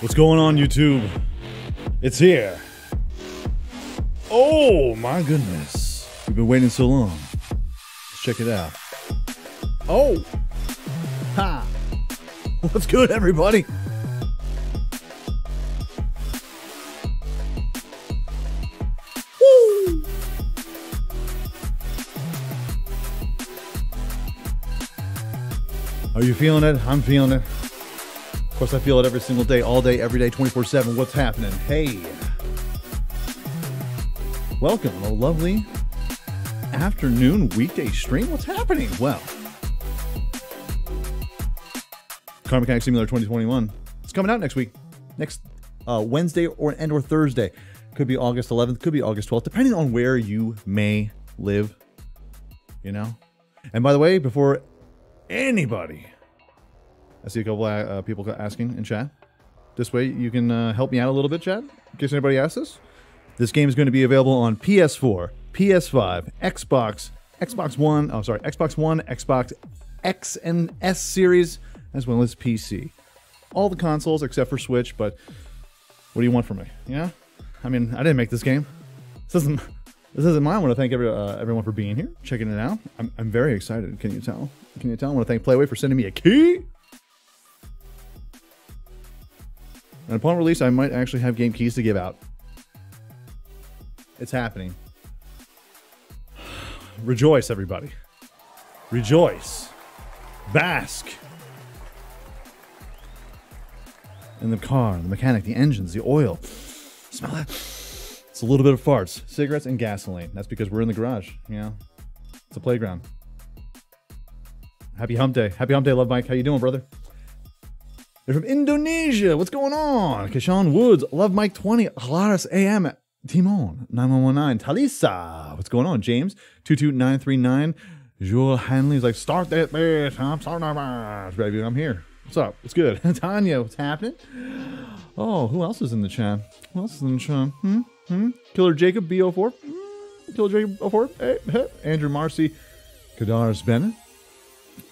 What's going on, YouTube? It's here. Oh my goodness. We've been waiting so long. Let's check it out. Oh! Ha! What's good, everybody? Are you feeling it? I'm feeling it. Course, I feel it every single day, all day, every day, 24 7. What's happening? Hey! Welcome, a lovely afternoon weekday stream. What's happening? Well, Car Mechanic Simulator 2021. It's coming out next week, next uh, Wednesday or and or Thursday. Could be August 11th, could be August 12th, depending on where you may live. You know. And by the way, before anybody, I see a couple uh, people asking in chat. This way, you can uh, help me out a little bit, chat. In case anybody asks this, this game is going to be available on PS4, PS5, Xbox, Xbox One. Oh, sorry, Xbox One, Xbox X and S series, as well as PC. All the consoles except for Switch. But what do you want from me? Yeah, I mean, I didn't make this game. This isn't. This isn't mine. I want to thank every, uh, everyone for being here, checking it out. I'm, I'm very excited. Can you tell? Can you tell? I want to thank Playway for sending me a key. And upon release, I might actually have game keys to give out. It's happening. Rejoice, everybody. Rejoice. Bask. In the car, the mechanic, the engines, the oil. Smell that? It's a little bit of farts, cigarettes, and gasoline. That's because we're in the garage. You know, it's a playground. Happy hump day. Happy hump day, Love Mike. How you doing, brother? They're from Indonesia. What's going on? Kashawn Woods, Love Mike 20, Alaris AM, Timon 9119, Talisa. What's going on? James 22939. Jules Hanley's like, start that bitch. I'm starting baby. I'm here. What's up? What's good? Tanya, what's happening? Oh, who else is in the chat? Who else is in the chat? Hmm? Hmm? Killer Jacob, B04. Hmm? Killer Jacob 04. Hey, hey. Andrew Marcy, Kadars Bennett.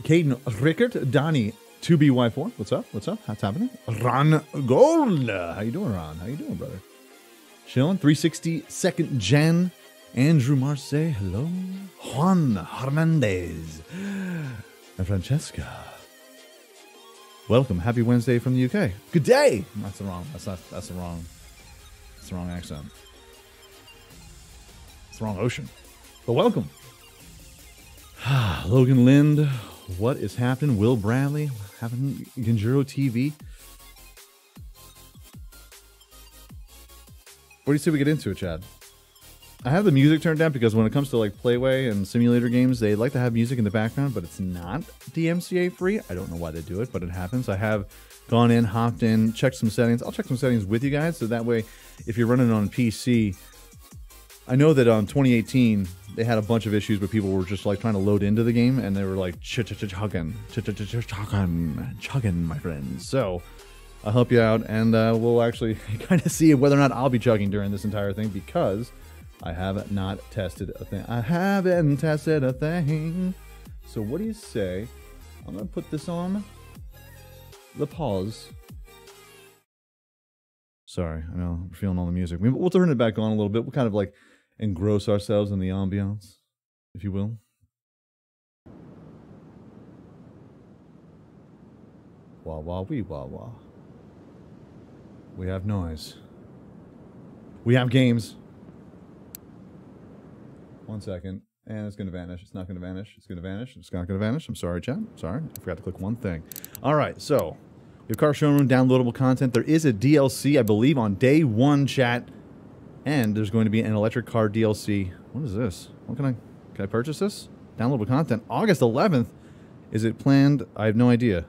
Caden Rickert, Donnie 2BY4. What's up? What's up? What's happening? Ron Gold. How you doing, Ron? How you doing, brother? Chilling. 360 second gen. Andrew Marseille. Hello. Juan Hernandez. And Francesca. Welcome. Happy Wednesday from the UK. Good day. That's the wrong. That's not. That's the wrong. That's the wrong accent. It's the wrong ocean. But welcome. Logan Lind. What is happening? Will Bradley having Genjuro TV. What do you say we get into it, Chad? I have the music turned down because when it comes to like Playway and simulator games, they like to have music in the background, but it's not DMCA free. I don't know why they do it, but it happens. I have gone in, hopped in, checked some settings. I'll check some settings with you guys so that way, if you're running on PC, I know that on 2018 they had a bunch of issues where people were just like trying to load into the game and they were like ch ch chugging, ch ch ch chugging, chugging, my friends. So I'll help you out and uh, we'll actually kind of see whether or not I'll be chugging during this entire thing because I have not tested a thing. I haven't tested a thing. So what do you say? I'm gonna put this on the pause. Sorry, I know I'm feeling all the music. We'll turn it back on a little bit. We'll kind of like engross ourselves in the ambiance, if you will. Wah wah wee wah wah. We have noise. We have games. One second. And it's going to vanish. It's not going to vanish. It's going to vanish. It's not going to vanish. I'm sorry, chat. Sorry. I forgot to click one thing. All right. So, your car showroom downloadable content. There is a DLC, I believe, on day one, chat. And there's going to be an electric car DLC. What is this? What can I can I purchase this? Downloadable content. August 11th. Is it planned? I have no idea.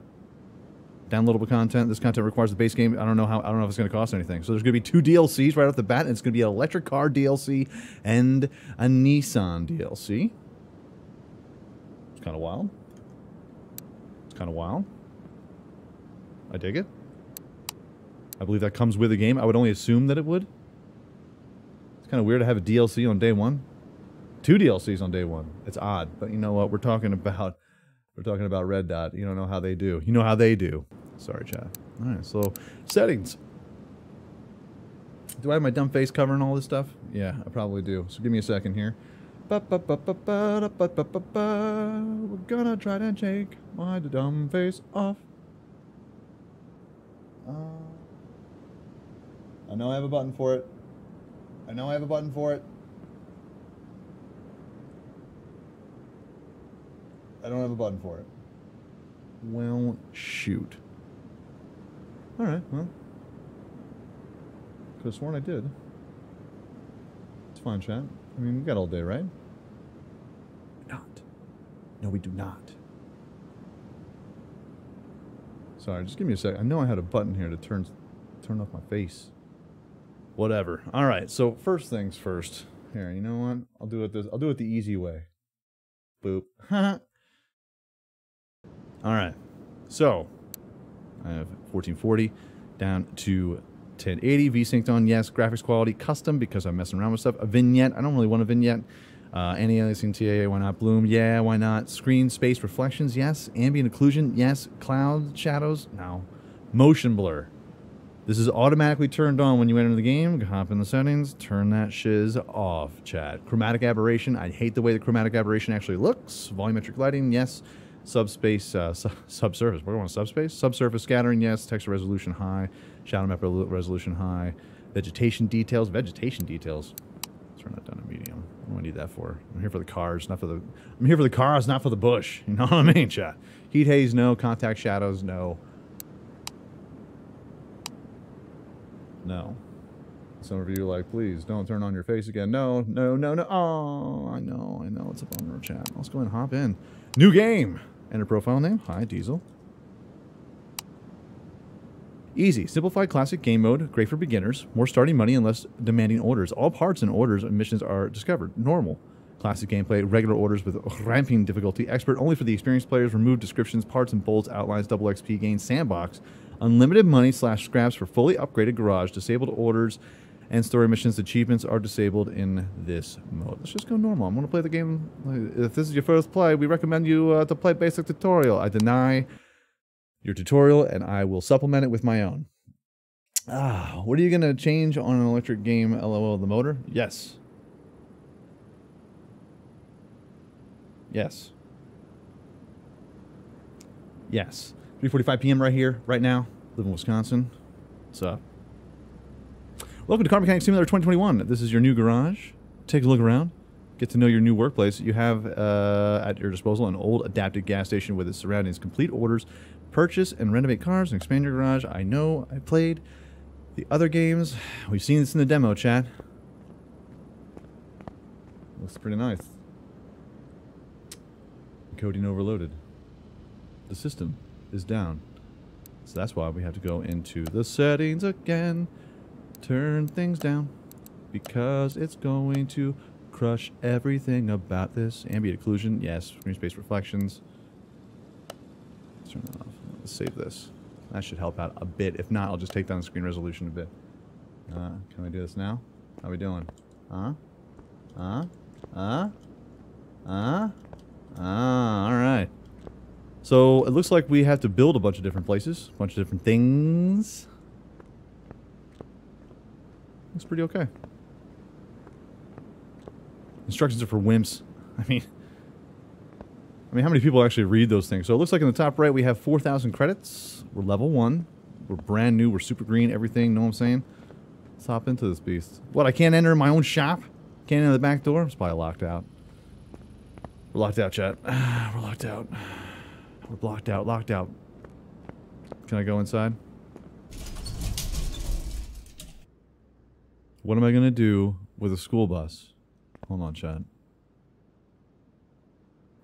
Downloadable content. This content requires the base game. I don't know how. I don't know if it's going to cost anything. So there's going to be two DLCs right off the bat, and it's going to be an electric car DLC and a Nissan DLC. It's kind of wild. It's kind of wild. I dig it. I believe that comes with the game. I would only assume that it would. Kind of weird to have a DLC on day one. Two DLCs on day one. It's odd, but you know what? We're talking about we're talking about Red Dot. You don't know how they do. You know how they do. Sorry, chat. All right, so settings. Do I have my dumb face covering all this stuff? Yeah, I probably do. So give me a second here. We're gonna try to take my dumb face off. Uh, I know I have a button for it. I know I have a button for it. I don't have a button for it. Well, shoot. Alright, well. Could have sworn I did. It's fine, chat. I mean, we got all day, right? Not. No, we do not. Sorry, just give me a sec. I know I had a button here to turn turn off my face. Whatever. All right. So first things first. Here, you know what? I'll do it this. I'll do it the easy way. Boop. All right. So I have 1440 down to 1080 V-synced on. Yes. Graphics quality custom because I'm messing around with stuff. A vignette. I don't really want a vignette. Uh, anti-aliasing TAA, why not? Bloom, yeah, why not? Screen space reflections, yes. Ambient occlusion, yes. Cloud shadows, no. Motion blur. This is automatically turned on when you enter the game. Hop in the settings, turn that shiz off, chat. Chromatic aberration, I hate the way the chromatic aberration actually looks. Volumetric lighting, yes. Subspace, uh, su subsurface, we're going subspace? Subsurface scattering, yes. Texture resolution high. Shadow map resolution high. Vegetation details, vegetation details. Let's Turn that down to medium. What do I need that for? I'm here for the cars, not for the. I'm here for the cars, not for the bush. You know what I mean, chat? Heat haze, no. Contact shadows, no. No. Some of you like, please don't turn on your face again. No, no, no, no. Oh, I know, I know. It's a bummer, chat. Let's go and hop in. New game. Enter profile name. Hi, Diesel. Easy, simplified classic game mode, great for beginners. More starting money and less demanding orders. All parts and orders and missions are discovered. Normal. Classic gameplay, regular orders with ramping difficulty. Expert only for the experienced players. Remove descriptions, parts and bolts, outlines, double XP gain, sandbox. Unlimited money slash scraps for fully upgraded garage. Disabled orders and story missions achievements are disabled in this mode. Let's just go normal. I'm going to play the game. If this is your first play, we recommend you uh, to play basic tutorial. I deny your tutorial and I will supplement it with my own. Ah, what are you going to change on an electric game, LOL, the motor? Yes. Yes. Yes. 3.45 p.m. right here, right now. Live in Wisconsin. What's up? Welcome to Car Mechanic Simulator 2021. This is your new garage. Take a look around. Get to know your new workplace. You have uh, at your disposal an old adapted gas station with its surroundings, complete orders purchase and renovate cars and expand your garage. I know I played the other games. We've seen this in the demo, chat. Looks pretty nice. Coding overloaded. The system is down. So that's why we have to go into the settings again. Turn things down. Because it's going to crush everything about this. Ambient occlusion, yes. Screen space reflections. Let's turn that off. Let's save this. That should help out a bit. If not, I'll just take down the screen resolution a bit. Uh, can we do this now? How we doing? Huh? Huh? Huh? Huh? Ah, alright. So, it looks like we have to build a bunch of different places. A bunch of different things. Looks pretty okay. Instructions are for wimps. I mean... I mean, how many people actually read those things? So it looks like in the top right we have 4,000 credits. We're level one. We're brand new. We're super green. Everything. Know what I'm saying? Let's hop into this beast. What? I can't enter my own shop? Can't enter the back door? It's probably locked out. We're locked out, chat. We're locked out. We're blocked out. Locked out. Can I go inside? What am I going to do with a school bus? Hold on, chat.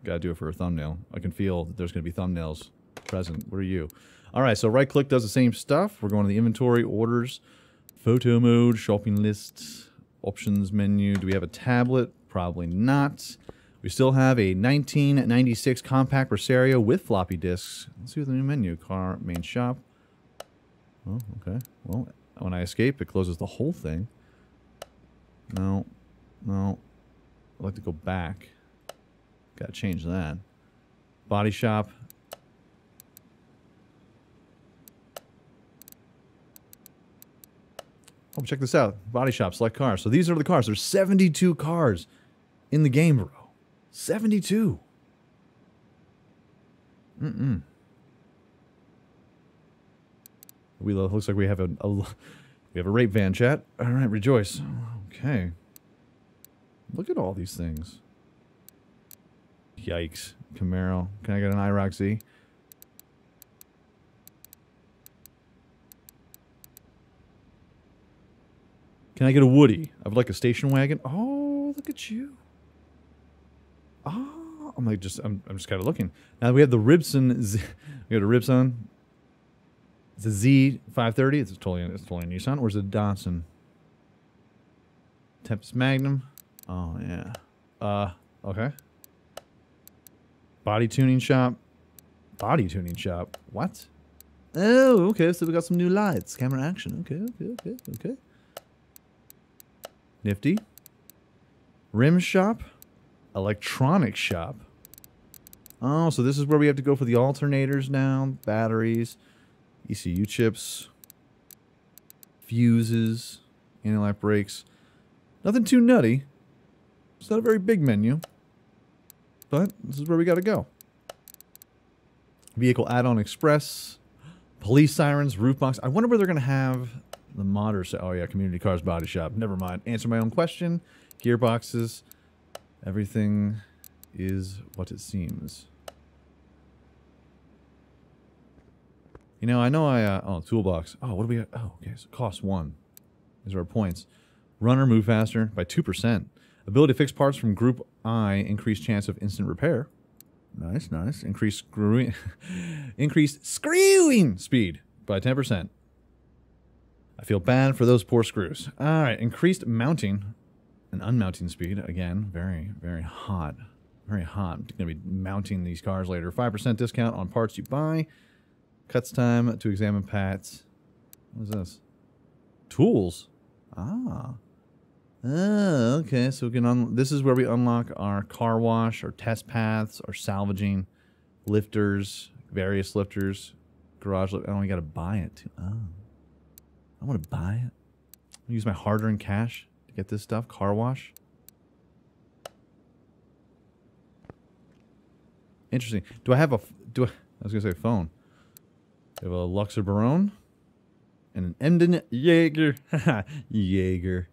Gotta do it for a thumbnail. I can feel that there's gonna be thumbnails present. Where are you? All right, so right click does the same stuff. We're going to the inventory, orders, photo mode, shopping list, options menu. Do we have a tablet? Probably not. We still have a 1996 compact Presario with floppy disks. Let's see what the new menu. Car, main shop. Oh, okay. Well, when I escape, it closes the whole thing. No. No. I'd like to go back. Got to change that. Body shop. Oh, check this out. Body shop, select cars. So these are the cars. There's 72 cars in the game, bro. 72. Mm-mm. We looks like we have a, a we have a rape van chat. All right, rejoice. Okay. Look at all these things. Yikes. Camaro. Can I get an IROC Z? Can I get a Woody? I would like a station wagon. Oh, look at you. Oh, I'm like just I'm, I'm just kind of looking. Now we have the Ribson. Z, we got a Ribson. It's a Z530. It's totally it's totally a Nissan. Where's the Datsun? Tempest Magnum. Oh yeah. Uh okay. Body tuning shop. Body tuning shop. What? Oh, okay. So we got some new lights. Camera action. Okay, okay, okay, okay. Nifty. Rim shop. Electronic shop. Oh, so this is where we have to go for the alternators now. Batteries. ECU chips. Fuses. Anti-lock brakes. Nothing too nutty. It's not a very big menu. But this is where we got to go. Vehicle add-on express. Police sirens, roof box. I wonder where they're going to have the modders. Oh yeah, community cars body shop. Never mind. Answer my own question. Gearboxes. Everything is what it seems. You know, I know I, uh, oh, toolbox. Oh, what do we, oh, okay, so cost one. These are our points. Runner, move faster by 2%. Ability to fix parts from group I, increased chance of instant repair. Nice, nice. Increased screwing, increased screwing speed by 10%. I feel bad for those poor screws. All right, increased mounting unmounting speed. Again, very, very hot. Very hot. I'm going to be mounting these cars later. 5% discount on parts you buy. Cuts time to examine parts. What is this? Tools. Ah. Oh, okay. So we can un this is where we unlock our car wash, our test paths, our salvaging, lifters, various lifters, garage lift. Oh, we got to buy it too. Oh. I want to buy it. i use my hard-earned cash get this stuff. Car wash. Interesting. Do I have a? Do I? I was gonna say phone. I have a Luxor Barone. and an Emden Jaeger. Jaeger.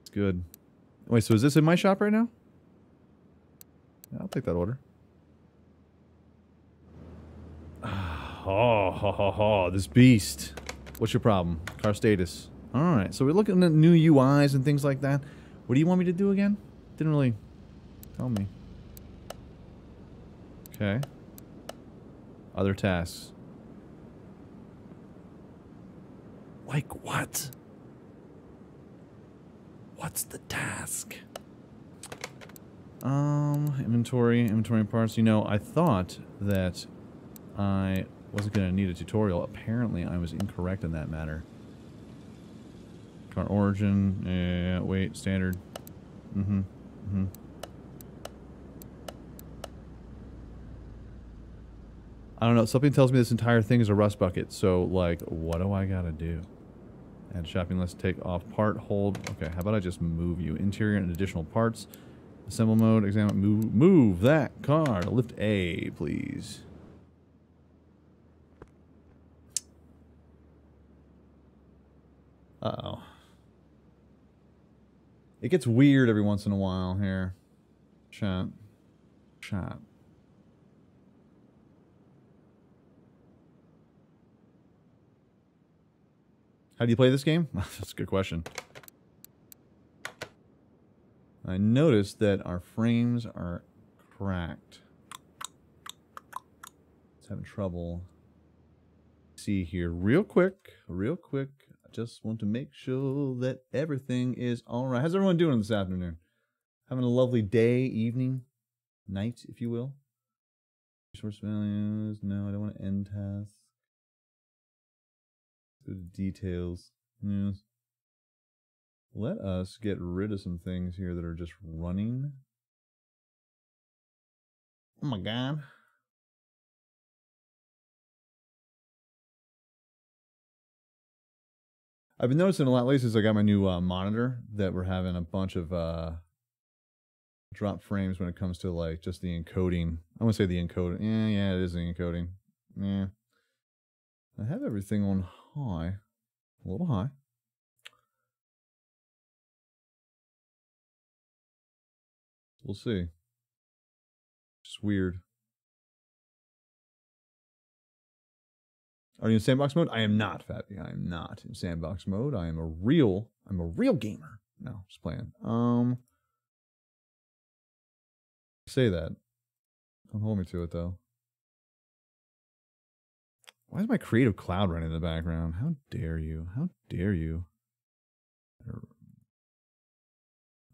It's good. Wait, so is this in my shop right now? I'll take that order. Oh, ho, ho, ho, this beast. What's your problem? Car status. Alright, so we're looking at new UIs and things like that. What do you want me to do again? Didn't really tell me. Okay. Other tasks. Like what? What's the task? Um, inventory, inventory parts. You know, I thought that I wasn't going to need a tutorial. Apparently, I was incorrect in that matter. Car origin, yeah, wait, standard. Mm-hmm, mm-hmm. I don't know, something tells me this entire thing is a rust bucket, so, like, what do I gotta do? Add shopping list, take off part, hold. Okay, how about I just move you? Interior and additional parts. Assemble mode, examine, move, move that car. Lift A, please. Uh-oh. It gets weird every once in a while here. Chat. Chat. How do you play this game? That's a good question. I noticed that our frames are cracked. It's having trouble. See here, real quick, real quick. Just want to make sure that everything is all right. How's everyone doing this afternoon? Having a lovely day, evening, night, if you will. Resource values. No, I don't want to end tasks. Go to details. Yes. Let us get rid of some things here that are just running. Oh my god. I've been noticing a lot lately since I got my new uh, monitor that we're having a bunch of uh, drop frames when it comes to like just the encoding. I want to say the encoding. Yeah, yeah, it is the encoding. Yeah. I have everything on high, a little high. We'll see. It's weird. Are you in sandbox mode? I am not, Fabi. I am not in sandbox mode. I am a real, I'm a real gamer. No, just playing. Um, say that. Don't hold me to it though. Why is my creative cloud running in the background? How dare you? How dare you?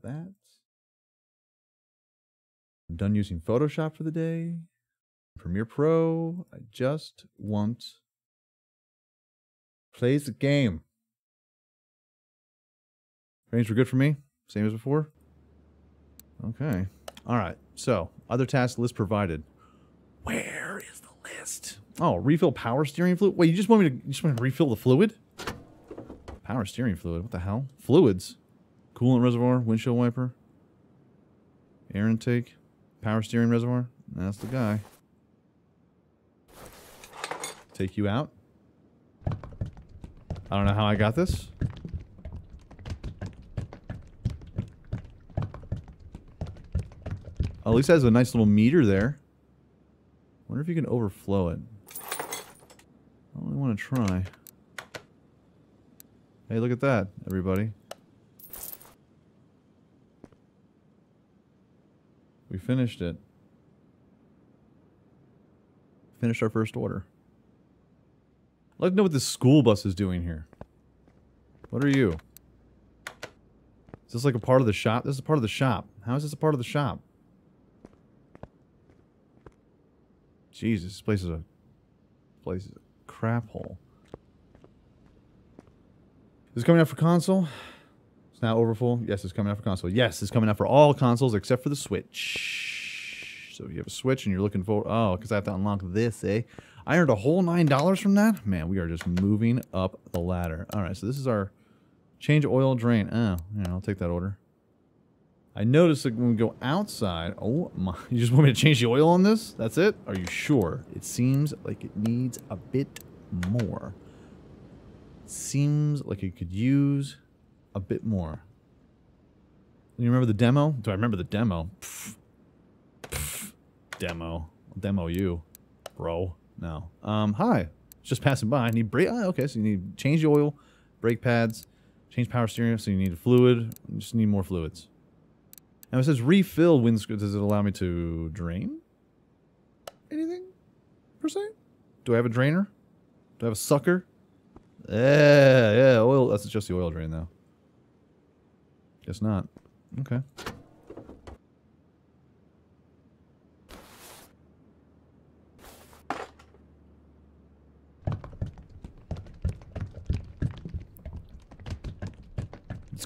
That. I'm done using Photoshop for the day. Premiere Pro. I just want plays the game. Range were good for me, same as before. Okay. All right. So, other task list provided. Where is the list? Oh, refill power steering fluid. Wait, you just want me to you just want to refill the fluid? Power steering fluid. What the hell? Fluids. Coolant reservoir, windshield wiper, air intake, power steering reservoir. That's the guy. Take you out. I don't know how I got this. at least it has a nice little meter there. wonder if you can overflow it. I only want to try. Hey, look at that, everybody. We finished it. Finished our first order. I'd like to know what this school bus is doing here. What are you? Is this like a part of the shop? This is a part of the shop. How is this a part of the shop? Jesus, this place is a place is a crap hole. Is coming out for console? It's now overfull. Yes, it's coming out for console. Yes, it's coming out for all consoles except for the Switch. So if you have a Switch and you're looking for oh, because I have to unlock this, eh? I earned a whole nine dollars from that. Man, we are just moving up the ladder. All right, so this is our change oil drain. Oh, yeah, I'll take that order. I noticed that when we go outside, oh my, you just want me to change the oil on this? That's it? Are you sure? It seems like it needs a bit more. Seems like it could use a bit more. You remember the demo? Do I remember the demo? Pff. Pff. Demo. Demo you, bro. No. Um, hi. Just passing by. I need brake. Oh, okay, so you need change the oil, brake pads, change power steering. So you need fluid. You just need more fluids. Now it says refill windscreen. Does it allow me to drain anything per se? Do I have a drainer? Do I have a sucker? Yeah, yeah, oil. That's just the oil drain though. Guess not. Okay.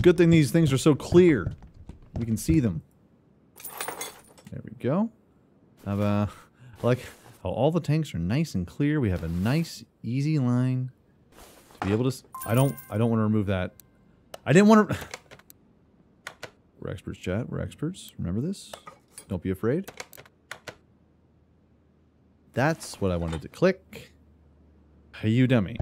Good thing these things are so clear. We can see them. There we go. Have a, like how all the tanks are nice and clear. We have a nice, easy line to be able to. I don't. I don't want to remove that. I didn't want to. We're experts, chat. We're experts. Remember this. Don't be afraid. That's what I wanted to click. Hey, you dummy.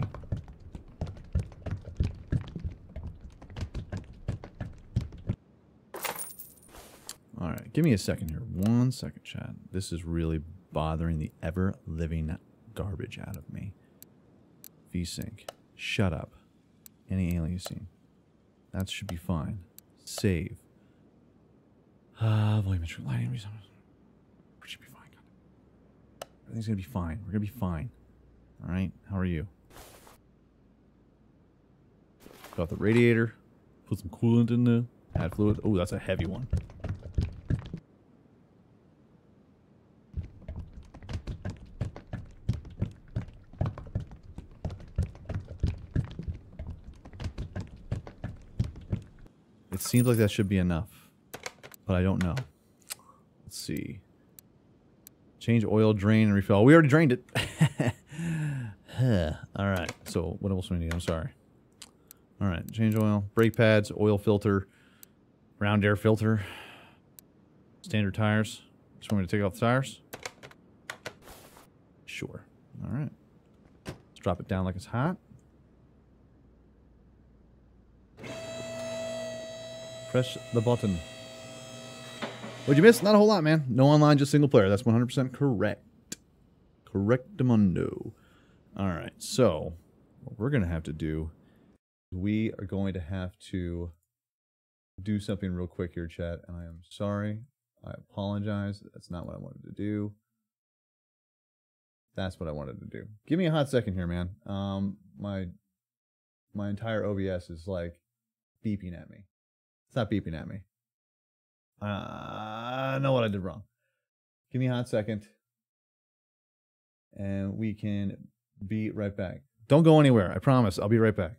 Alright, give me a second here. One second, chat. This is really bothering the ever-living garbage out of me. VSync. Shut up. Anti-aliasing. That should be fine. Save. Uh, volumetric lighting. Should be fine. Everything's gonna be fine. We're gonna be fine. Alright, how are you? Got the radiator. Put some coolant in there. Add fluid. Oh, that's a heavy one. Seems like that should be enough. But I don't know. Let's see. Change oil, drain, and refill. We already drained it. All right. So what else do we need? I'm sorry. All right, change oil, brake pads, oil filter, round air filter, standard tires. Just want me to take off the tires? Sure. All right. Let's drop it down like it's hot. Press the button. What'd you miss? Not a whole lot, man. No online, just single player. That's 100% correct. Correct, Correctamundo. All right, so what we're going to have to do, we are going to have to do something real quick here, chat, and I am sorry. I apologize. That's not what I wanted to do. That's what I wanted to do. Give me a hot second here, man. Um, my my entire OBS is like beeping at me. Not beeping at me. Uh, I know what I did wrong. Give me a hot second. And we can be right back. Don't go anywhere. I promise. I'll be right back.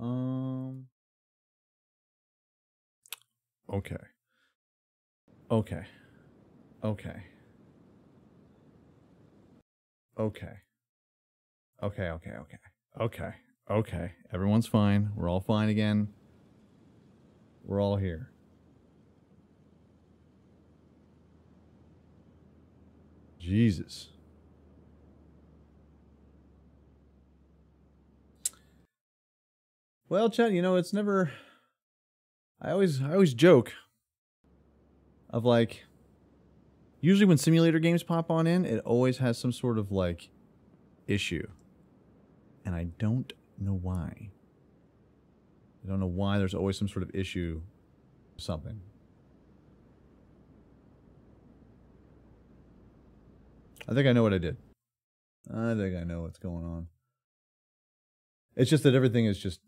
Um. Okay. Okay. Okay. Okay. Okay, okay, okay. Okay. Okay. Everyone's fine. We're all fine again. We're all here. Jesus. Well, Chad, you know, it's never I always I always joke of like usually when simulator games pop on in, it always has some sort of like issue. And I don't know why. I don't know why there's always some sort of issue something. I think I know what I did. I think I know what's going on. It's just that everything is just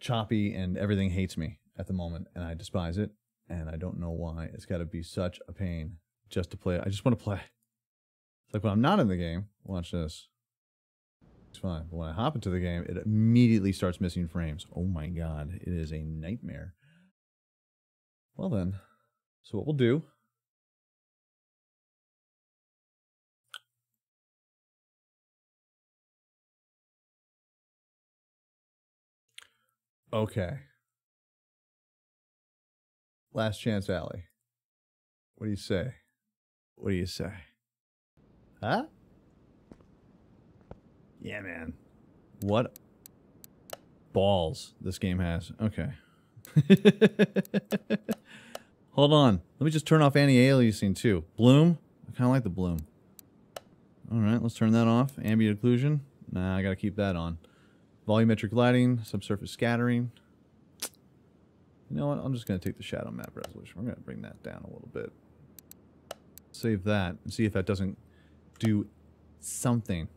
choppy and everything hates me at the moment and I despise it and I don't know why. It's got to be such a pain just to play. I just want to play. It's like when I'm not in the game, watch this. It's fine. But when I hop into the game, it immediately starts missing frames. Oh my god, it is a nightmare. Well then, so what we'll do Okay. Last Chance Alley. What do you say? What do you say? Huh? Yeah, man. What balls this game has. Okay. Hold on. Let me just turn off anti-aliasing too. Bloom? I kind of like the bloom. All right, let's turn that off. Ambient occlusion? Nah, I got to keep that on. Volumetric lighting, subsurface scattering. You know what? I'm just going to take the shadow map resolution. We're going to bring that down a little bit. Save that and see if that doesn't do something.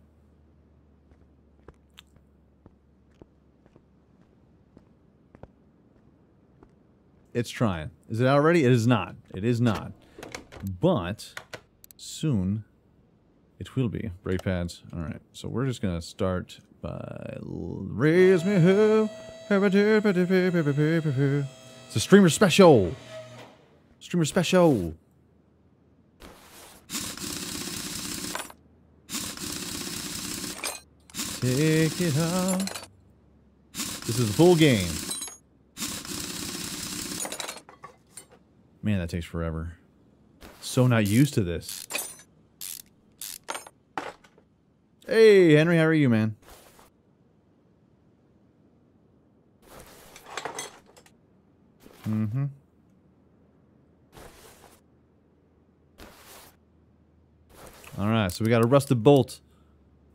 It's trying. Is it already? It is not. It is not. But soon it will be. Brake pads. All right. So we're just going to start by Raise Me Who. It's a streamer special. Streamer special. Take it out. This is the full game. Man, that takes forever. So not used to this. Hey, Henry, how are you, man? Mm-hmm. All right, so we got a rusted bolt.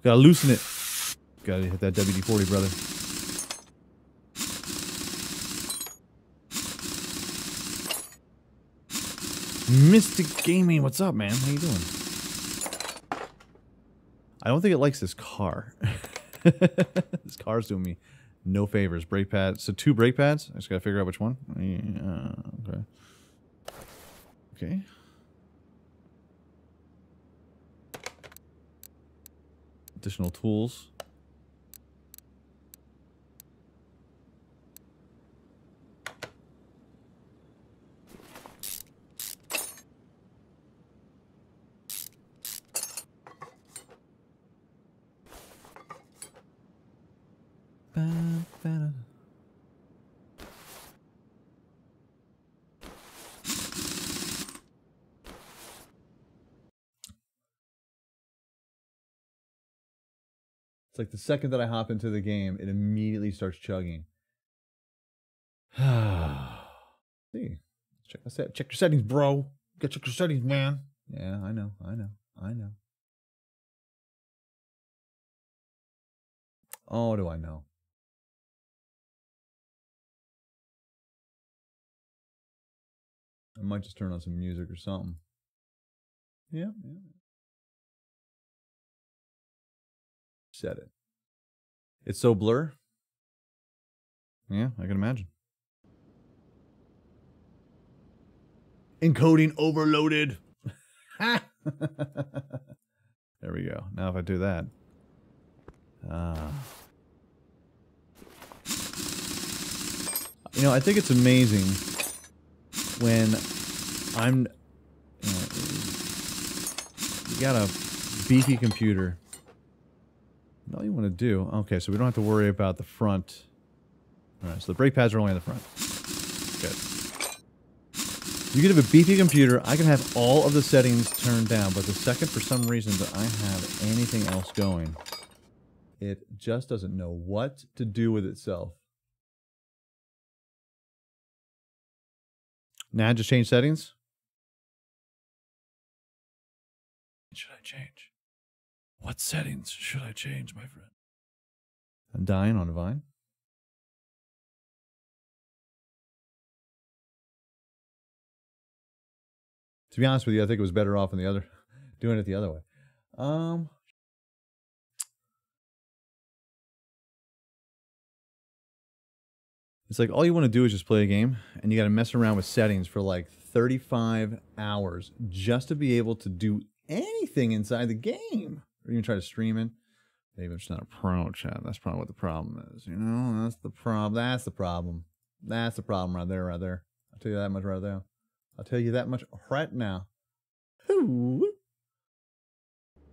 Got to loosen it. Got to hit that WD-40, brother. Mystic Gaming, what's up, man? How you doing? I don't think it likes this car. this car's doing me no favors. Brake pads. So two brake pads. I just gotta figure out which one. Yeah, okay. Okay. Additional tools. Like the second that I hop into the game, it immediately starts chugging. See, check my set. Check your settings, bro. Get check your settings, man. Yeah, I know, I know, I know. Oh, do I know? I might just turn on some music or something. Yeah, yeah. Set it. It's so blur. Yeah, I can imagine. Encoding overloaded. there we go. Now if I do that. Uh, you know, I think it's amazing when I'm you, know, you got a beefy computer. All you want to do, okay, so we don't have to worry about the front. All right, so the brake pads are only in the front. Good. You can have a beefy computer. I can have all of the settings turned down, but the second, for some reason, that I have anything else going, it just doesn't know what to do with itself. Now just change settings. Should I change? What settings should I change, my friend? I'm dying on a Vine. To be honest with you, I think it was better off in the other, doing it the other way. Um, It's like all you want to do is just play a game, and you got to mess around with settings for like 35 hours just to be able to do anything inside the game. Or even try to stream it. Maybe just not a pro chat. That's probably what the problem is. You know, that's the problem. That's the problem. That's the problem right there, right there. I'll tell you that much right there. I'll tell you that much right now. Ooh.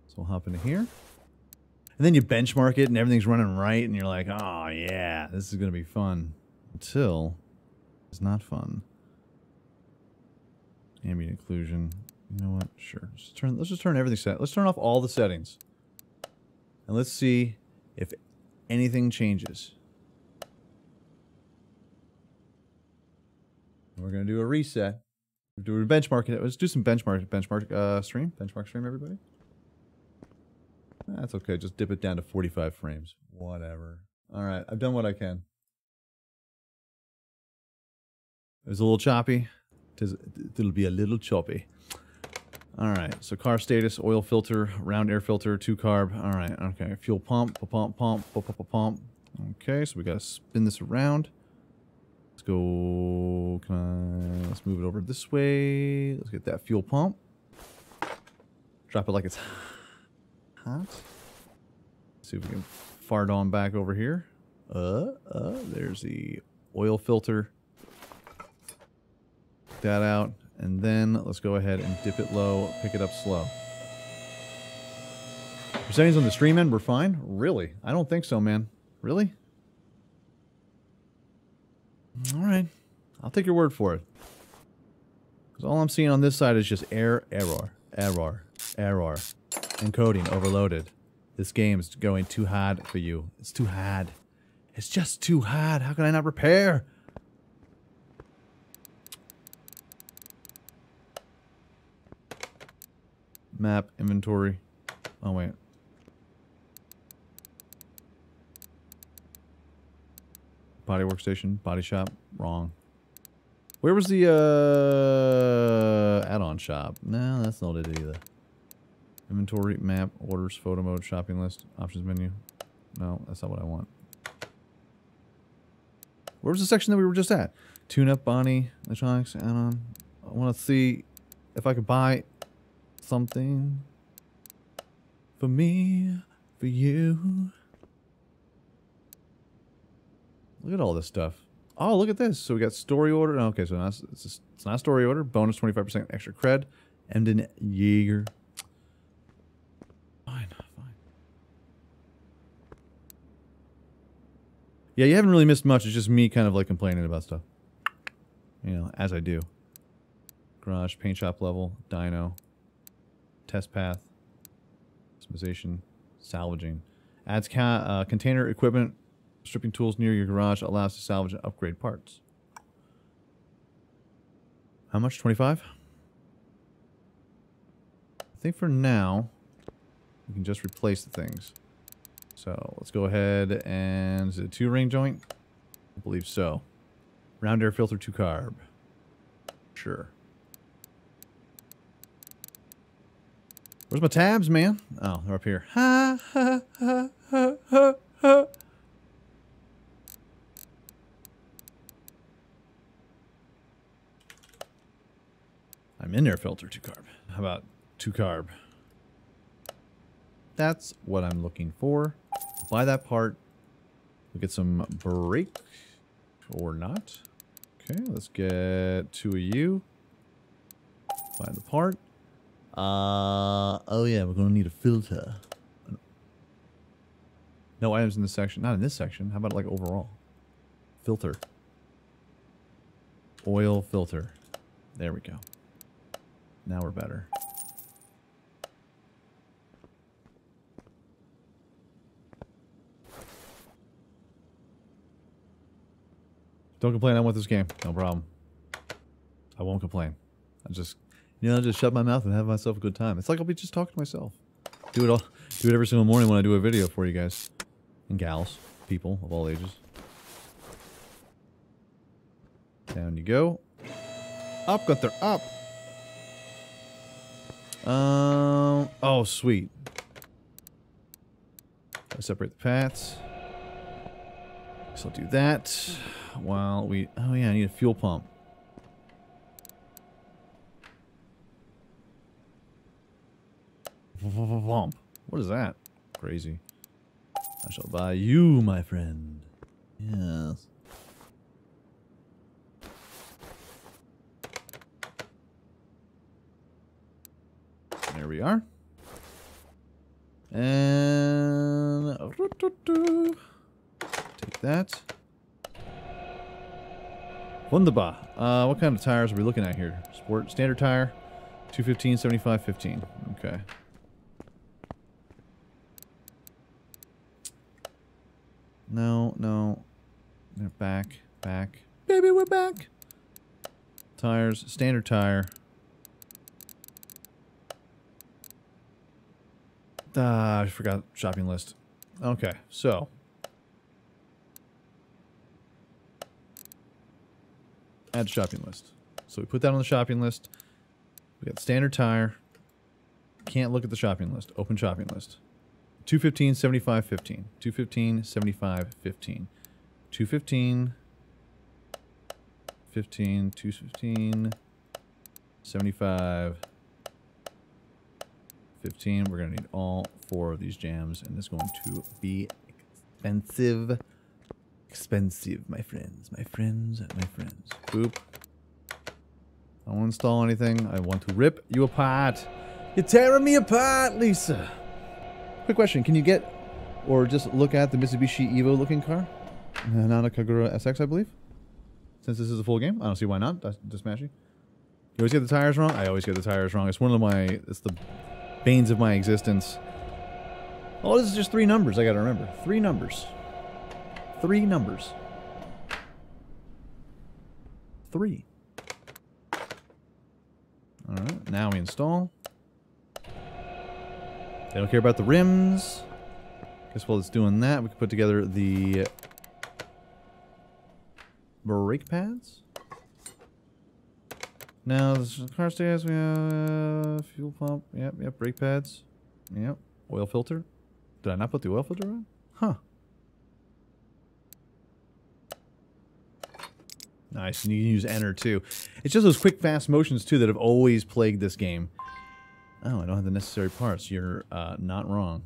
So we'll hop into here. And then you benchmark it and everything's running right and you're like, oh yeah, this is going to be fun until it's not fun. Ambient occlusion. You know what? Sure. Let's turn. Let's just turn everything set. Let's turn off all the settings, and let's see if anything changes. We're gonna do a reset. We're a benchmark. Let's do some benchmark. Benchmark uh, stream. Benchmark stream. Everybody. That's okay. Just dip it down to 45 frames. Whatever. All right. I've done what I can. It was a little choppy. It'll be a little choppy. All right, so car status, oil filter, round air filter, two carb. All right, okay, fuel pump, pump, pump, pump, pump, pump. Okay, so we gotta spin this around. Let's go. Can I? Let's move it over this way. Let's get that fuel pump. Drop it like it's hot. See if we can fart on back over here. Uh, uh, there's the oil filter that out, and then let's go ahead and dip it low, pick it up slow. Settings on the stream end, we're fine? Really? I don't think so, man. Really? Alright. I'll take your word for it. Because all I'm seeing on this side is just error, error, error, error. Encoding overloaded. This game is going too hard for you. It's too hard. It's just too hard. How can I not repair? Map, inventory. Oh, wait. Body workstation, body shop. Wrong. Where was the uh, add-on shop? No, that's not it either. Inventory, map, orders, photo mode, shopping list, options menu. No, that's not what I want. Where was the section that we were just at? Tune-up, Bonnie, electronics, add-on. I want to see if I could buy something for me, for you. Look at all this stuff. Oh, look at this. So we got story order. Oh, okay, so not, it's, just, it's not story order. Bonus 25% extra cred. Emden Jaeger. Fine, fine. Yeah, you haven't really missed much. It's just me kind of like complaining about stuff. You know, as I do. Garage, paint shop level, dyno test path, customization, salvaging. Adds ca uh, container equipment, stripping tools near your garage. Allows to salvage and upgrade parts. How much? 25? I think for now, we can just replace the things. So let's go ahead and... Is it a two-ring joint? I believe so. Round air filter, two carb. Sure. Where's my tabs, man? Oh, they're up here. Ha, ha, ha, ha, ha, ha. I'm in air filter, two carb. How about two carb? That's what I'm looking for. Buy that part. We get some brake or not. Okay, let's get two of you. Buy the part. Uh, oh yeah, we're gonna need a filter. No items in this section. Not in this section. How about like overall? Filter. Oil filter. There we go. Now we're better. Don't complain. I'm with this game. No problem. I won't complain. I just, you know, I'll just shut my mouth and have myself a good time. It's like I'll be just talking to myself. Do it all. Do it every single morning when I do a video for you guys and gals, people of all ages. Down you go. Up, Gunther, up. Um. Oh, sweet. I separate the paths. So I'll do that while we... Oh yeah, I need a fuel pump. What is that? Crazy. I shall buy you, my friend. Yes. There we are. And... Take that. Wunderbar. Uh, what kind of tires are we looking at here? Sport standard tire, 215, 75, 15. Okay. No, no. They're back, back. Baby, we're back. Tires, standard tire. Ah, I forgot shopping list. Okay, so add shopping list. So we put that on the shopping list. We got standard tire. Can't look at the shopping list. Open shopping list. 215, 75, 15. 215, 75, 15. 215, 15, 215, 75, 15. We're going to need all four of these jams, and it's going to be expensive. Expensive, my friends, my friends, my friends. Boop. I won't install anything. I want to rip you apart. You're tearing me apart, Lisa. Quick question. Can you get or just look at the Mitsubishi Evo looking car? Nana Kagura SX, I believe. Since this is a full game, I don't see why not. Just smashy. You always get the tires wrong? I always get the tires wrong. It's one of my, it's the banes of my existence. Oh, this is just three numbers I gotta remember. Three numbers. Three numbers. Three. Alright, now we install. They don't care about the rims. Guess while it's doing that, we can put together the brake pads. Now, the car stairs, we have fuel pump. Yep, yep, brake pads. Yep, oil filter. Did I not put the oil filter on? Huh. Nice, and you can use enter too. It's just those quick, fast motions too that have always plagued this game. Oh, I don't have the necessary parts. You're uh, not wrong.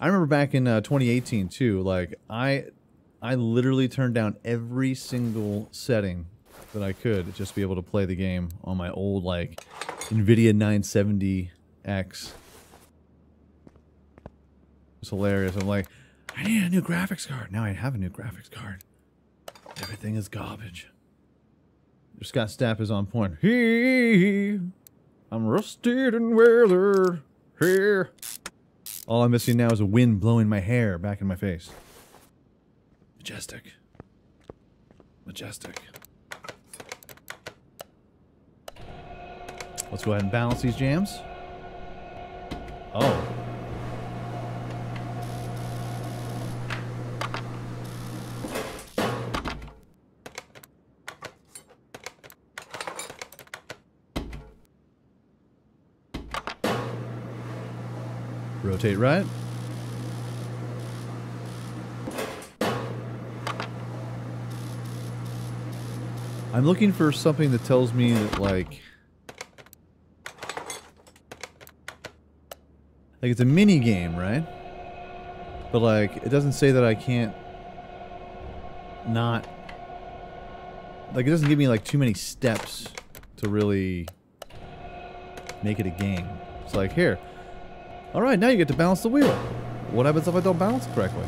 I remember back in uh, 2018 too. Like I, I literally turned down every single setting that I could just be able to play the game on my old like NVIDIA 970X. It's hilarious. I'm like, I need a new graphics card. Now I have a new graphics card. Everything is garbage. Your Scott Stapp is on point. He, I'm rusted and weather. Here. All I'm missing now is a wind blowing my hair back in my face. Majestic. Majestic. Let's go ahead and balance these jams. Oh. Rotate right. I'm looking for something that tells me that, like... Like, it's a mini game, right? But, like, it doesn't say that I can't... Not... Like, it doesn't give me, like, too many steps to really make it a game. It's like, here. Alright, now you get to balance the wheel. What happens if I don't balance correctly?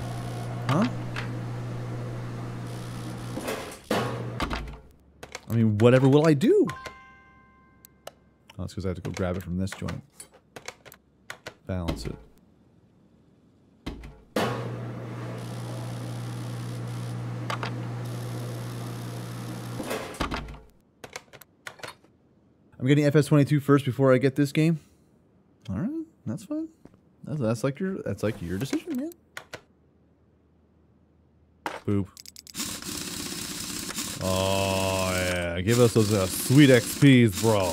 Huh? I mean, whatever will I do? Oh, that's because I have to go grab it from this joint. Balance it. I'm getting FS22 first before I get this game. All right, that's fine. That's, that's like your that's like your decision, man. Boop. Oh yeah, give us those uh, sweet XPs, bro.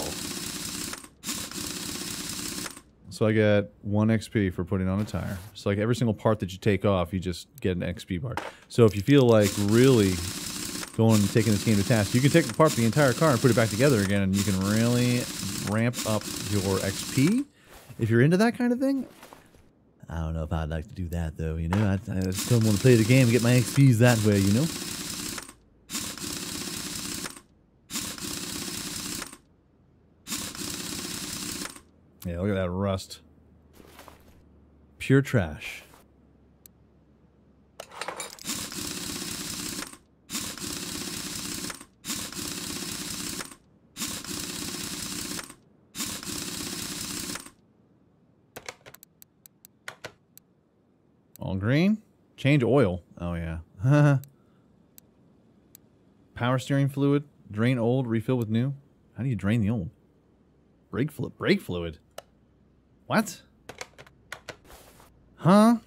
So I get one XP for putting on a tire. So like every single part that you take off, you just get an XP bar. So if you feel like really going and taking this game to task, you can take apart the entire car and put it back together again, and you can really ramp up your XP. If you're into that kind of thing, I don't know if I'd like to do that though. You know, I, I just don't want to play the game and get my XPs that way. You know. Yeah, look at that rust. Pure trash. All green? Change oil. Oh, yeah. Power steering fluid. Drain old, refill with new. How do you drain the old? Brake fluid. Brake fluid? What? Huh?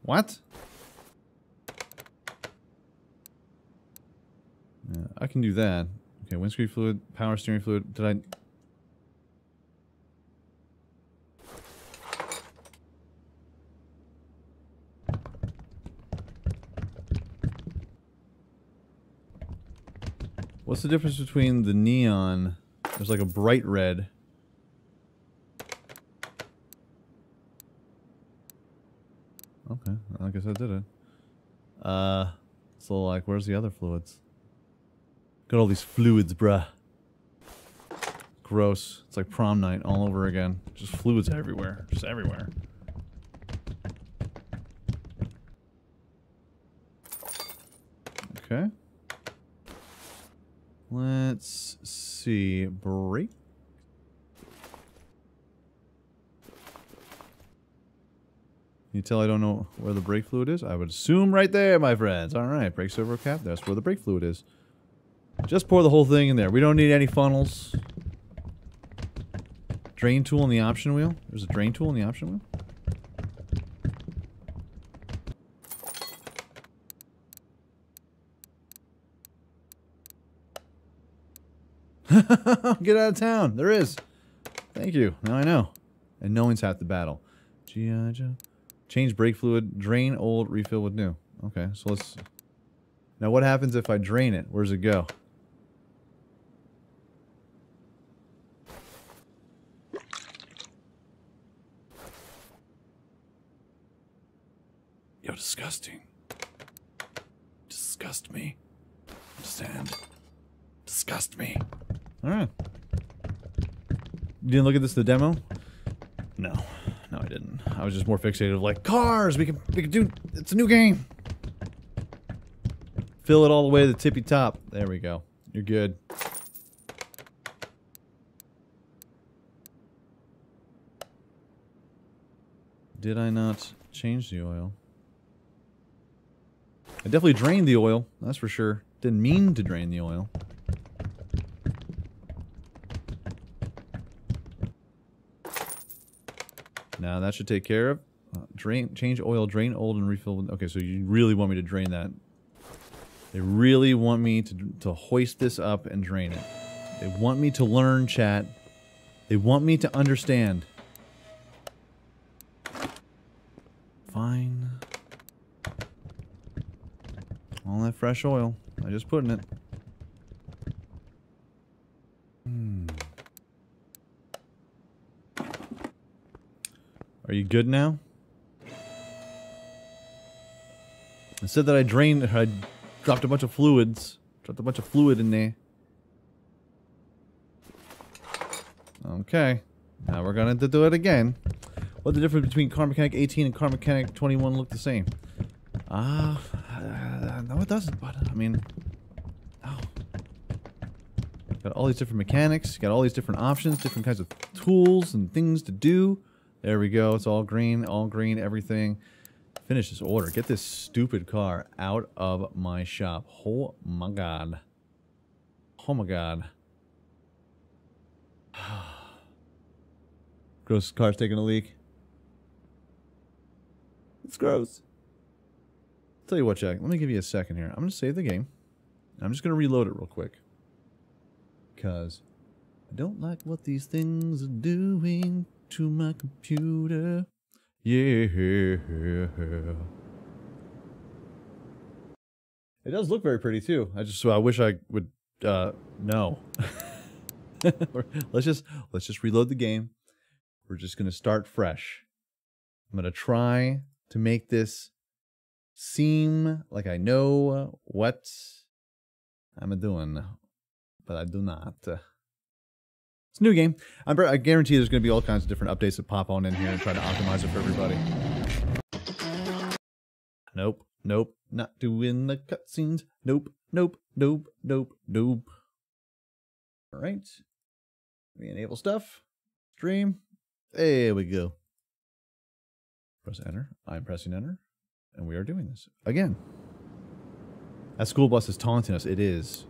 What? Yeah, I can do that. Okay, windscreen fluid, power steering fluid. Did I... What's the difference between the neon? There's like a bright red. Okay, I guess I did it. Uh, so like, where's the other fluids? Got all these fluids, bruh. Gross. It's like prom night all over again. Just fluids everywhere. Just everywhere. Okay. Let's see. Brake. You tell I don't know where the brake fluid is? I would assume right there, my friends. All right, brake servo cap. That's where the brake fluid is. Just pour the whole thing in there. We don't need any funnels. Drain tool in the option wheel. There's a drain tool in the option wheel. Get out of town. There is. Thank you. Now I know. And knowing's half the battle. G.I. Joe. Change brake fluid. Drain old. Refill with new. Okay, so let's... Now what happens if I drain it? Where's it go? You're disgusting. Disgust me. Understand? Disgust me. Alright. You didn't look at this in the demo? No. No, I didn't. I was just more fixated of like, cars! We can, we can do... It's a new game! Fill it all the way to the tippy top. There we go. You're good. Did I not change the oil? I definitely drained the oil, that's for sure. Didn't mean to drain the oil. Now that should take care of. Uh, drain, change oil, drain old, and refill. Okay, so you really want me to drain that? They really want me to to hoist this up and drain it. They want me to learn, chat. They want me to understand. Fine. All that fresh oil. I'm just putting it. Hmm. Are you good now? I said that I drained, I dropped a bunch of fluids. Dropped a bunch of fluid in there. Okay. Now we're gonna do it again. What the difference between car mechanic 18 and car mechanic 21 look the same? Ah, uh, no it doesn't, but I mean, no. Got all these different mechanics, got all these different options, different kinds of tools and things to do. There we go, it's all green, all green, everything. Finish this order. Get this stupid car out of my shop. Oh my god. Oh my god. gross car's taking a leak. It's gross. Tell you what, Jack. Let me give you a second here. I'm going to save the game. I'm just going to reload it real quick. Because I don't like what these things are doing to my computer. Yeah. It does look very pretty too. I just I wish I would uh no. let's just let's just reload the game. We're just going to start fresh. I'm going to try to make this seem like I know what I'm doing, but I do not. It's a new game. I'm, I guarantee there's going to be all kinds of different updates that pop on in here and try to optimize it for everybody. Nope. Nope. Not doing the cutscenes. Nope. Nope. Nope. Nope. Nope. All right. We enable stuff. Stream. There we go. Press enter. I'm pressing enter. And we are doing this. Again. That school bus is taunting us. It is.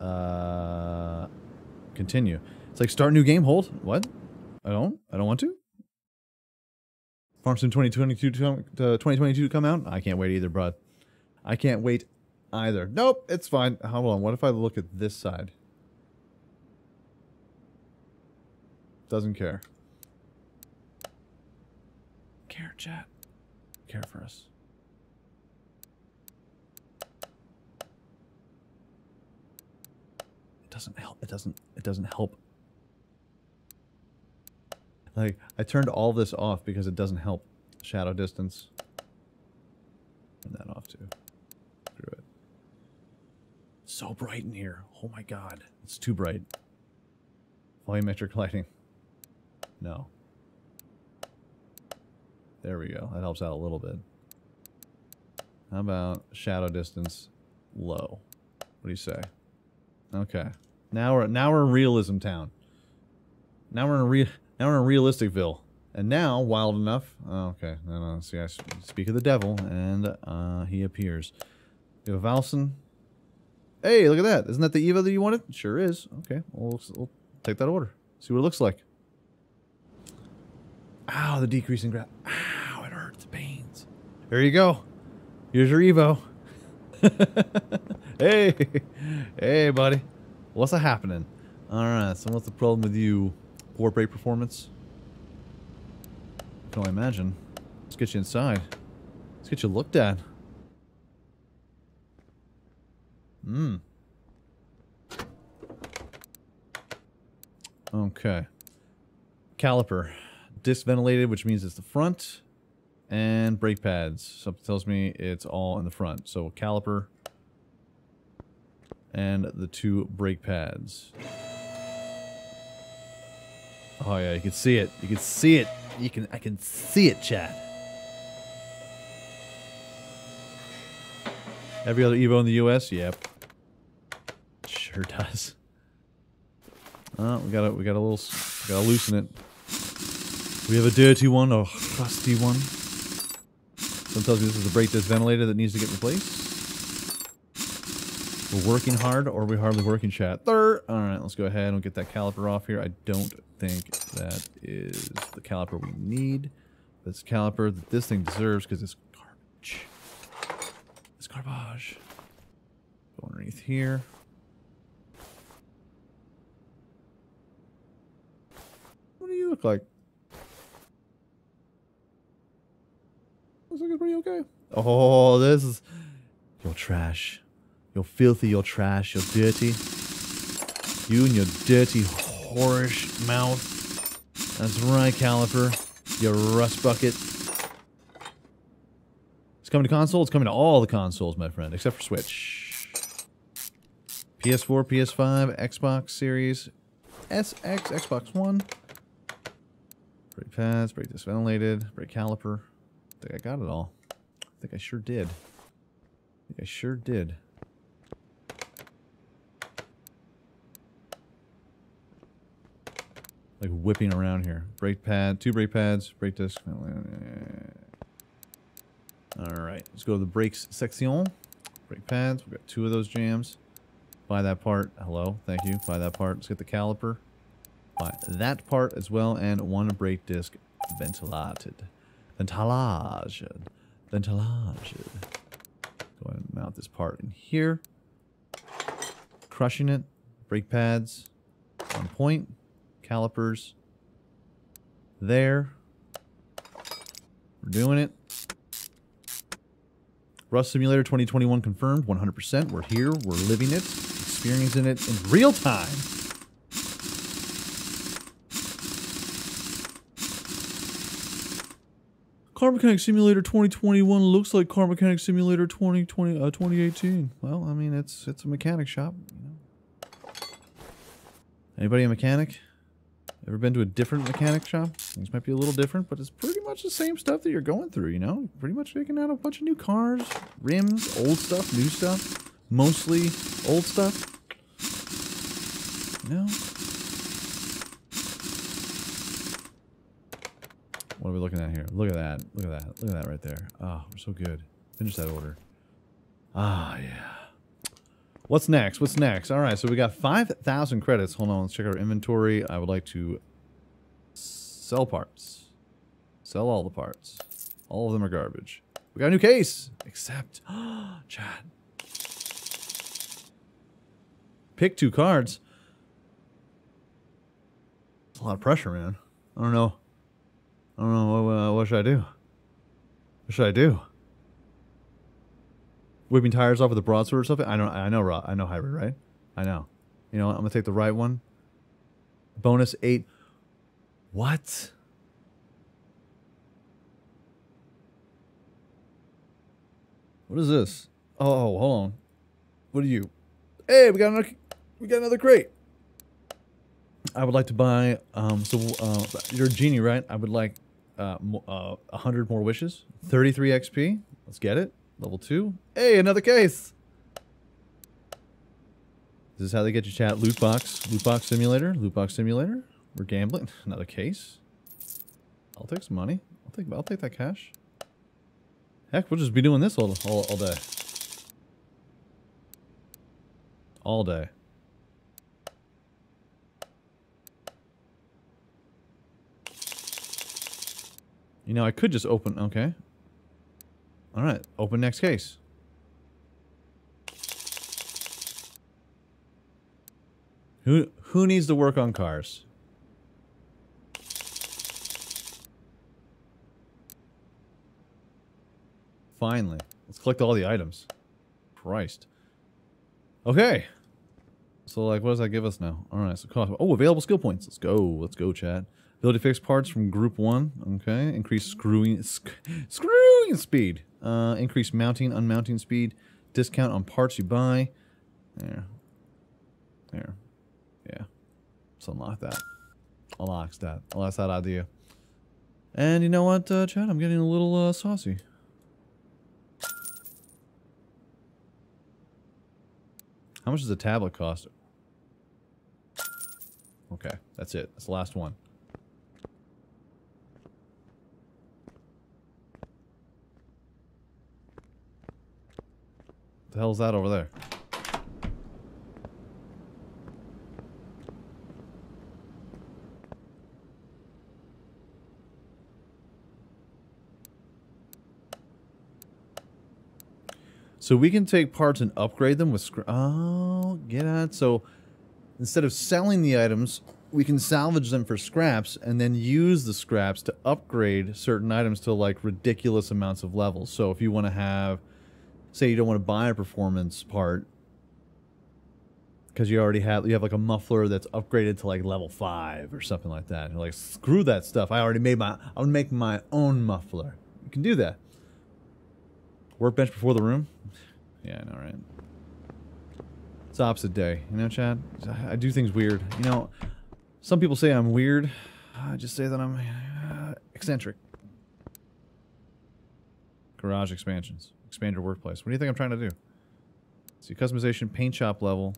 Uh, continue. It's like start new game. Hold. What? I don't. I don't want to. Farm Sim 2022 to, uh, 2022 come out. I can't wait either, bud. I can't wait either. Nope, it's fine. Hold on. What if I look at this side? Doesn't care. Care, chat. Care for us. It doesn't help. It doesn't. It doesn't help. Like I turned all this off because it doesn't help. Shadow distance. Turn that off too. Screw it. So bright in here. Oh my god. It's too bright. Volumetric lighting. No. There we go. That helps out a little bit. How about shadow distance low? What do you say? Okay. Now we're now we're in realism town. Now we're in real now we're in realisticville. And now, wild enough. Oh, okay. No, no. See, I speak of the devil, and uh, he appears. We have Valson. Hey, look at that. Isn't that the Evo that you wanted? Sure is. Okay, we'll, we'll take that order. See what it looks like. Ow, the decrease in gravity. Ow, it hurts. Pains. There you go. Here's your Evo. hey, hey, buddy. What's happening? All right. So what's the problem with you? Poor brake performance. Can I imagine? Let's get you inside. Let's get you looked at. Hmm. Okay. Caliper. Disc ventilated, which means it's the front and brake pads. Something tells me it's all in the front. So a caliper and the two brake pads. Oh yeah, you can see it. You can see it. You can I can see it, chat. Every other Evo in the US? Yep. Sure does. Oh, we got a we got a little Gotta loosen it. We have a dirty one, a rusty one. Someone tells me this is a brake disc ventilator that needs to get replaced. We're working hard, or we hardly working, chat. Third. All right, let's go ahead and get that caliper off here. I don't think that is the caliper we need. That's caliper that this thing deserves because it's garbage. It's garbage. Go underneath here. What do you look like? Looks like it's pretty okay. Oh, this is... You're trash. You're filthy, you're trash, you're dirty. You and your dirty, whorish mouth. That's right, Caliper. You rust bucket. It's coming to console. It's coming to all the consoles, my friend, except for Switch. PS4, PS5, Xbox Series, SX, Xbox One. Brake pads, brake disc ventilated, brake caliper. Think I got it all. I think I sure did. I I sure did. like whipping around here. Brake pad, two brake pads, brake disc. Alright, let's go to the brakes section. Brake pads, we've got two of those jams. Buy that part. Hello, thank you. Buy that part. Let's get the caliper. Buy that part as well, and one brake disc ventilated. Ventilage. Ventilage. Go ahead and mount this part in here. Crushing it. Brake pads. On point calipers there. We're doing it. Rust Simulator 2021 confirmed, 100%. We're here, we're living it, experiencing it in real time. Car Mechanic Simulator 2021 looks like Car Mechanic Simulator 2020, uh, 2018. Well, I mean, it's it's a mechanic shop. Anybody a mechanic? Ever been to a different mechanic shop? Things might be a little different, but it's pretty much the same stuff that you're going through, you know? Pretty much taking out a bunch of new cars, rims, old stuff, new stuff. Mostly old stuff. You know? What are we looking at here? Look at that. Look at that. Look at that right there. Oh, we're so good. Finish that order. Ah, yeah. What's next? What's next? All right, so we got 5,000 credits. Hold on, let's check our inventory. I would like to sell parts. Sell all the parts. All of them are garbage. We got a new case, except, Chad. Pick two cards. It's a lot of pressure, man. I don't know. I don't know. What, uh, what should I do? What should I do? whipping tires off with a broadsword or something. I know, I know, I know hybrid, right? I know. You know, I'm gonna take the right one. Bonus eight. What? What is this? Oh, hold on. What are you? Hey, we got another. We got another crate. I would like to buy. Um, so uh, you're a genie, right? I would like uh, uh, 100 more wishes. 33 XP. Let's get it. Level 2. Hey, another case! This is how they get you chat. Loot box. Loot box simulator. Loot box simulator. We're gambling. Another case. I'll take some money. I'll take I'll take that cash. Heck, we'll just be doing this all, all, all day. All day. You know, I could just open... Okay. All right, open next case. Who who needs to work on cars? Finally. Let's collect all the items. Christ. Okay. So, like, what does that give us now? All right, so cost. Oh, available skill points. Let's go. Let's go, Chad. Ability to fix parts from group one. Okay. Increase screwing, sc screwing speed. Uh, increase mounting, unmounting speed. Discount on parts you buy. There. There. Yeah. Something like that. Unlocks that. Unlocks that idea. And you know what, uh, Chad? I'm getting a little uh, saucy. How much does a tablet cost? Okay, that's it. That's the last one. Hell's that over there? So we can take parts and upgrade them with scrap. Oh, get it. So instead of selling the items, we can salvage them for scraps and then use the scraps to upgrade certain items to like ridiculous amounts of levels. So if you want to have, say, you don't want to buy a performance part because you already have you have like a muffler that's upgraded to like level five or something like that. You're like screw that stuff. I already made my. I would make my own muffler. You can do that. Workbench before the room. Yeah, I know, right? It's opposite day. You know, Chad? I do things weird. You know, some people say I'm weird. I just say that I'm uh, eccentric. Garage expansions. Expand your workplace. What do you think I'm trying to do? See, customization, paint shop level,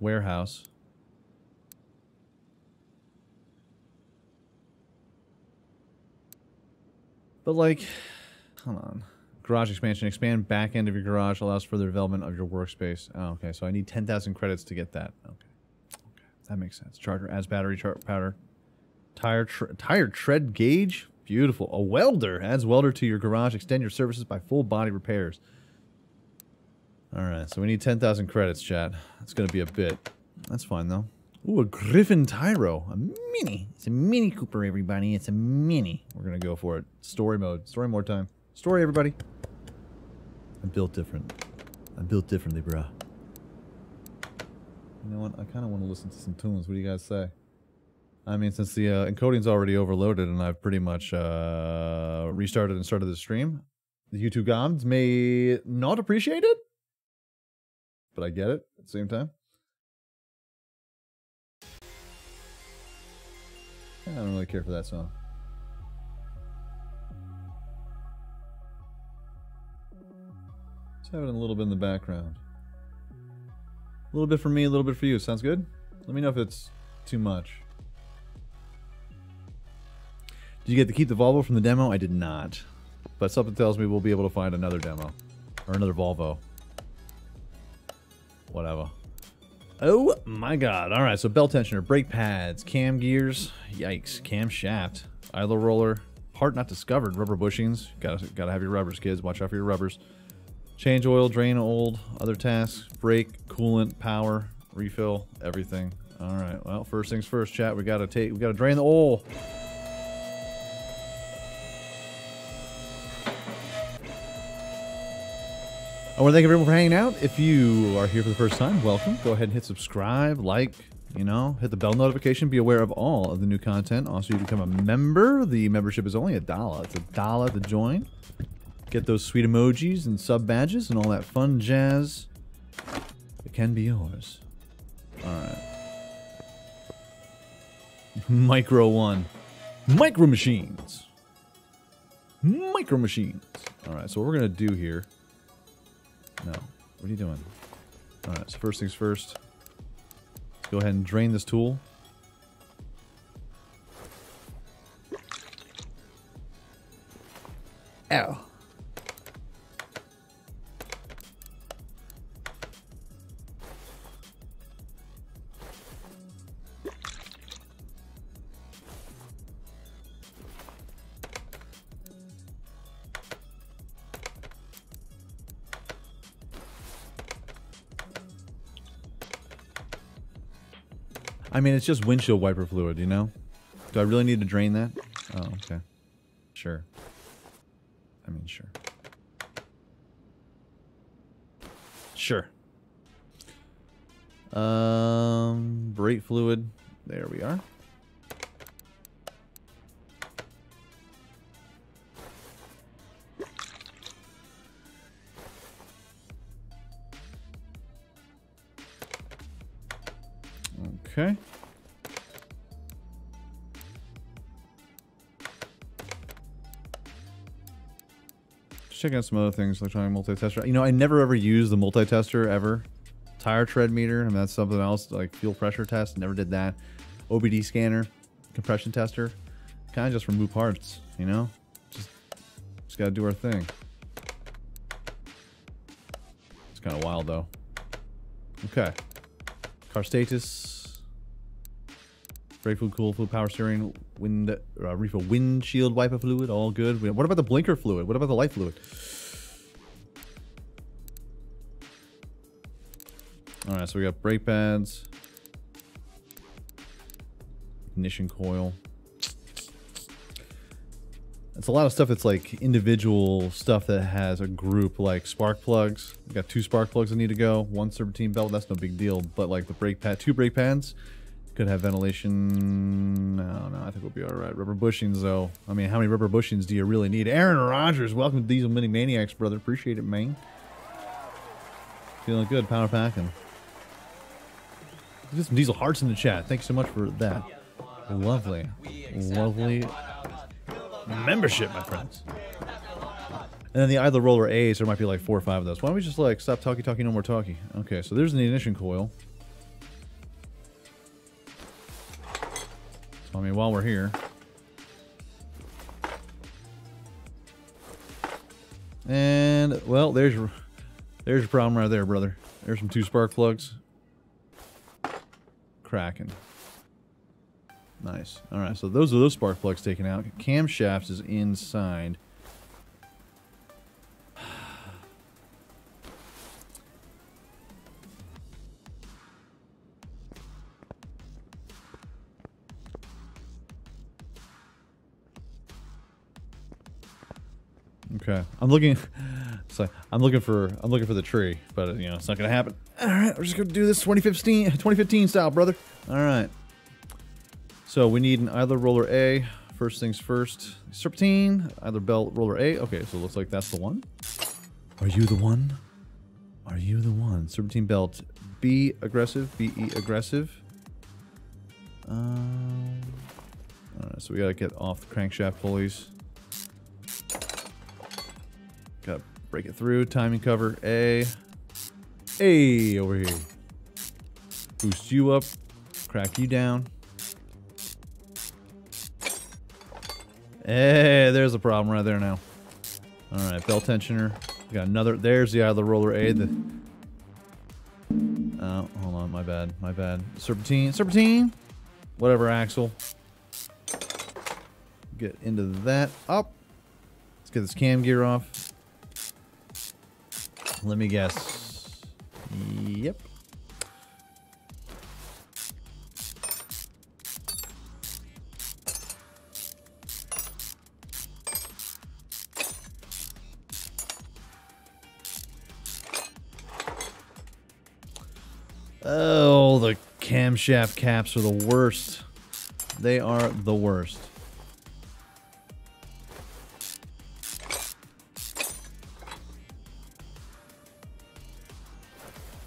warehouse. But like, hold on. Garage expansion. Expand back end of your garage allows further development of your workspace. Oh, okay. So I need 10,000 credits to get that. Okay. Okay. That makes sense. Charger adds battery char powder. Tire, tire tread gauge. Beautiful. A welder adds welder to your garage. Extend your services by full body repairs. All right. So we need 10,000 credits, chat. That's going to be a bit. That's fine, though. Ooh, a Griffin Tyro. A mini. It's a Mini Cooper, everybody. It's a mini. We're going to go for it. Story mode. Story more time. Story, everybody. I'm built different. I'm built differently, bruh. You know what? I kind of want to listen to some tunes. What do you guys say? I mean, since the uh, encoding's already overloaded and I've pretty much uh, restarted and started the stream, the YouTube gods may not appreciate it, but I get it at the same time. I don't really care for that song. Let's have it a little bit in the background. A little bit for me, a little bit for you. Sounds good? Let me know if it's too much. Did you get to keep the Volvo from the demo? I did not. But something tells me we'll be able to find another demo. Or another Volvo. Whatever. Oh my god. Alright, so belt tensioner, brake pads, cam gears, yikes, cam shaft, idler roller, part not discovered, rubber bushings. Gotta, gotta have your rubbers, kids. Watch out for your rubbers. Change oil, drain old, other tasks, brake, coolant, power, refill, everything. All right. Well, first things first, chat. We gotta take. We gotta drain the oil. I want to thank everyone for hanging out. If you are here for the first time, welcome. Go ahead and hit subscribe, like, you know, hit the bell notification. Be aware of all of the new content. Also, you become a member. The membership is only a dollar. It's a dollar to join. Get those sweet emojis and sub badges and all that fun jazz. It can be yours. Alright. Micro one. Micro machines. Micro machines. Alright, so what we're gonna do here. No. What are you doing? Alright, so first things first. Let's go ahead and drain this tool. Ow. I mean, it's just windshield wiper fluid, you know? Do I really need to drain that? Oh, okay. Sure. I mean, sure. Sure. Um, brake fluid. There we are. Okay. Checking out some other things, electronic multi-tester. You know, I never ever used the multi-tester ever. Tire tread meter, and that's something else, like fuel pressure test. Never did that. OBD scanner, compression tester, kind of just remove parts, you know? Just, just gotta do our thing. It's kind of wild though. Okay. Car status. Brake fluid, cool fluid, power steering, wind, uh, refill windshield wiper fluid, all good. What about the blinker fluid? What about the light fluid? All right, so we got brake pads, ignition coil. It's a lot of stuff that's like individual stuff that has a group like spark plugs. We got two spark plugs that need to go. One serpentine belt, that's no big deal. But like the brake pad, two brake pads could have ventilation. No, no, I think we'll be all right. Rubber bushings though. I mean, how many rubber bushings do you really need? Aaron Rogers, welcome to Diesel Mini Maniacs, brother. Appreciate it, man. Feeling good, power packing. Get some diesel hearts in the chat. Thanks so much for that. Lovely, lovely membership, my friends. And then the idler roller A's, there might be like four or five of those. Why don't we just like stop talkie talkie, no more talkie? Okay, so there's the ignition coil. So, I mean, while we're here. And, well, there's your, there's your problem right there, brother. There's some two spark plugs. Cracking. Nice. All right, so those are those spark plugs taken out. Camshafts is inside. Okay, I'm looking. So I'm looking for I'm looking for the tree, but you know it's not gonna happen. All right, we're just gonna do this 2015 2015 style, brother. All right. So we need an idler roller A. First things first. Serpentine, either belt roller A. Okay, so it looks like that's the one. Are you the one? Are you the one? Serpentine belt B aggressive, BE aggressive. Um, all right, so we gotta get off the crankshaft pulleys. Break it through. Timing cover A. A over here. Boost you up. Crack you down. Hey, there's a problem right there now. All right, belt tensioner. We got another. There's the other roller A. The. Oh, uh, hold on. My bad. My bad. Serpentine. Serpentine. Whatever, Axle. Get into that. Up. Let's get this cam gear off. Let me guess. Yep. Oh, the camshaft caps are the worst. They are the worst.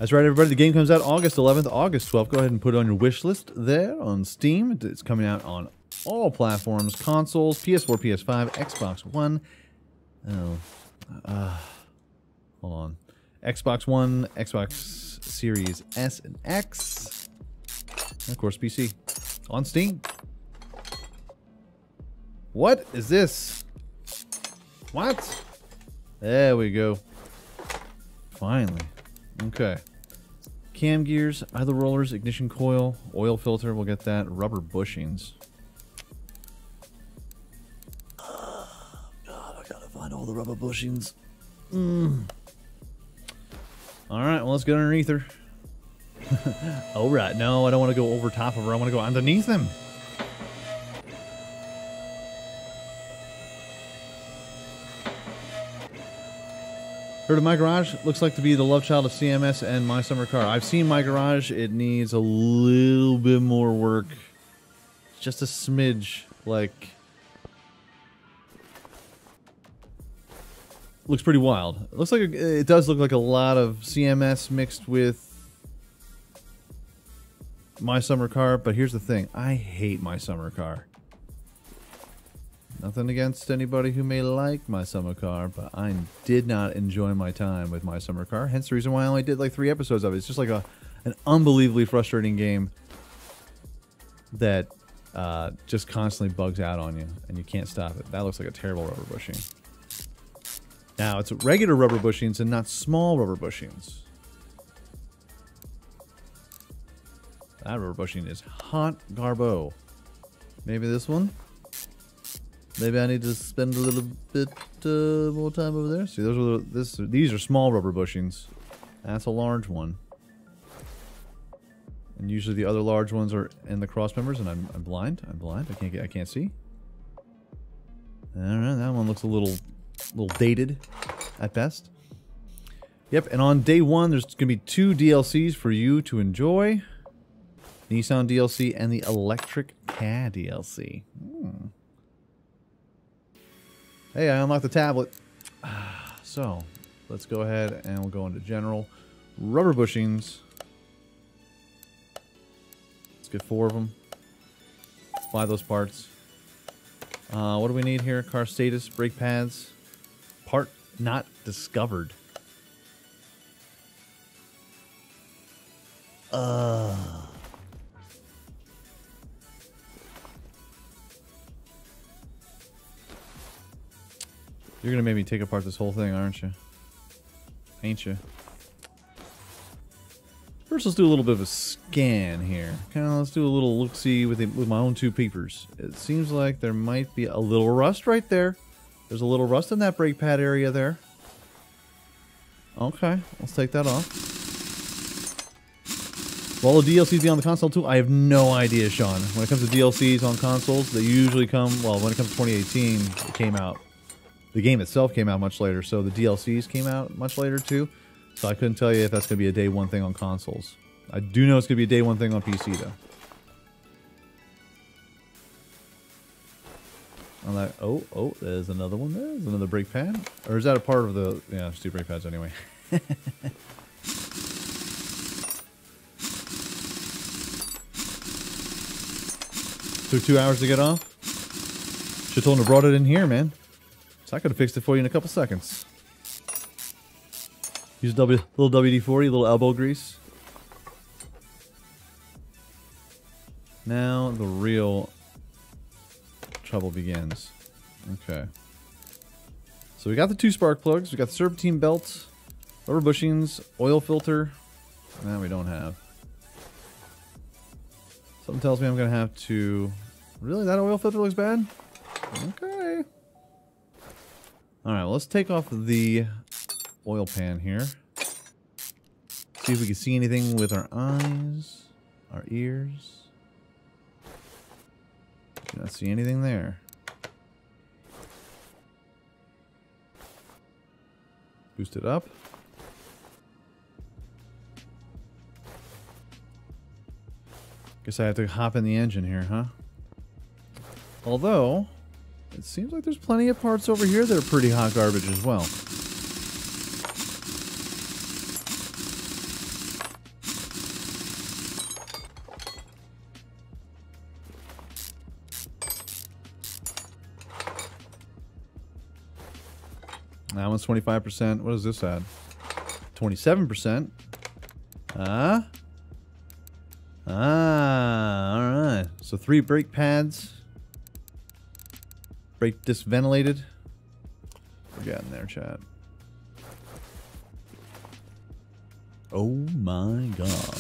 That's right, everybody. The game comes out August 11th, August 12th. Go ahead and put it on your wish list there on Steam. It's coming out on all platforms, consoles, PS4, PS5, Xbox One. Oh, uh, hold on. Xbox One, Xbox Series S and X, and of course PC on Steam. What is this? What? There we go. Finally. Okay. Cam gears, idler rollers, ignition coil, oil filter, we'll get that. Rubber bushings. God, I gotta find all the rubber bushings. Mm. Alright, well, let's get underneath her. Alright, no, I don't want to go over top of her. I want to go underneath him. Heard of My Garage? Looks like to be the love child of CMS and My Summer Car. I've seen My Garage. It needs a little bit more work. Just a smidge. Like... Looks pretty wild. Looks like a, it does look like a lot of CMS mixed with My Summer Car. But here's the thing. I hate My Summer Car. Nothing against anybody who may like my summer car, but I did not enjoy my time with my summer car. Hence the reason why I only did like three episodes of it. It's just like a an unbelievably frustrating game. that uh, just constantly bugs out on you and you can't stop it. That looks like a terrible rubber bushing. Now, it's regular rubber bushings and not small rubber bushings. That rubber bushing is hot garbo. Maybe this one? Maybe I need to spend a little bit uh, more time over there. See, those are the, this. These are small rubber bushings. That's a large one. And usually the other large ones are in the cross members, and I'm, I'm blind. I'm blind. I can't get. I can't see. All right, that one looks a little, little dated, at best. Yep, and on day one, there's gonna be two DLCs for you to enjoy. Nissan DLC and the Electric Car DLC. Hmm. Hey, I unlocked the tablet. So, let's go ahead and we'll go into general. Rubber bushings. Let's get four of them. Buy those parts. Uh, what do we need here? Car status, brake pads. Part not discovered. Uh. You're gonna make me take apart this whole thing, aren't you? Ain't you? First, let's do a little bit of a scan here. Kind of, let's do a little look-see with, with my own two peepers. It seems like there might be a little rust right there. There's a little rust in that brake pad area there. Okay, let's take that off. Will the DLCs be on the console too? I have no idea, Sean. When it comes to DLCs on consoles, they usually come, well, when it comes to 2018, it came out the game itself came out much later, so the DLCs came out much later too. So I couldn't tell you if that's going to be a day one thing on consoles. I do know it's going to be a day one thing on PC though. I'm like, oh, oh, there's another one there. There's another brake pad. Or is that a part of the... Yeah, it's two brake pads anyway. Took two hours to get off. Should've told him to brought it in here, man. So I could have fixed it for you in a couple seconds. Use w, little WD-40, little elbow grease. Now the real trouble begins. Okay. So we got the two spark plugs, we got the serpentine belt, rubber bushings, oil filter. Now we don't have. Something tells me I'm going to have to... Really? That oil filter looks bad? Okay. Alright, well, let's take off the oil pan here. See if we can see anything with our eyes, our ears. Do not see anything there. Boost it up. Guess I have to hop in the engine here, huh? Although, it seems like there's plenty of parts over here that are pretty hot garbage as well. That one's 25%. What does this add? 27%. Ah. Ah, alright. So three brake pads. Brake disc ventilated. Forgot in there, chat. Oh my god.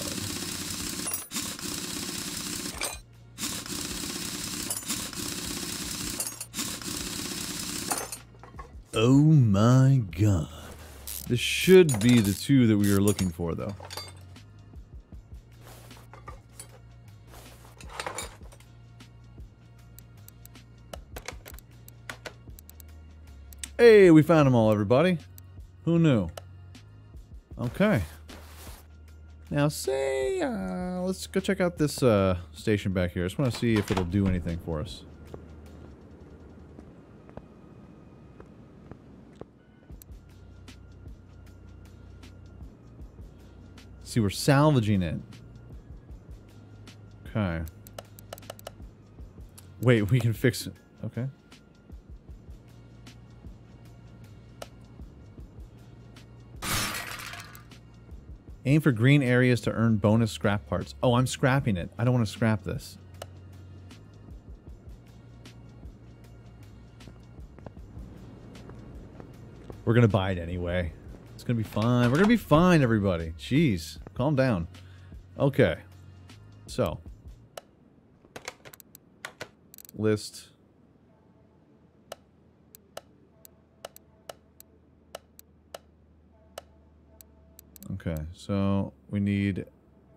Oh my god. This should be the two that we were looking for, though. Hey, we found them all, everybody. Who knew? Okay. Now, say, uh, let's go check out this uh, station back here. I just want to see if it'll do anything for us. See, we're salvaging it. Okay. Wait, we can fix it. Okay. Aim for green areas to earn bonus scrap parts. Oh, I'm scrapping it. I don't want to scrap this. We're going to buy it anyway. It's going to be fine. We're going to be fine, everybody. Jeez. Calm down. Okay. So. List. Okay, so we need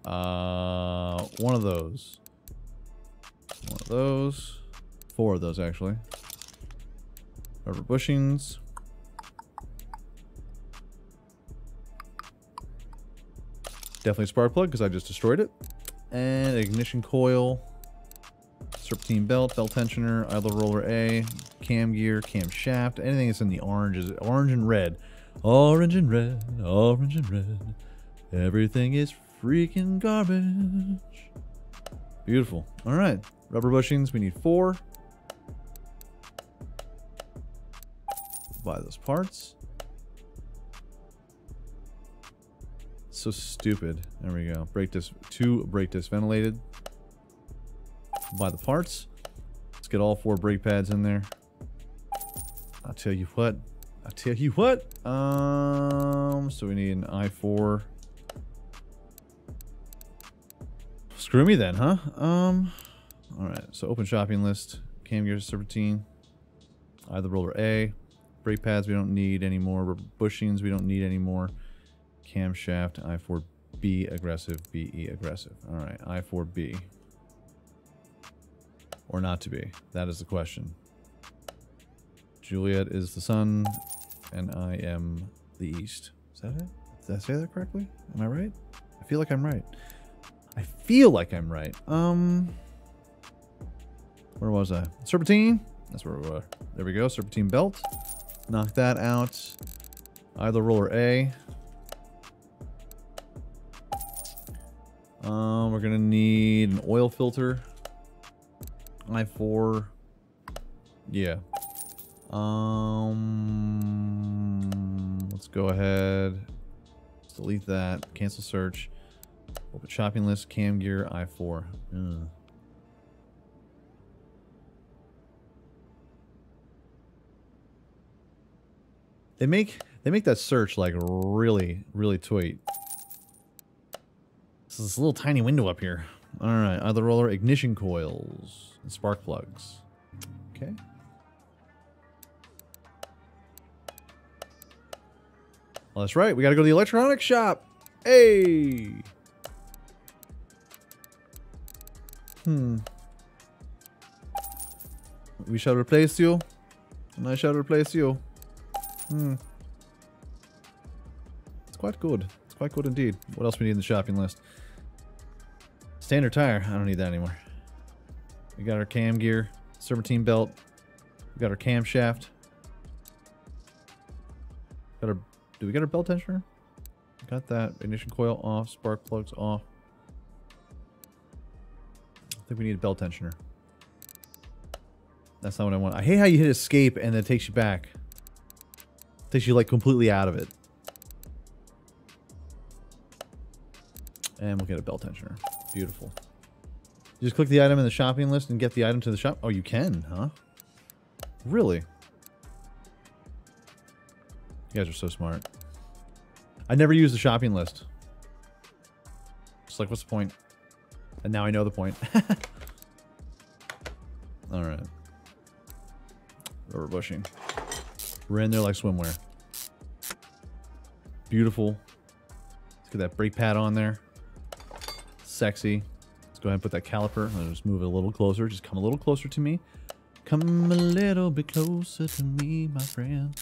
uh, one of those. One of those. Four of those, actually. Rubber bushings. Definitely spark plug because I just destroyed it. And ignition coil. Serpentine belt, belt tensioner, idler roller A, cam gear, cam shaft. Anything that's in the orange is orange and red. Orange and red, orange and red. Everything is freaking garbage. Beautiful. All right. Rubber bushings, we need four. Buy those parts. So stupid. There we go. Brake disc, two brake disc ventilated. Buy the parts. Let's get all four brake pads in there. I'll tell you what. I'll tell you what. Um, so we need an i4. Screw me then, huh? Um, all right. So open shopping list. Cam gear serpentine. Idler roller A. Brake pads we don't need anymore. Rubber bushings we don't need anymore. Camshaft I4B aggressive. BE aggressive. All right. I4B or not to be? That is the question. Juliet is the sun, and I am the east. Is that it? Did I say that correctly? Am I right? I feel like I'm right. I feel like I'm right. Um, where was I? Serpentine. That's where we were. There we go. Serpentine belt. Knock that out. Idler roller A. Um, we're gonna need an oil filter. I4. Yeah. Um, let's go ahead. Let's delete that. Cancel search. Open shopping list. Cam gear. I4. Ugh. They make they make that search like really really tweet. This is this little tiny window up here. All right, other roller ignition coils and spark plugs. Okay. Well, that's right. We got to go to the electronics shop. Hey. Hmm. We shall replace you. And I shall replace you. Hmm. It's quite good. It's quite good indeed. What else we need in the shopping list? Standard tire. I don't need that anymore. We got our cam gear, serpentine belt. We got our camshaft. Got our. Do we got our belt tensioner? Got that. Ignition coil off. Spark plugs off. I think we need a belt tensioner. That's not what I want. I hate how you hit escape and it takes you back. It takes you like completely out of it. And we'll get a belt tensioner. Beautiful. You just click the item in the shopping list and get the item to the shop? Oh, you can, huh? Really? You guys are so smart. I never use the shopping list. Just like, what's the point? And now I know the point. Alright. Rubber bushing. We're in there like swimwear. Beautiful. Let's get that brake pad on there. Sexy. Let's go ahead and put that caliper. I'll just move it a little closer. Just come a little closer to me. Come a little bit closer to me, my friend.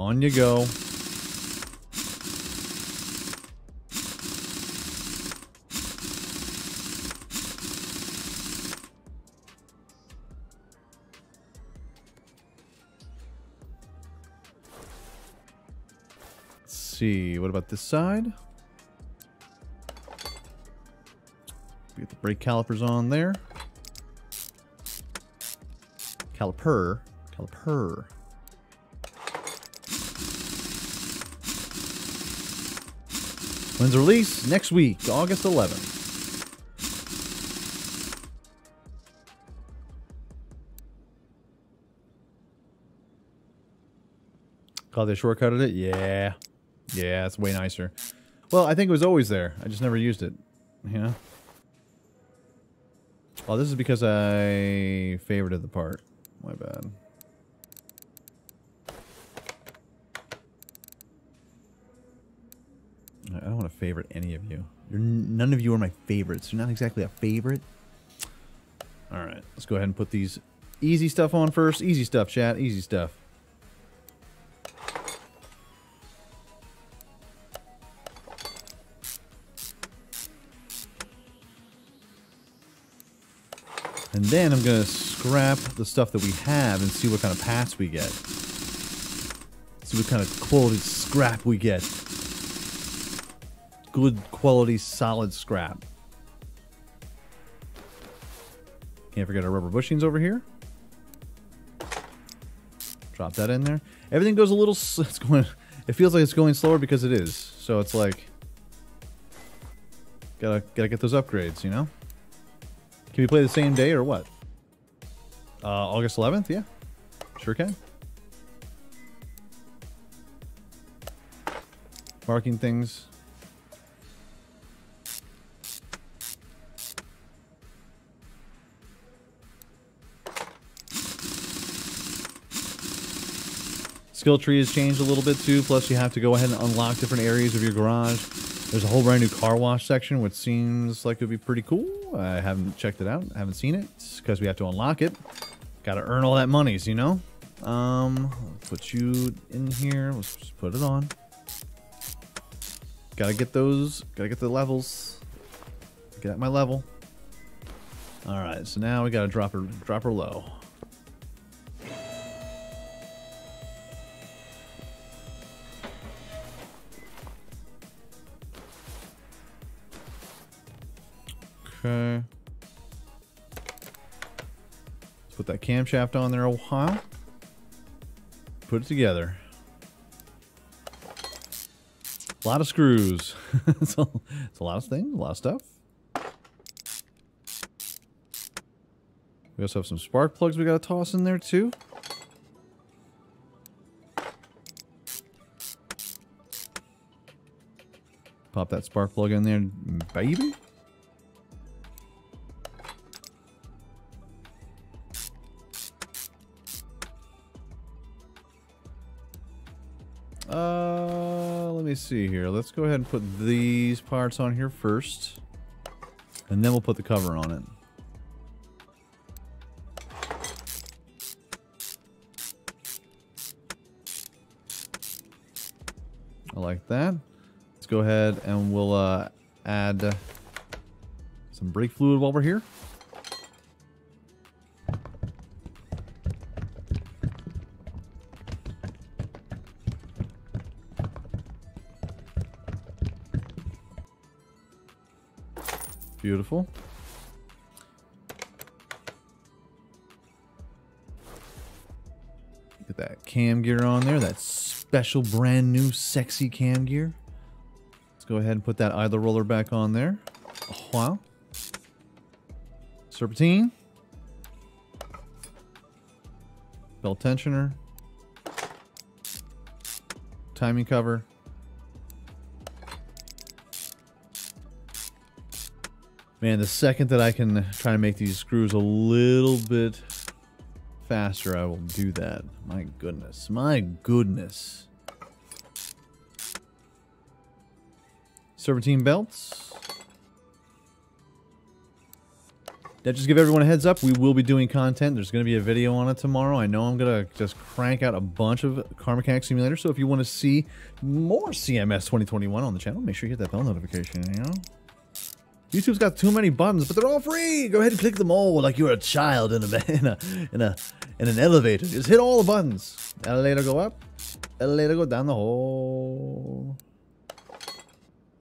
On you go. Let's see. What about this side? Get the brake calipers on there. Caliper. Caliper. When's release? Next week, August 11th. Oh, they shortcutted it? Yeah. Yeah, it's way nicer. Well, I think it was always there. I just never used it. You know? Oh, this is because I favorited the part. My bad. I don't want to favorite any of you. You're none of you are my favorites. You're not exactly a favorite. All right, let's go ahead and put these easy stuff on first. Easy stuff, chat. Easy stuff. And then I'm going to scrap the stuff that we have and see what kind of pass we get. See what kind of quality scrap we get. Good quality solid scrap. Can't forget our rubber bushings over here. Drop that in there. Everything goes a little... It's going... It feels like it's going slower because it is. So it's like... Gotta, gotta get those upgrades, you know? Can we play the same day or what? Uh, August 11th? Yeah. Sure can. Marking things. Skill tree has changed a little bit too. Plus, you have to go ahead and unlock different areas of your garage. There's a whole brand new car wash section, which seems like it would be pretty cool. I haven't checked it out. I haven't seen it because we have to unlock it. Got to earn all that monies, you know? Um, put you in here. Let's just put it on. Gotta get those. Gotta get the levels. Get at my level. All right, so now we gotta drop her, drop her low. Okay. Let's put that camshaft on there a while. Put it together. A lot of screws. it's, a, it's a lot of things, a lot of stuff. We also have some spark plugs we got to toss in there too. Pop that spark plug in there, baby. See here. Let's go ahead and put these parts on here first. And then we'll put the cover on it. I like that. Let's go ahead and we'll uh, add some brake fluid while we're here. Beautiful. Get that cam gear on there. That special brand new sexy cam gear. Let's go ahead and put that idler roller back on there. Oh, wow. Serpentine. Belt tensioner. Timing cover. Man, the second that I can try to make these screws a little bit faster, I will do that. My goodness. My goodness. Serpentine belts. That just give everyone a heads up. We will be doing content. There's going to be a video on it tomorrow. I know I'm going to just crank out a bunch of Car Mechanic Simulator. So if you want to see more CMS 2021 on the channel, make sure you hit that bell notification, you know? YouTube's got too many buttons, but they're all free. Go ahead and click them all like you're a child in a in a in a in an elevator. Just hit all the buttons. Elevator go up. Elevator go down the hole.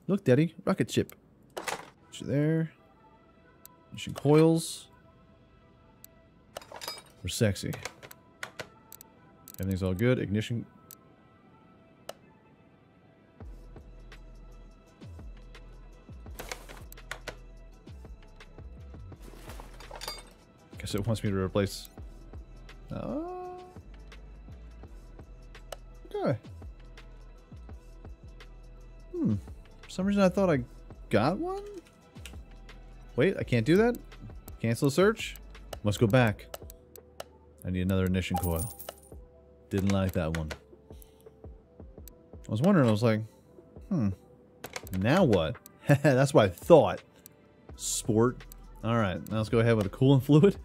Look, Daddy, rocket ship. Put you there. Mission coils. We're sexy. Everything's all good. Ignition Guess it wants me to replace. Oh. Okay. Hmm. For some reason I thought I got one? Wait, I can't do that? Cancel search? Must go back. I need another ignition coil. Didn't like that one. I was wondering, I was like, hmm. Now what? That's what I thought. Sport. Alright, now let's go ahead with a coolant fluid.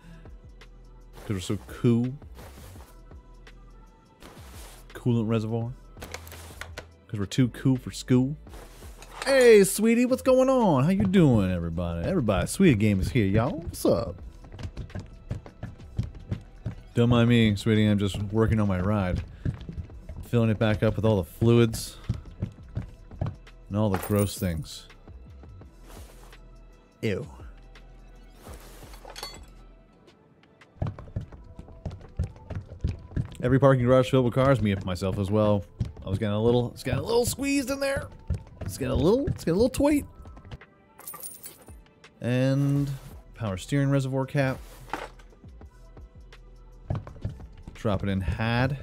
Because we're so cool. Coolant reservoir. Because we're too cool for school. Hey, sweetie, what's going on? How you doing, everybody? Everybody, Sweetie Game is here, y'all. What's up? Don't mind me, sweetie. I'm just working on my ride. Filling it back up with all the fluids. And all the gross things. Ew. Every parking garage filled with cars, me myself as well. I was getting a little, it's getting a little squeezed in there. It's getting a little, it's getting a little tweet. And power steering reservoir cap. Drop it in had.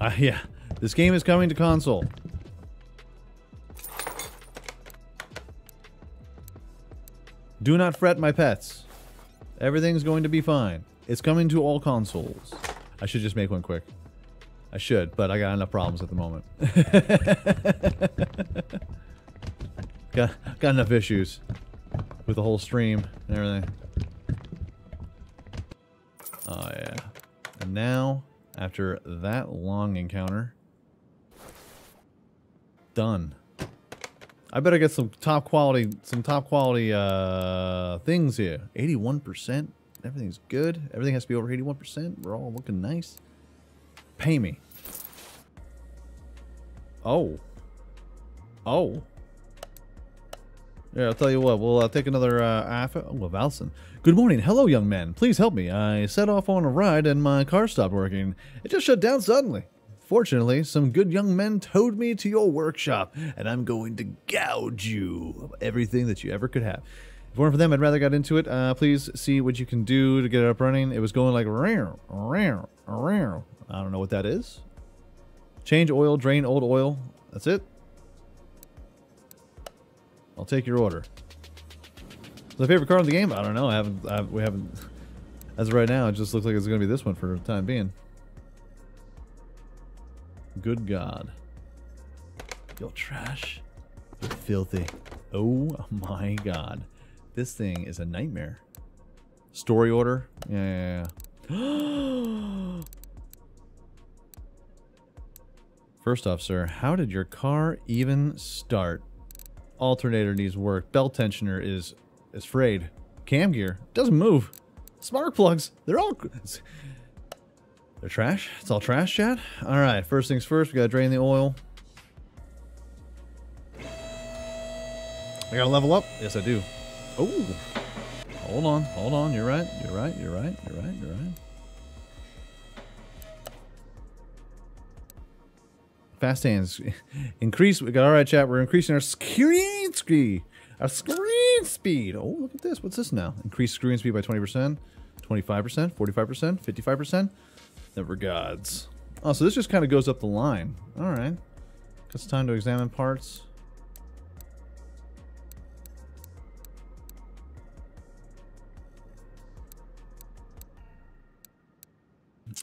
Uh, yeah, this game is coming to console. Do not fret, my pets. Everything's going to be fine. It's coming to all consoles. I should just make one quick. I should, but I got enough problems at the moment. got, got enough issues with the whole stream and everything. Oh, yeah. And now, after that long encounter, done. I better get some top quality, some top quality uh, things here. 81%. Everything's good. Everything has to be over 81%. We're all looking nice. Pay me. Oh. Oh. Yeah, I'll tell you what. We'll uh, take another uh, alpha. Oh, Valson. Good morning. Hello, young man. Please help me. I set off on a ride and my car stopped working. It just shut down suddenly. Fortunately, some good young men towed me to your workshop, and I'm going to gouge you of everything that you ever could have. If it weren't for them, I'd rather got into it. Uh, please see what you can do to get it up running. It was going like rare, I don't know what that is. Change oil, drain old oil. That's it. I'll take your order. The favorite car in the game? I don't know. I haven't. I, we haven't. As of right now, it just looks like it's going to be this one for the time being. Good God. You're trash. You're filthy. Oh my God. This thing is a nightmare. Story order? Yeah, yeah, yeah. First off, sir, how did your car even start? Alternator needs work. Belt tensioner is is frayed. Cam gear doesn't move. Spark plugs, they're all they're trash. It's all trash, Chad. All right, first things first, we gotta drain the oil. I gotta level up. Yes, I do. Oh, hold on, hold on. You're right. You're right. You're right. You're right. You're right. Fast hands. Increase. We got all right, chat. We're increasing our screen speed. Our screen speed. Oh, look at this. What's this now? Increase screen speed by 20%, 25%, 45%, 55%. Never gods. Oh, so this just kind of goes up the line. All right. It's time to examine parts.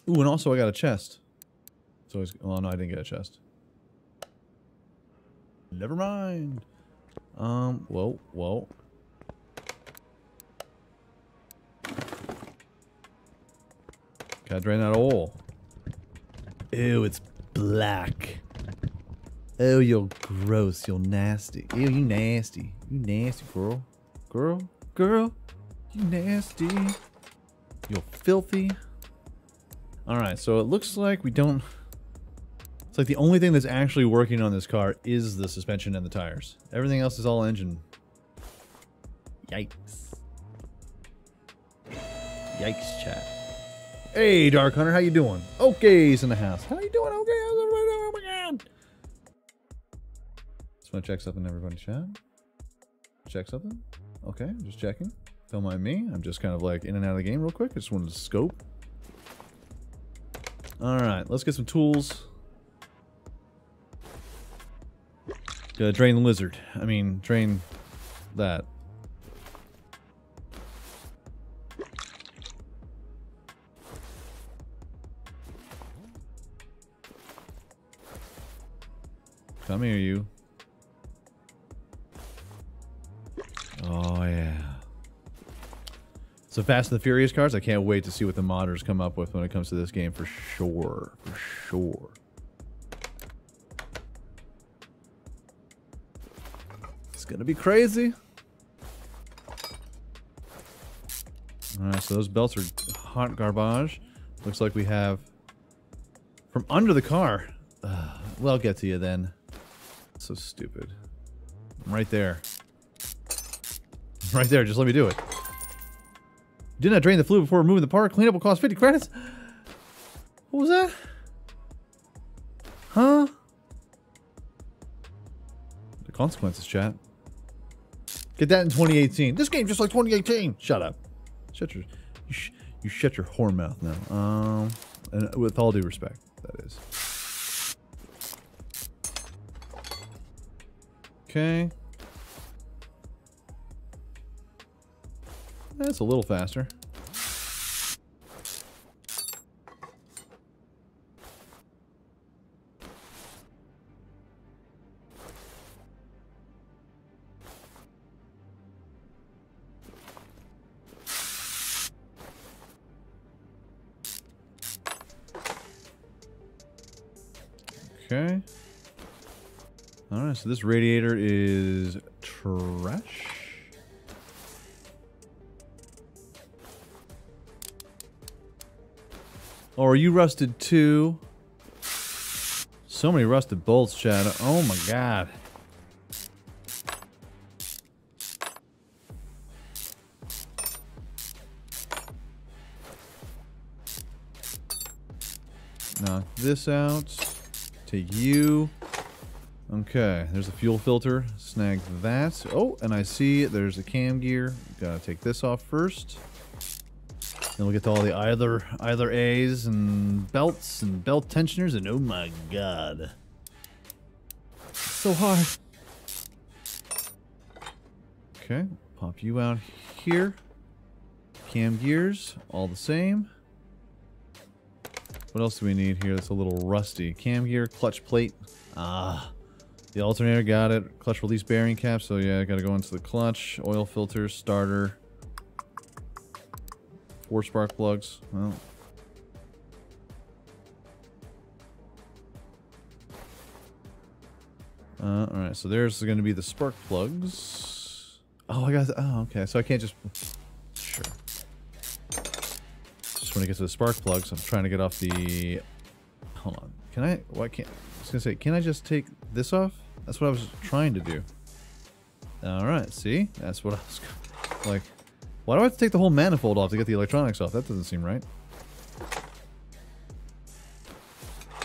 Ooh, and also I got a chest. So, well, no, I didn't get a chest. Never mind. Um, whoa, whoa. Gotta drain that oil. Ew, it's black. Oh, you're gross. You're nasty. Ew, you nasty. You nasty, girl. Girl, girl. You nasty. You're filthy. Alright, so it looks like we don't... It's like the only thing that's actually working on this car is the suspension and the tires. Everything else is all engine. Yikes. Yikes, chat. Hey, Dark Hunter, how you doing? Okay's in the house. How you doing? Okay, how's everybody doing? Oh my god. Just want to check something, everybody. Chat. Check something. Okay, just checking. Don't mind me. I'm just kind of like in and out of the game real quick. I just wanted to scope. All right, let's get some tools. Gotta drain the lizard. I mean, drain that. Come here, you. Oh, yeah. So Fast and the Furious cars, I can't wait to see what the modders come up with when it comes to this game for sure. For sure. It's gonna be crazy. Alright, so those belts are hot garbage. Looks like we have from under the car. Uh, well, get to you then. So stupid. I'm right there. Right there, just let me do it. Did not drain the fluid before removing the part. Cleanup will cost 50 credits. What was that? Huh? The consequences, chat. Get that in 2018. This game just like 2018. Shut up. Shut your, you, sh you shut your whore mouth now. Um, and with all due respect, that is. Okay. That's a little faster. This radiator is trash. Oh, are you rusted too? So many rusted bolts, Chad. Oh my god. Knock this out. Take you. Okay, there's a fuel filter. Snag that. Oh, and I see there's a cam gear. Gotta take this off first. Then we'll get to all the either either A's and belts and belt tensioners and oh my god. So hard. Okay, pop you out here. Cam gears, all the same. What else do we need here that's a little rusty? Cam gear, clutch plate. Ah. The alternator, got it. Clutch release bearing cap, so yeah, I gotta go into the clutch. Oil filter, starter. Four spark plugs. Well. Uh, alright, so there's going to be the spark plugs. Oh, I got... Oh, okay. So I can't just... Sure. Just want to get to the spark plugs. I'm trying to get off the... Hold on. Can I... Why can't... I was to say, can I just take this off? That's what I was trying to do. Alright, see? That's what I was... Like... Why do I have to take the whole manifold off to get the electronics off? That doesn't seem right.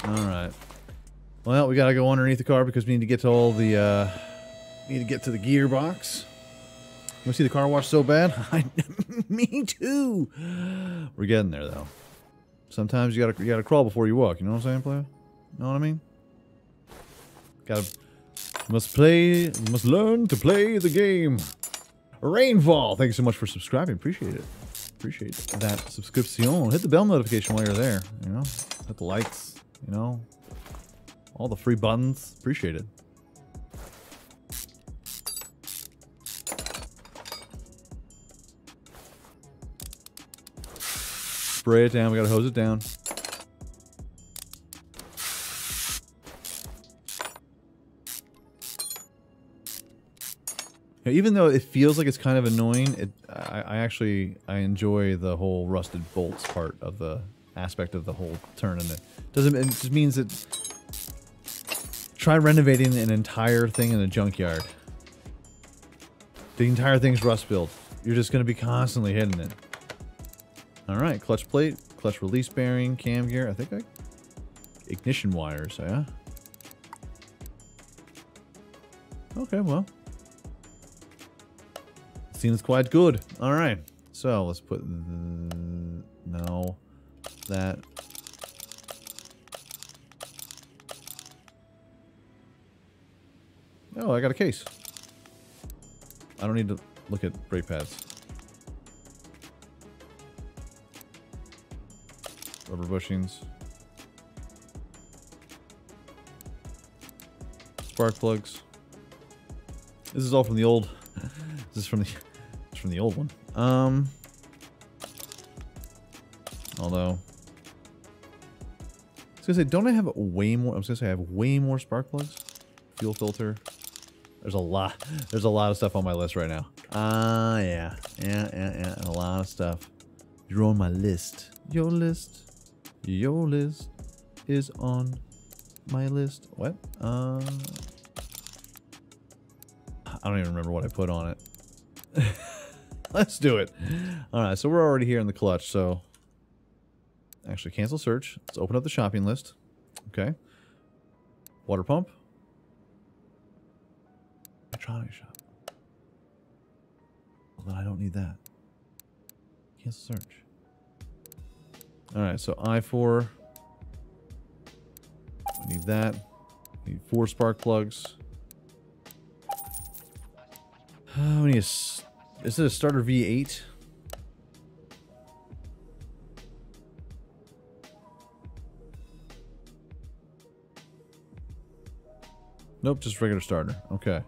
Alright. Well, we gotta go underneath the car because we need to get to all the, uh... Need to get to the gearbox. You want to see the car wash so bad? Me too! We're getting there, though. Sometimes you gotta, you gotta crawl before you walk. You know what I'm saying, player? You know what I mean? Gotta... Must play... Must learn to play the game. Rainfall, thank you so much for subscribing. Appreciate it. Appreciate that subscription. Hit the bell notification while you're there. You know, hit the likes. You know, all the free buttons. Appreciate it. Spray it down. We gotta hose it down. Even though it feels like it's kind of annoying, it I, I, actually I enjoy the whole rusted bolts part of the aspect of the whole it doesn't. It just means that try renovating an entire thing in a junkyard. The entire thing's rust built. You're just going to be constantly hitting it. All right, clutch plate, clutch release bearing, cam gear. I think I ignition wires. Yeah. Okay, well, seems quite good. All right. So let's put the, no, that. Oh, I got a case. I don't need to look at brake pads. Rubber bushings. Spark plugs. This is all from the old. this is from the from the old one. Um. Although. I was gonna say, don't I have way more? I was gonna say I have way more spark plugs. Fuel filter. There's a lot. There's a lot of stuff on my list right now. Ah, uh, yeah, yeah, yeah, yeah, a lot of stuff. You're on my list. Your list. Your list is on my list. What? Uh, I don't even remember what I put on it. Let's do it. All right, so we're already here in the clutch, so actually cancel search. Let's open up the shopping list. Okay. Water pump. Electronic shop. Well, then I don't need that. Cancel search. All right, so I4. We need that. We need four spark plugs. Uh, we need a, is it a starter V8? Nope, just regular starter. Okay.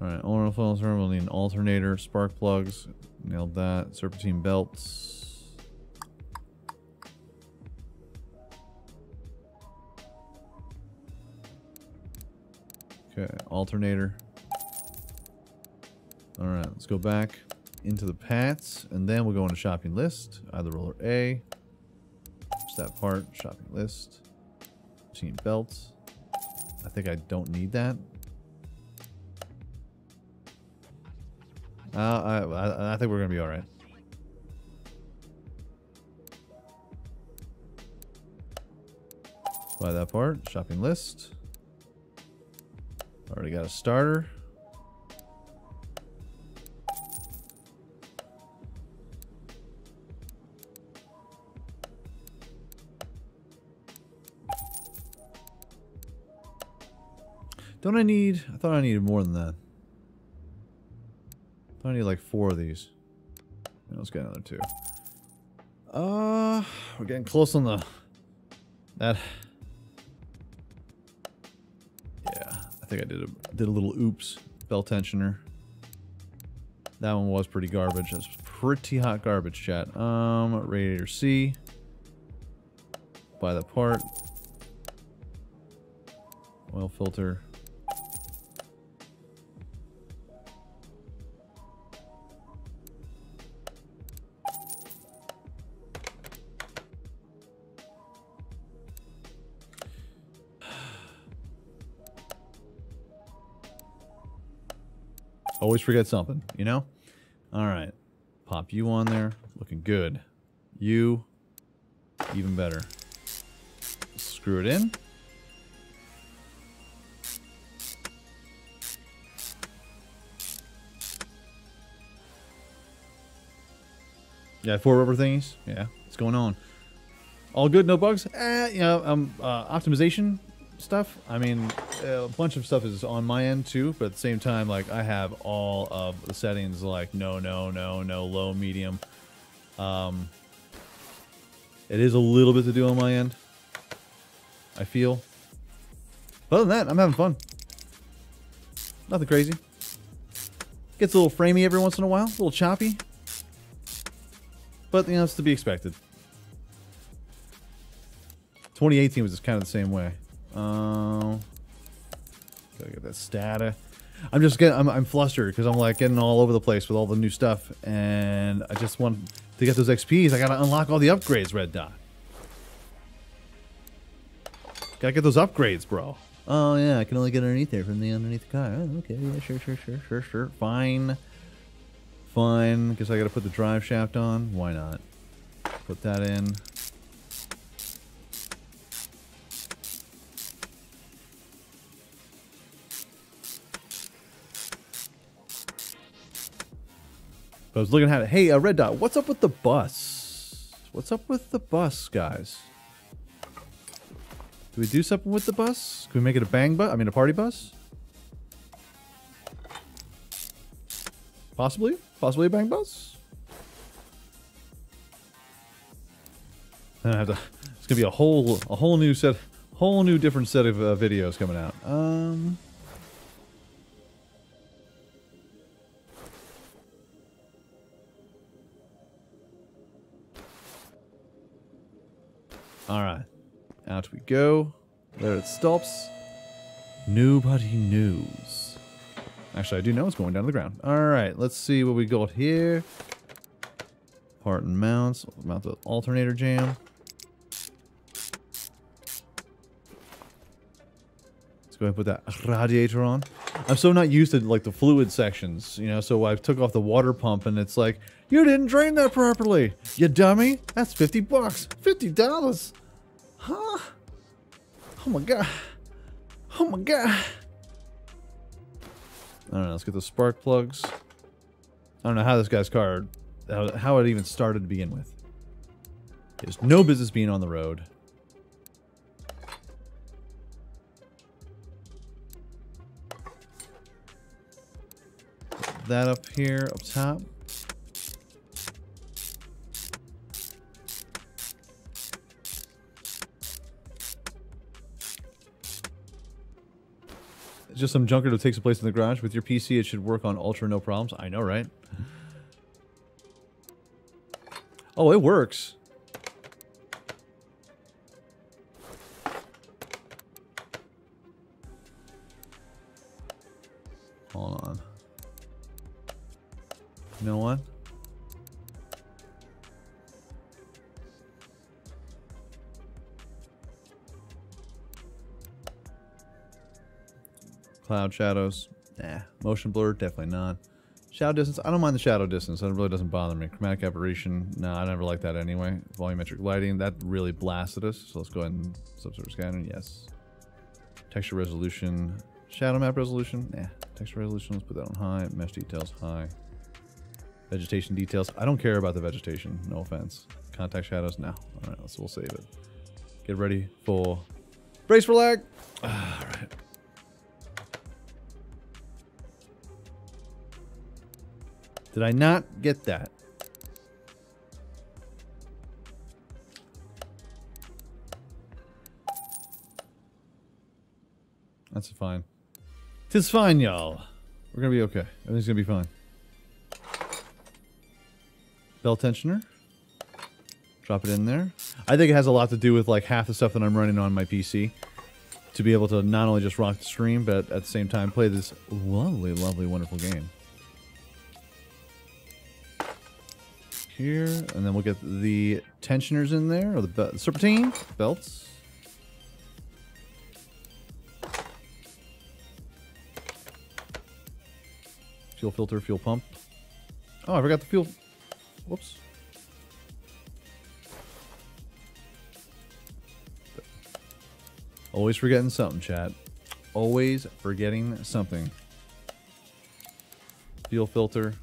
Alright, oil filter, we'll need an alternator, spark plugs. Nailed that. Serpentine belts. Okay, alternator. Alright, let's go back into the paths, and then we'll go into shopping list, idler roller A. Just that part, shopping list. Team belts. I think I don't need that. Uh, I, I, I think we're going to be alright. Buy that part, shopping list. Already got a starter. Don't I need... I thought I needed more than that. I I need like four of these. let's get another two. Uh, we're getting close on the... That... Yeah, I think I did a did a little oops belt tensioner. That one was pretty garbage. That's pretty hot garbage, chat. Um, radiator C. Buy the part. Oil filter. Always forget something, you know? All right. Pop you on there. Looking good. You, even better. Screw it in. Yeah, four rubber thingies. Yeah, what's going on? All good, no bugs? Eh, you know, um, uh, optimization stuff. I mean, a bunch of stuff is on my end too, but at the same time, like I have all of the settings like no, no, no, no, low, medium. Um, it is a little bit to do on my end. I feel. But other than that, I'm having fun. Nothing crazy. Gets a little framey every once in a while, a little choppy. But, you know, it's to be expected. 2018 was just kind of the same way. Uh, gotta get that stata. I'm just getting, I'm, I'm flustered because I'm like getting all over the place with all the new stuff, and I just want to get those XPs. I gotta unlock all the upgrades, Red Dot. Gotta get those upgrades, bro. Oh yeah, I can only get underneath there from the underneath the car. Oh, okay, yeah, sure, sure, sure, sure, sure. Fine, fine. Guess I gotta put the drive shaft on. Why not? Put that in. But I was looking at it. Hey, uh, Red Dot, what's up with the bus? What's up with the bus, guys? Do we do something with the bus? Can we make it a bang bus? I mean, a party bus? Possibly? Possibly a bang bus? I have to... It's gonna be a whole, a whole new set, whole new different set of uh, videos coming out. Um... All right, out we go. There it stops. Nobody knows. Actually, I do know it's going down to the ground. All right, let's see what we got here. Part and mounts. Mount the alternator jam. Let's go ahead and put that radiator on. I'm so not used to like the fluid sections, you know, so I took off the water pump and it's like, you didn't drain that properly, you dummy. That's 50 bucks. $50. Huh? Oh my god. Oh my god. I don't know. Let's get the spark plugs. I don't know how this guy's car, how, how it even started to begin with. He has no business being on the road. That up here, up top. just some junker that takes a place in the garage. With your PC, it should work on Ultra no problems. I know, right? Mm-hmm. Oh, it works. Know what? Cloud shadows. Nah. Motion blur, definitely not. Shadow distance, I don't mind the shadow distance. That really doesn't bother me. Chromatic aberration, no, I never like that anyway. Volumetric lighting, that really blasted us. So let's go ahead and subsurface scattering, yes. Texture resolution, shadow map resolution, nah. Texture resolution, let's put that on high. Mesh details, high. Vegetation details, I don't care about the vegetation, no offense. Contact shadows, no. All right, let's, we'll save it. Get ready for brace for lag. All right. Did I not get that? That's fine. Tis fine, y'all. We're gonna be okay. Everything's gonna be fine. Belt tensioner. Drop it in there. I think it has a lot to do with like half the stuff that I'm running on my PC. To be able to not only just rock the stream, but at the same time play this lovely, lovely, wonderful game. here, and then we'll get the tensioners in there, or the be serpentine belts. Fuel filter, fuel pump. Oh, I forgot the fuel. Whoops. Always forgetting something, chat. Always forgetting something. Fuel filter.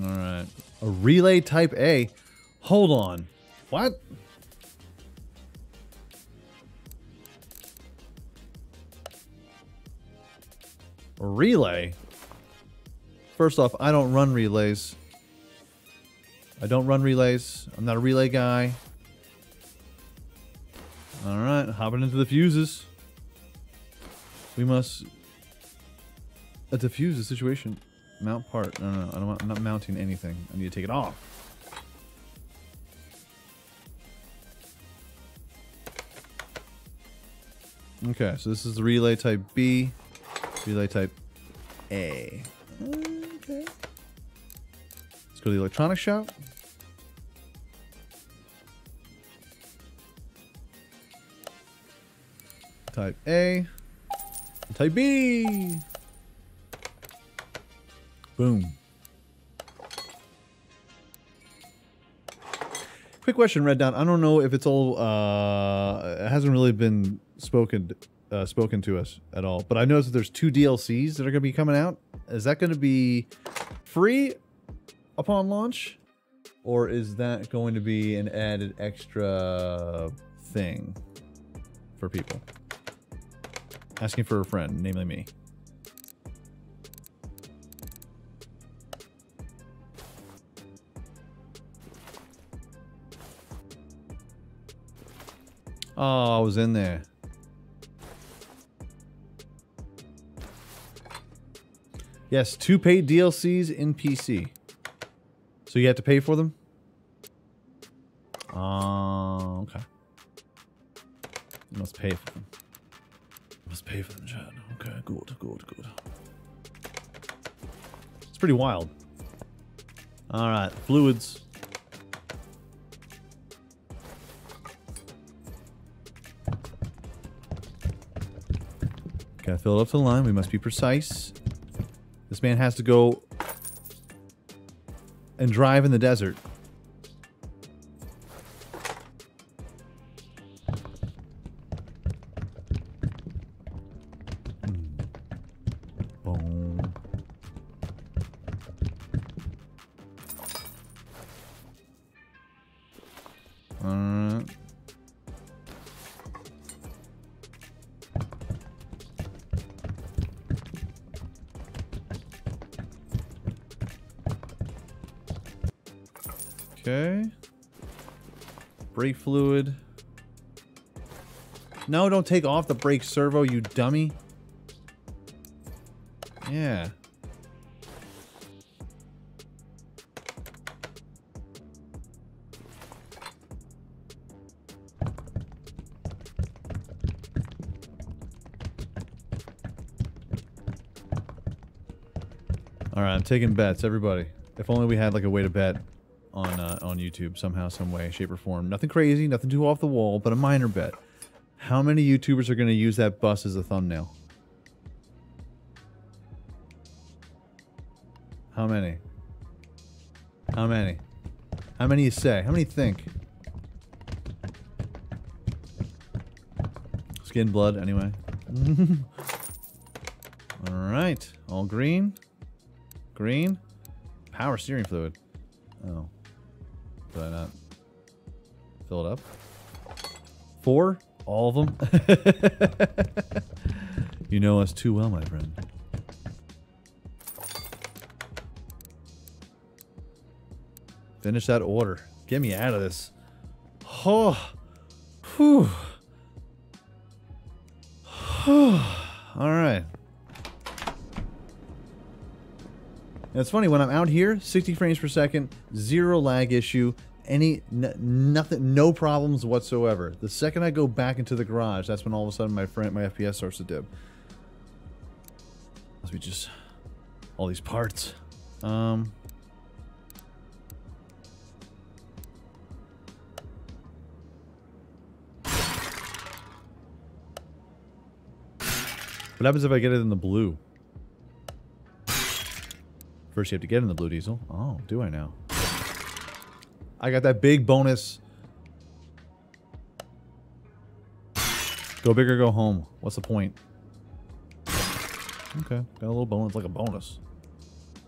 All right. A relay type A. Hold on. What? Relay? First off, I don't run relays. I don't run relays. I'm not a relay guy. Alright, hopping into the fuses. We must... Uh, defuse the situation. Mount part. No, no, no. I don't want, I'm not mounting anything. I need to take it off. Okay, so this is the relay type B, relay type A. Okay. Let's go to the electronic shop. Type A. Type B. Boom. Quick question, Red Dot. I don't know if it's all. Uh, it hasn't really been spoken uh, spoken to us at all. But I noticed that there's two DLCs that are going to be coming out. Is that going to be free upon launch, or is that going to be an added extra thing for people? Asking for a friend, namely me. Oh, I was in there. Yes, two paid DLCs in PC. So you have to pay for them? Uh, okay. You must pay for them. You must pay for them, Chad. Okay, good, good, good. It's pretty wild. Alright, fluids. Gotta fill it up to the line. We must be precise. This man has to go and drive in the desert. No, don't take off the brake servo, you dummy. Yeah. All right, I'm taking bets, everybody. If only we had like a way to bet on uh, on YouTube somehow, some way, shape, or form. Nothing crazy, nothing too off the wall, but a minor bet. How many YouTubers are going to use that bus as a thumbnail? How many? How many? How many you say? How many think? Skin blood, anyway. all right, all green. Green. Power steering fluid. Oh. Did I not fill it up? Four? All of them? you know us too well, my friend. Finish that order. Get me out of this. Oh. Whew. All right. it's funny when I'm out here, 60 frames per second, zero lag issue, any nothing, no problems whatsoever. The second I go back into the garage, that's when all of a sudden my friend, my FPS starts to dip. Must be just all these parts. Um. What happens if I get it in the blue? First you have to get in the blue diesel. Oh, do I now? I got that big bonus. Go big or go home. What's the point? Okay, got a little bonus, like a bonus.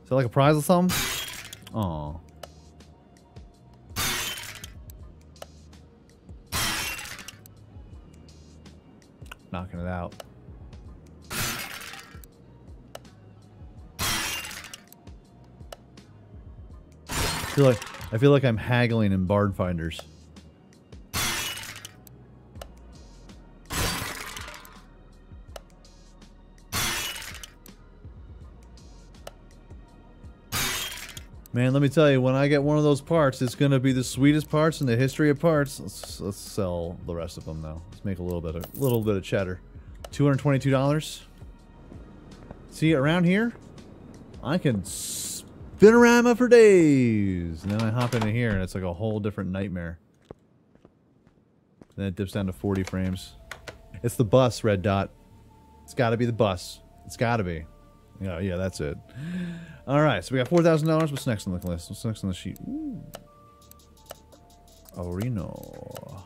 Is that like a prize or something? Oh. Knocking it out. I feel like I feel like I'm haggling in Barn Finders. Man, let me tell you, when I get one of those parts, it's going to be the sweetest parts in the history of parts. Let's, let's sell the rest of them, though. Let's make a little bit of, a little bit of cheddar. $222. See, around here, I can Spinorama for days. And then I hop into here and it's like a whole different nightmare. Then it dips down to 40 frames. It's the bus, Red Dot. It's got to be the bus. It's got to be. Yeah, yeah, that's it. All right, so we got $4,000. What's next on the list? What's next on the sheet? Ooh. Reno.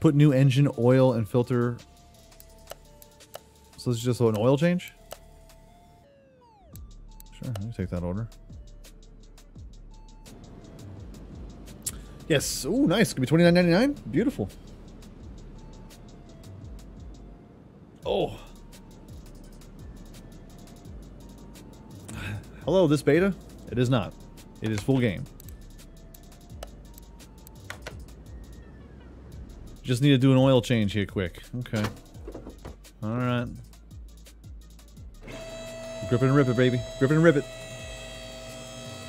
Put new engine, oil, and filter. So this is just an oil change? Sure, let me take that order. Yes. Oh, nice. Could be twenty nine ninety nine. Beautiful. Oh. Hello, this beta? It is not. It is full game. Just need to do an oil change here quick. Okay. Alright. Grip it and rip it, baby. Grip it and rip it.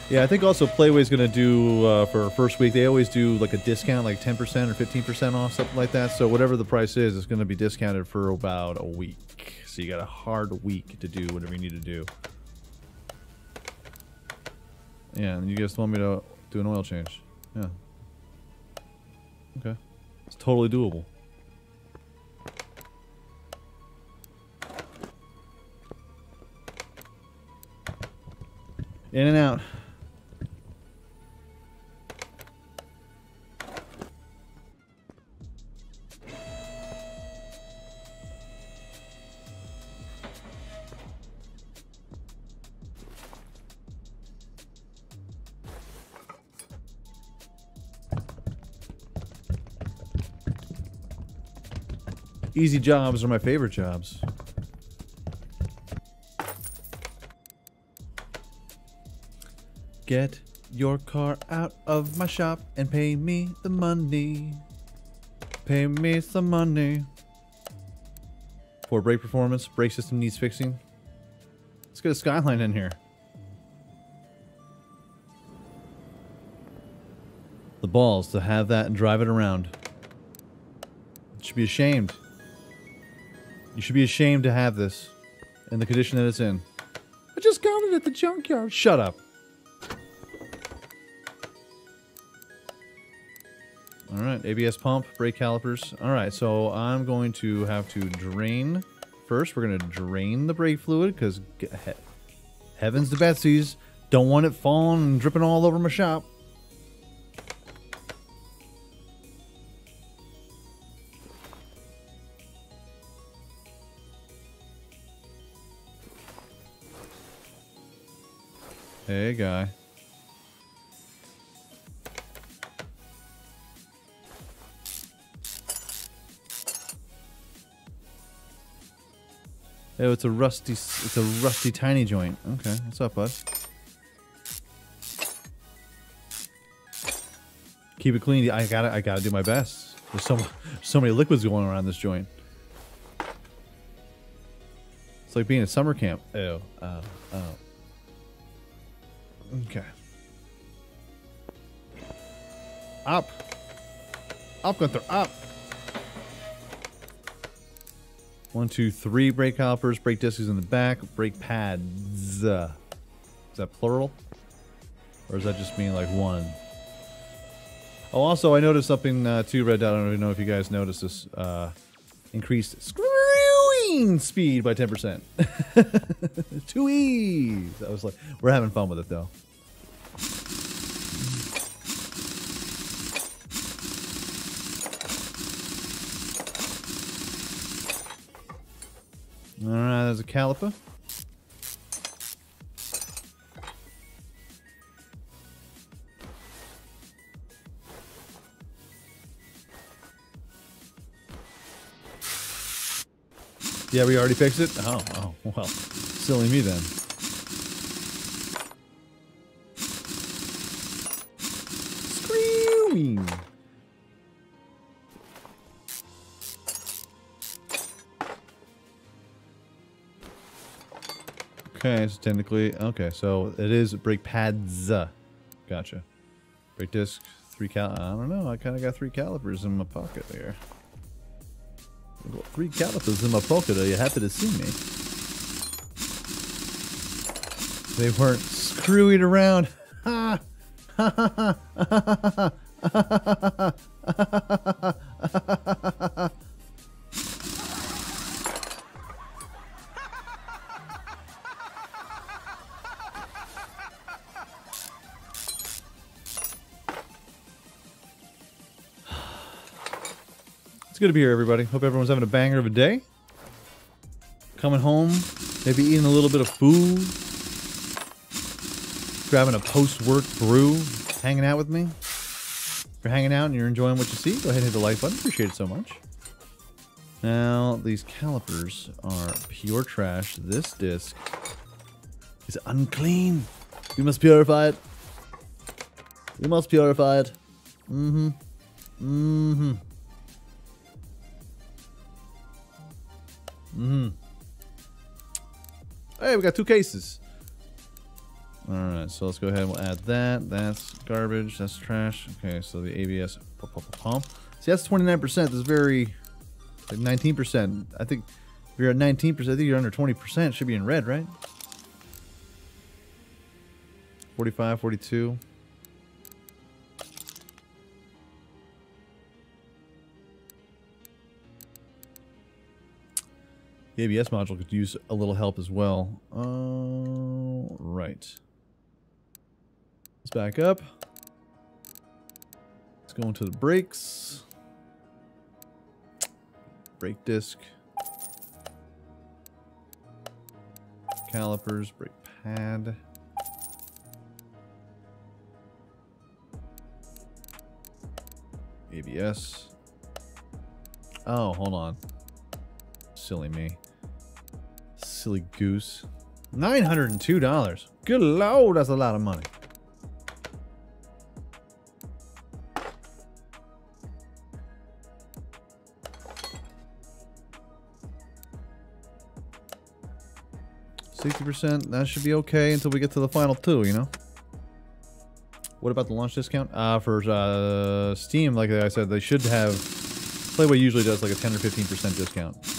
Yeah, I think also Playway's going to do, uh, for first week, they always do like a discount, like 10% or 15% off, something like that. So whatever the price is, it's going to be discounted for about a week. So you got a hard week to do whatever you need to do. Yeah, and you guys want me to do an oil change. Yeah. Okay. It's totally doable. In and out. Easy jobs are my favorite jobs. Get your car out of my shop and pay me the money. Pay me some money. For brake performance, brake system needs fixing. Let's get a skyline in here. The balls to have that and drive it around. You should be ashamed. You should be ashamed to have this in the condition that it's in. I just got it at the junkyard. Shut up. ABS pump, brake calipers. All right, so I'm going to have to drain. First, we're going to drain the brake fluid because he heavens to Betsy's. Don't want it falling and dripping all over my shop. Hey, guy. Oh, it's a rusty, it's a rusty tiny joint. Okay, what's up, bud? Keep it clean. I gotta, I gotta do my best. There's so, so many liquids going around this joint. It's like being at summer camp. Oh, oh, oh. Okay. Up. Up, Gunther, up. One, two, three brake calipers, brake discs in the back, brake pads. Is that plural? Or does that just mean like one? Oh, also, I noticed something uh, too, Red Dot. I don't even know if you guys noticed this. Uh, increased screwing speed by 10%. Two E's. I was like, we're having fun with it though. Alright, there's a caliper. Yeah, we already fixed it? Oh, oh, well. Silly me then. Technically, okay, so it is brake pads. Gotcha. Brake disc, three cal. I don't know. I kind of got three calipers in my pocket there. Three calipers in my pocket. Are you happy to see me? They weren't screwing around. Ha! Ha ha ha ha ha ha ha ha good to be here, everybody. Hope everyone's having a banger of a day. Coming home, maybe eating a little bit of food. Grabbing a post-work brew, hanging out with me. If you're hanging out and you're enjoying what you see, go ahead and hit the like button. Appreciate it so much. Now, these calipers are pure trash. This disc is unclean. We must purify it. We must purify it. Mm-hmm. Mm-hmm. Mm-hmm. Hey, we got two cases. All right, so let's go ahead and we'll add that. That's garbage. That's trash. Okay, so the ABS pump. See, that's 29%. That's very, like 19%. I think if you're at 19%, I think you're under 20%. Should be in red, right? 45, 42. The ABS module could use a little help as well. Uh, right. Let's back up. Let's go into the brakes. Brake disc. Calipers, brake pad. ABS. Oh, hold on. Silly me. Silly goose. $902. Good lord, that's a lot of money. Sixty percent. That should be okay until we get to the final two. You know. What about the launch discount? Uh, for uh, Steam, like I said, they should have. Playway usually does like a 10 or 15 percent discount.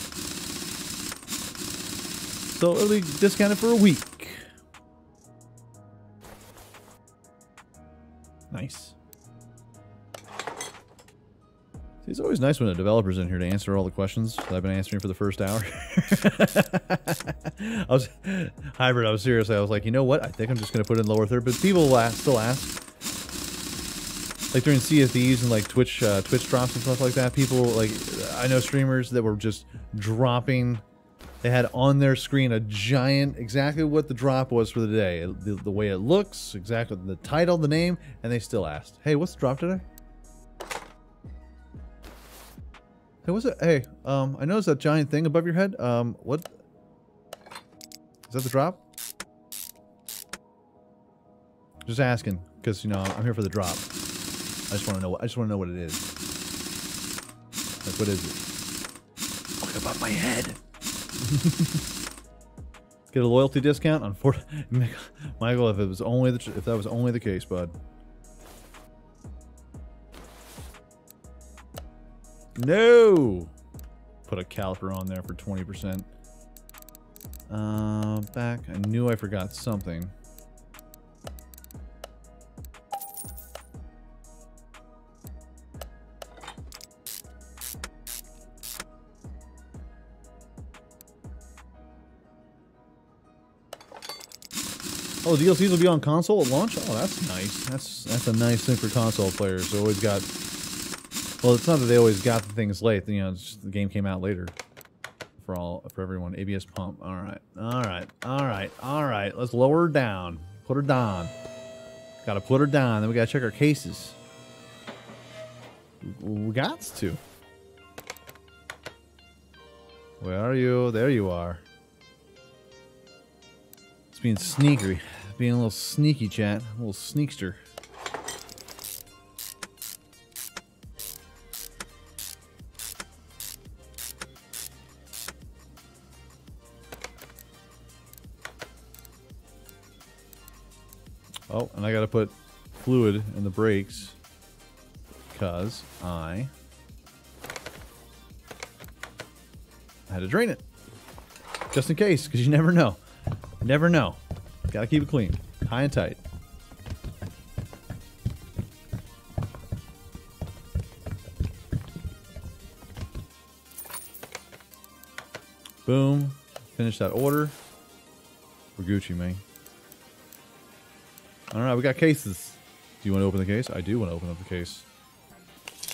So it'll be discounted for a week. Nice. See, it's always nice when a developer's in here to answer all the questions that I've been answering for the first hour. I was hybrid. I was serious. I was like, you know what? I think I'm just going to put in lower third, but people will ask, still ask. Like during CFDs and like Twitch, uh, Twitch drops and stuff like that. People like, I know streamers that were just dropping they had on their screen a giant, exactly what the drop was for the day. The, the way it looks, exactly the title, the name, and they still asked, hey, what's the drop today? Hey, what's it? Hey, um, I noticed that giant thing above your head. Um, what? Is that the drop? Just asking, because you know I'm here for the drop. I just want to know. I just want to know what it is. Like, what is it? Look above my head. Get a loyalty discount on Fort Michael. If it was only the if that was only the case, bud. No. Put a caliper on there for twenty percent. Uh, back. I knew I forgot something. Oh, the DLCs will be on console at launch? Oh, that's nice. That's that's a nice thing for console players. They always got... Well, it's not that they always got the things late. You know, the game came out later. For all, for everyone. ABS pump. All right. All right. All right. All right. Let's lower her down. Put her down. Gotta put her down. Then we gotta check our cases. We got to. Where are you? There you are being sneaky. Being a little sneaky, chat. A little sneakster. Oh, and I gotta put fluid in the brakes because I had to drain it. Just in case, because you never know. Never know. Gotta keep it clean. High and tight. Boom. Finish that order. We're Gucci, man. All right, we got cases. Do you want to open the case? I do want to open up the case.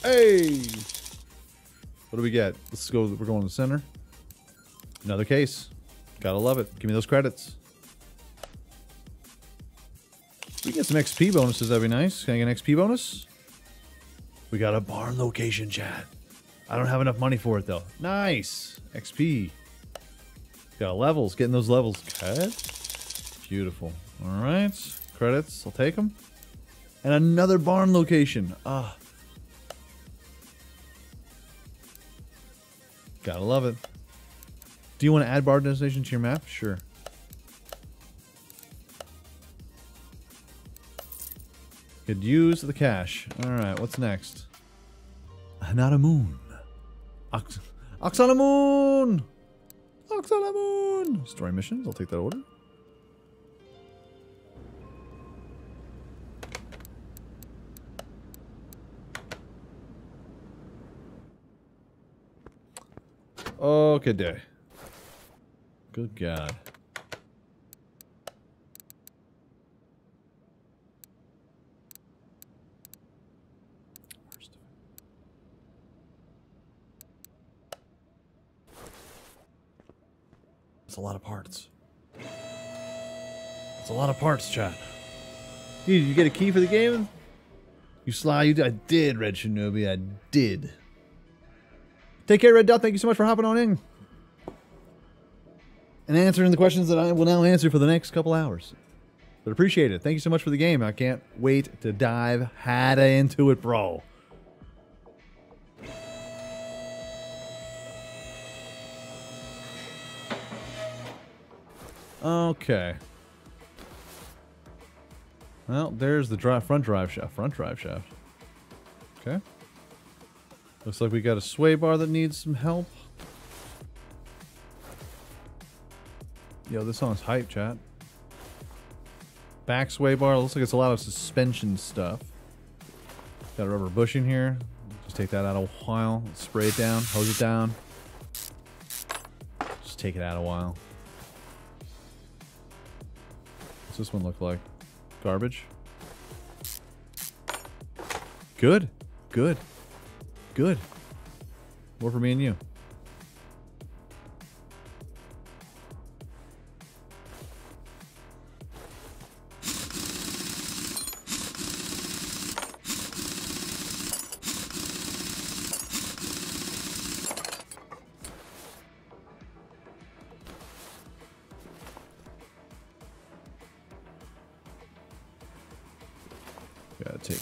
Hey! What do we get? Let's go. We're going to the center. Another case. Gotta love it. Give me those credits. We get some XP bonuses, that'd be nice. Can I get an XP bonus? We got a barn location, chat. I don't have enough money for it, though. Nice. XP. Got levels. Getting those levels. Okay. Beautiful. All right. Credits. I'll take them. And another barn location. Ah. Gotta love it. Do you want to add barn destination to your map? Sure. Could use the cash. Alright, what's next? Hanada Moon. Ox Oksana Moon! Oksana Moon! Story missions, I'll take that order. Okay, day. Good God. It's a lot of parts. It's a lot of parts, chat. Dude, you get a key for the game? You sly, you did. I did, Red Shinobi. I did. Take care, Red Dot. Thank you so much for hopping on in. And answering the questions that I will now answer for the next couple hours. But appreciate it. Thank you so much for the game. I can't wait to dive hada into it, bro. Okay. Well, there's the drive, front drive shaft. Front drive shaft. Okay. Looks like we got a sway bar that needs some help. Yo, this song's hype, chat. Back sway bar. Looks like it's a lot of suspension stuff. Got a rubber bushing here. Just take that out a while. Spray it down. Hose it down. Just take it out a while. What's this one look like? Garbage? Good. Good. Good. More for me and you.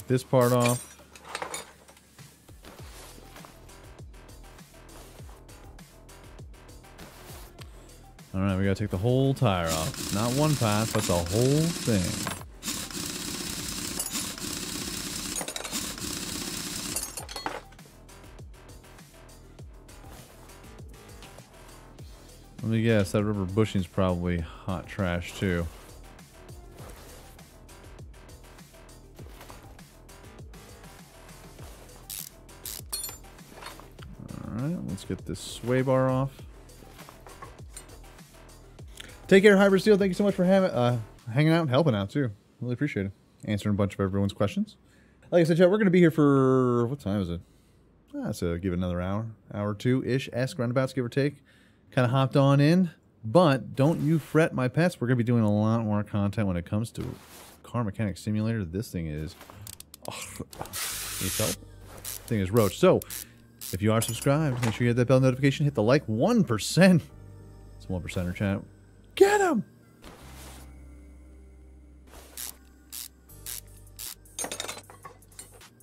This part off. Alright, we gotta take the whole tire off. Not one pass, but the whole thing. Let me guess, that rubber bushing's probably hot trash too. Get this sway bar off. Take care, Hybrid Steel. Thank you so much for having, uh, hanging out and helping out too. Really appreciate it. Answering a bunch of everyone's questions. Like I said, chat, we're going to be here for what time is it? Ah, so give it another hour, hour two ish, esque roundabouts, give or take. Kind of hopped on in, but don't you fret, my pets. We're going to be doing a lot more content when it comes to Car Mechanic Simulator. This thing is, oh, need help? Thing is roach. So, if you are subscribed, make sure you hit that bell notification. Hit the like one percent. It's one percenter chat. Get him!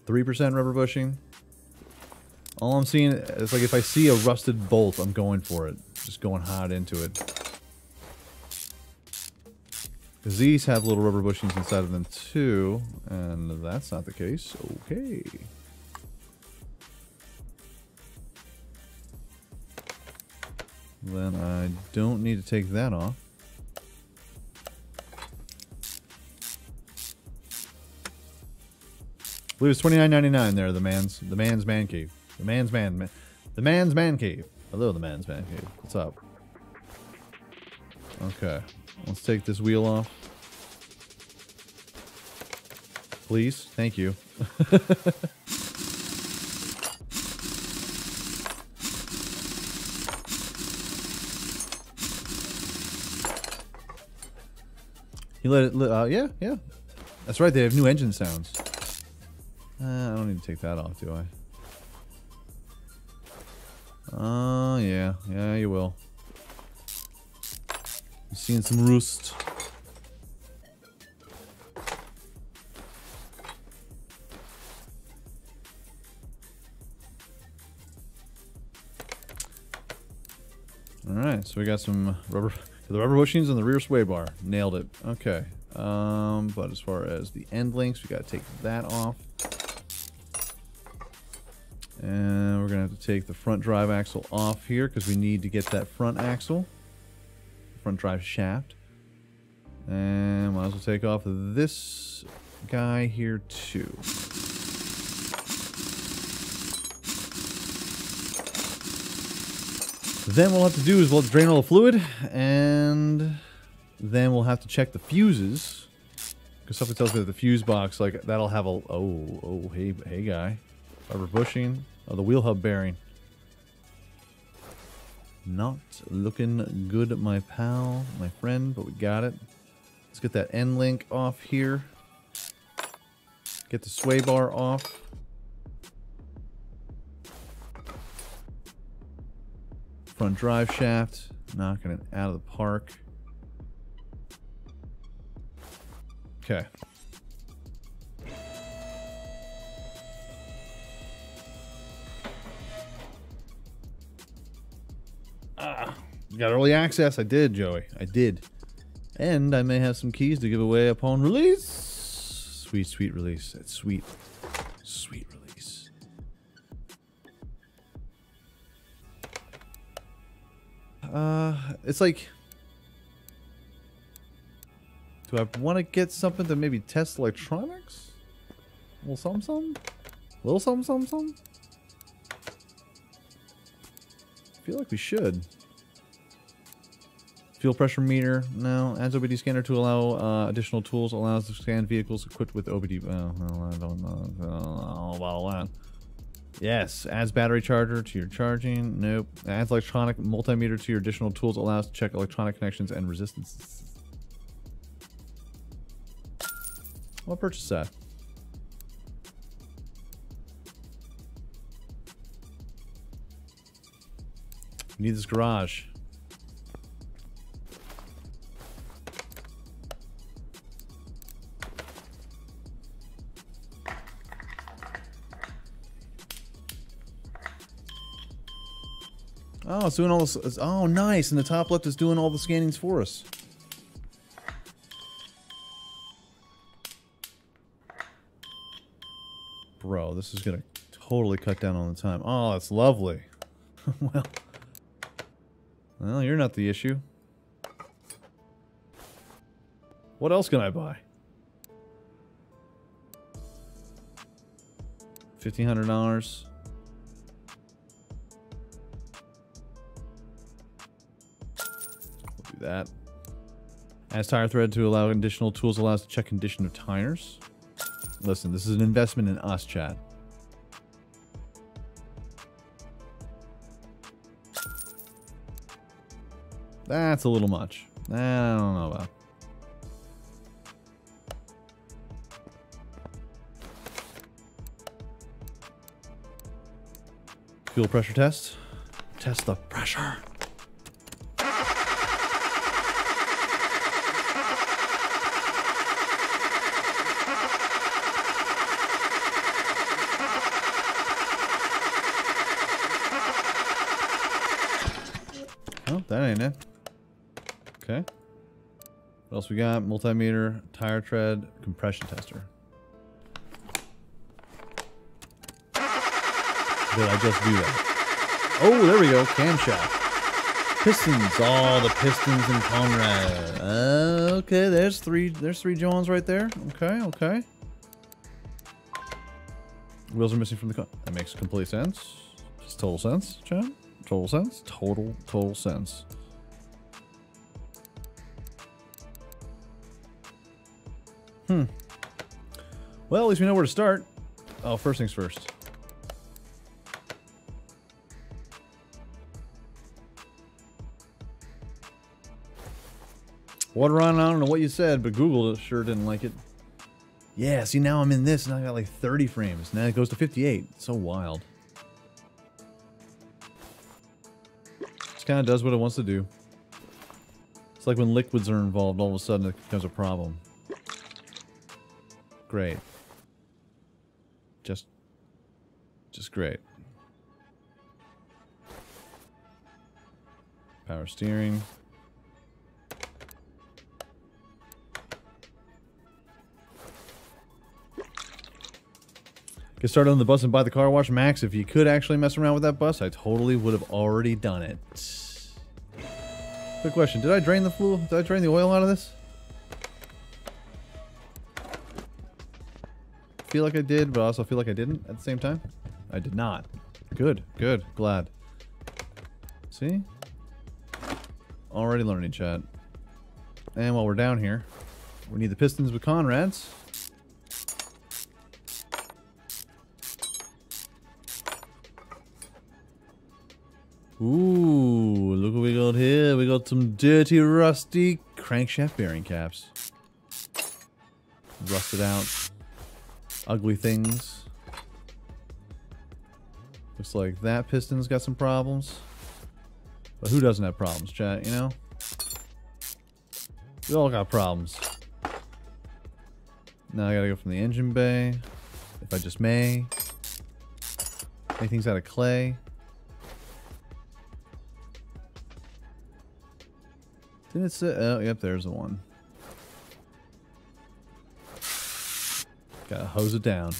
Three percent rubber bushing. All I'm seeing is like if I see a rusted bolt, I'm going for it. Just going hard into it. Because these have little rubber bushings inside of them too, and that's not the case. Okay. Then I don't need to take that off. I believe it's twenty nine ninety nine there, the man's the man's man cave. The man's man, man the man's man cave. Hello the man's man cave. What's up? Okay. Let's take this wheel off. Please. Thank you. You let it, uh, yeah, yeah. That's right, they have new engine sounds. Uh, I don't need to take that off, do I? Oh, uh, yeah. Yeah, you will. I'm seeing some roost. Alright, so we got some rubber the rubber bushings and the rear sway bar. Nailed it. Okay. Um, but as far as the end links, we got to take that off. And we're going to have to take the front drive axle off here because we need to get that front axle, front drive shaft. And might as well take off this guy here too. Then we'll have to do is we'll drain all the fluid, and then we'll have to check the fuses. Because something tells me that the fuse box, like, that'll have a... Oh, oh, hey, hey, guy. Rubber bushing. Oh, the wheel hub bearing. Not looking good, my pal, my friend, but we got it. Let's get that end link off here. Get the sway bar off. Front drive shaft, knocking it out of the park. Okay. Ah, got early access. I did, Joey. I did. And I may have some keys to give away upon release. Sweet, sweet release. That's sweet. Sweet Uh, it's like... Do I want to get something to maybe test electronics? A little something, little something, something, feel like we should. Fuel pressure meter, no. Adds OBD scanner to allow uh, additional tools. Allows to scan vehicles equipped with OBD. Oh, well, I don't know, I about that. Yes. Adds battery charger to your charging. Nope. Adds electronic multimeter to your additional tools. Allows to check electronic connections and resistance. I'll purchase that. We need this garage. Oh, it's doing all this. Oh, nice. And the top left is doing all the scannings for us. Bro, this is going to totally cut down on the time. Oh, that's lovely. well, well, you're not the issue. What else can I buy? $1,500. do that. Adds tire tread to allow additional tools allows to check condition of tires. Listen, this is an investment in us, chat. That's a little much. I don't know about. Fuel pressure test. Test the pressure. Oh, that ain't it. Okay. What else we got? Multimeter, tire tread, compression tester. Did I just do that? Oh, there we go. Camshaft. Pistons. All the pistons and Conrod. Uh, okay, there's three. There's three Johns right there. Okay, okay. Wheels are missing from the car. That makes complete sense. Just total sense, Chad. Total sense. Total, total sense. Well, at least we know where to start. Oh, first things first. Water on, I don't know what you said, but Google sure didn't like it. Yeah, see now I'm in this, and I got like 30 frames. Now it goes to 58. It's so wild. Just kind of does what it wants to do. It's like when liquids are involved, all of a sudden it becomes a problem. Great. Just, just great. Power steering. Get started on the bus and buy the car wash. Max, if you could actually mess around with that bus, I totally would have already done it. Quick question. Did I drain the fuel? Did I drain the oil out of this? feel like I did, but I also feel like I didn't at the same time. I did not. Good, good, glad. See? Already learning, chat. And while we're down here, we need the pistons with Conrods. Ooh, look what we got here. We got some dirty, rusty crankshaft bearing caps. Rusted out. Ugly things. Looks like that piston's got some problems. But who doesn't have problems, chat, you know? We all got problems. Now I gotta go from the engine bay. If I just may. Make things out of clay. Didn't it say? Oh, yep, there's the one. Gotta hose it down.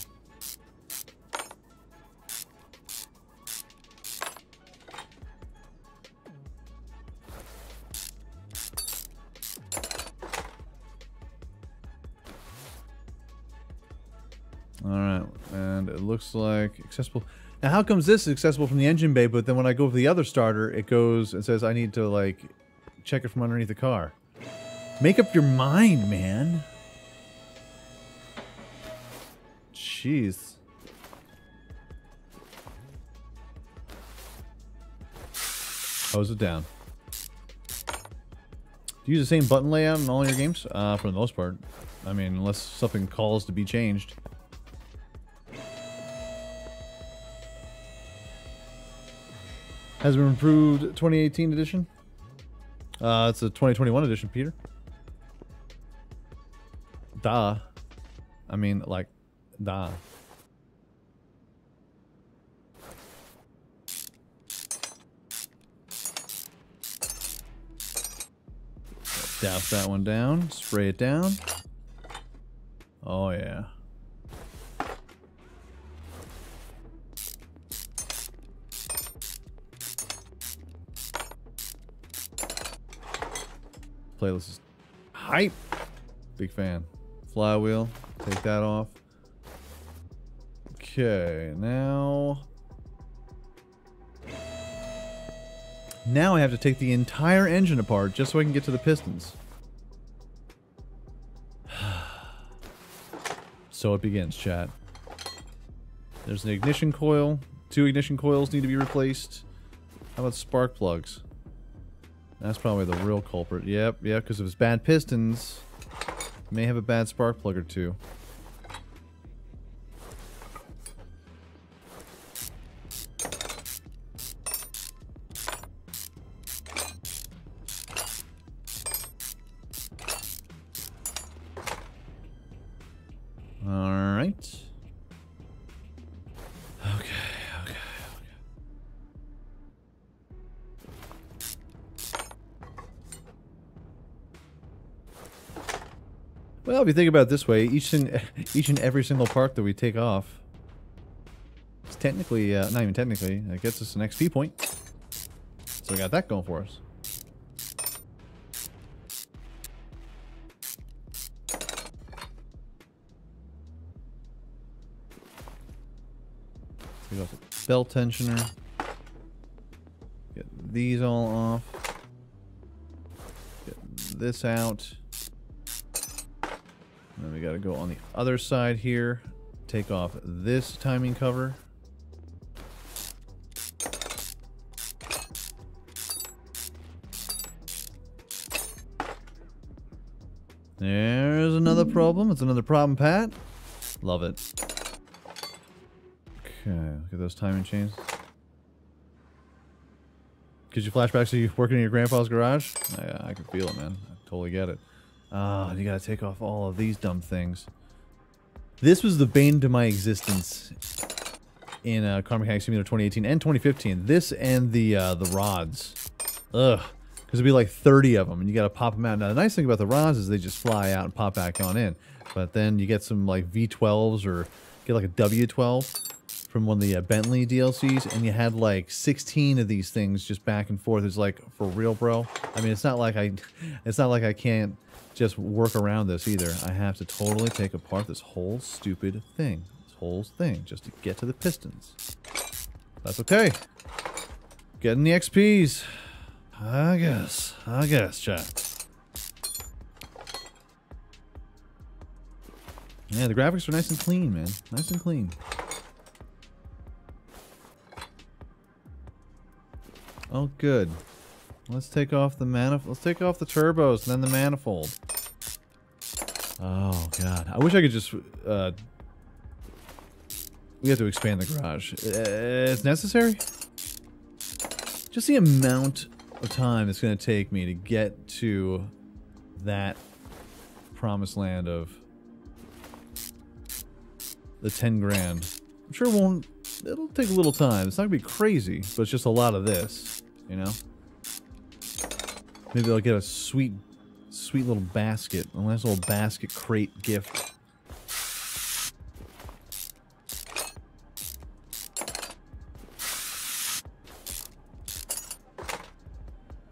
Accessible. Now, how comes this is accessible from the engine bay, but then when I go for the other starter, it goes and says I need to, like, check it from underneath the car. Make up your mind, man. Jeez. Hose it down. Do you use the same button layout in all your games? Uh, for the most part. I mean, unless something calls to be changed. Has been improved 2018 edition? Uh, it's a 2021 edition, Peter. Duh. I mean, like, duh. Douse that one down. Spray it down. Oh, yeah. Playlist is hype. Big fan. Flywheel. Take that off. Okay, now... Now I have to take the entire engine apart just so I can get to the pistons. so it begins, chat. There's an ignition coil. Two ignition coils need to be replaced. How about spark plugs? That's probably the real culprit. Yep, yep, because of his bad pistons. May have a bad spark plug or two. If you think about it this way, each and each and every single part that we take off, it's technically, uh, not even technically, it gets us an XP point. So we got that going for us. Take off the belt tensioner. Get these all off. Get this out. And then we got to go on the other side here. Take off this timing cover. There's another problem. It's another problem, Pat. Love it. Okay, look at those timing chains. Gives you flashbacks to you working in your grandpa's garage? I, I can feel it, man. I totally get it. Ah, you gotta take off all of these dumb things. This was the bane to my existence in uh, Car Mechanic Simulator 2018 and 2015. This and the uh, the rods. Ugh. Because it'd be like 30 of them, and you got to pop them out. Now, the nice thing about the rods is they just fly out and pop back on in. But then you get some like V12s or get like a W12 from one of the uh, Bentley DLCs, and you had like 16 of these things just back and forth. It's like, for real, bro? I mean, it's not like I, it's not like I can't just work around this either. I have to totally take apart this whole stupid thing. This whole thing just to get to the pistons. That's okay. Getting the XPs. I guess. I guess, chat. Yeah, the graphics are nice and clean, man. Nice and clean. Oh, good. Let's take off the manifold. Let's take off the turbos and then the manifold. Oh, God. I wish I could just... Uh, we have to expand the garage. Uh, it's necessary? Just the amount of time it's going to take me to get to that promised land of the 10 grand. I'm sure it won't... It'll take a little time. It's not going to be crazy, but it's just a lot of this, you know? Maybe I'll get a sweet, sweet little basket. A nice little basket crate gift.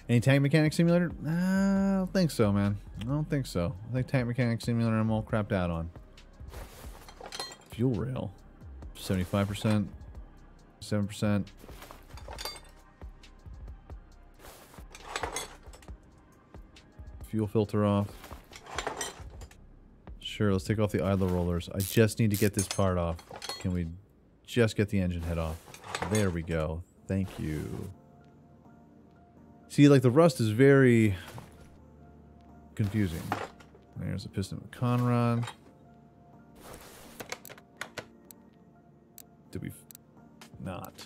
Any Tank Mechanic Simulator? Nah, I don't think so, man. I don't think so. I think Tank Mechanic Simulator I'm all crapped out on. Fuel rail. 75%. 7%. Fuel filter off. Sure, let's take off the idler rollers. I just need to get this part off. Can we just get the engine head off? There we go. Thank you. See, like the rust is very confusing. There's a piston with Conrod. Did we not?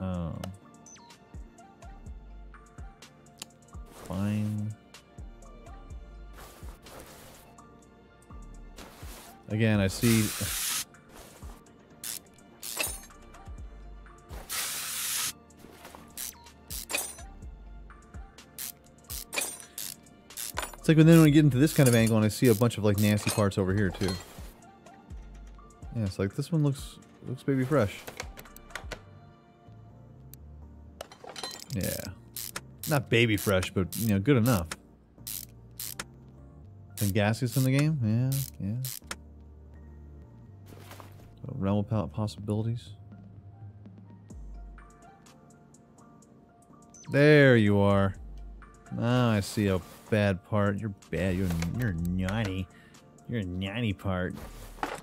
Oh. Fine. Again, I see... It's like when then when we get into this kind of angle and I see a bunch of like nasty parts over here too. Yeah, it's like this one looks looks baby fresh. Not baby fresh, but you know, good enough. And gaskets in the game? Yeah, yeah. So realm of possibilities. There you are. Now I see a bad part. You're bad. You're you're naughty. You're a naughty part.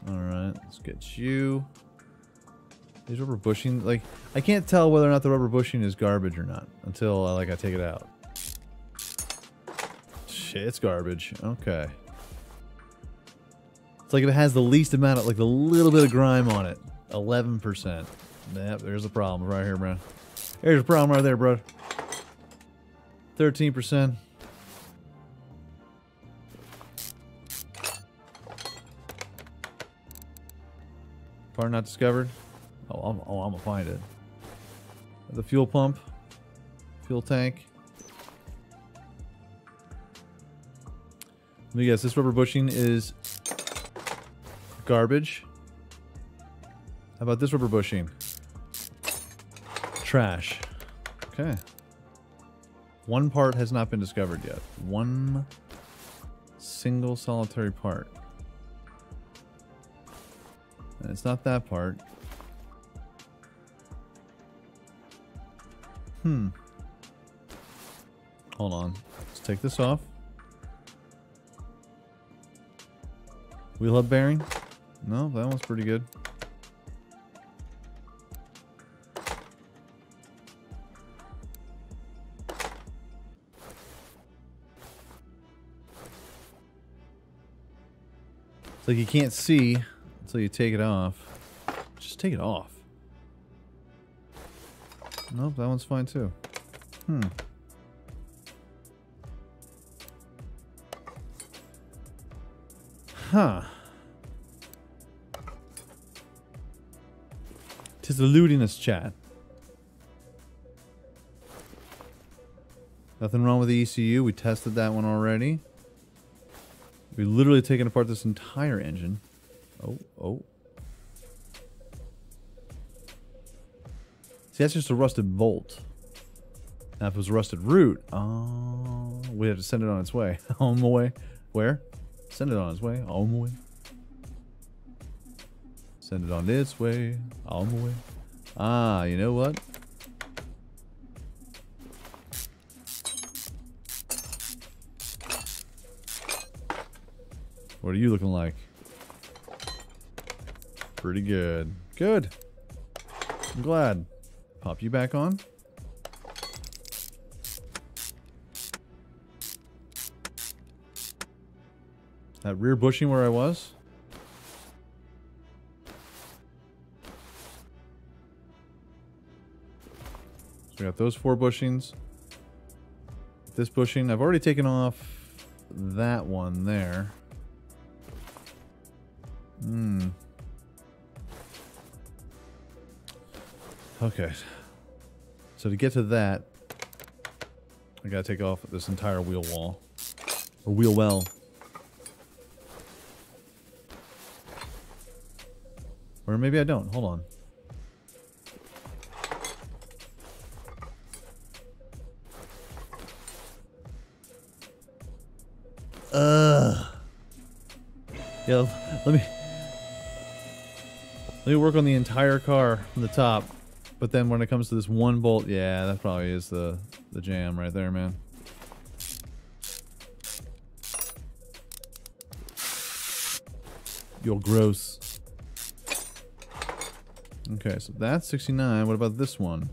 All right, let's get you. These rubber bushing, like I can't tell whether or not the rubber bushing is garbage or not until uh, like I take it out. Shit, it's garbage. Okay. It's like it has the least amount of, like a little bit of grime on it. 11%. Yep, there's a problem right here, bro. There's a problem right there, bro. 13%. Part not discovered. Oh, I'm, oh, I'm gonna find it. The fuel pump, fuel tank. Let me guess. This rubber bushing is garbage. How about this rubber bushing? Trash. Okay. One part has not been discovered yet. One single solitary part. And it's not that part. Hmm. Hold on. Let's take this off. Wheel hub bearing? No, that one's pretty good. It's like you can't see until you take it off. Just take it off. Nope, that one's fine too. Hmm. Huh. Tis eluding us, chat. Nothing wrong with the ECU. We tested that one already. We've literally taken apart this entire engine. Oh, oh, See, that's just a rusted bolt. Now, if it was a rusted root, oh, we have to send it on its way. on the way. Where? Send it on its way. On the way. Send it on its way. On the way. Ah, you know what? What are you looking like? Pretty good. Good. I'm glad. Pop you back on. That rear bushing where I was. So we got those four bushings. This bushing, I've already taken off that one there. Hmm. Okay. So to get to that, I gotta take off this entire wheel wall. Or wheel well. Or maybe I don't. Hold on. Ugh. Yeah, let me let me work on the entire car from the top. But then when it comes to this one bolt, yeah, that probably is the the jam right there, man. You're gross. Okay, so that's 69. What about this one?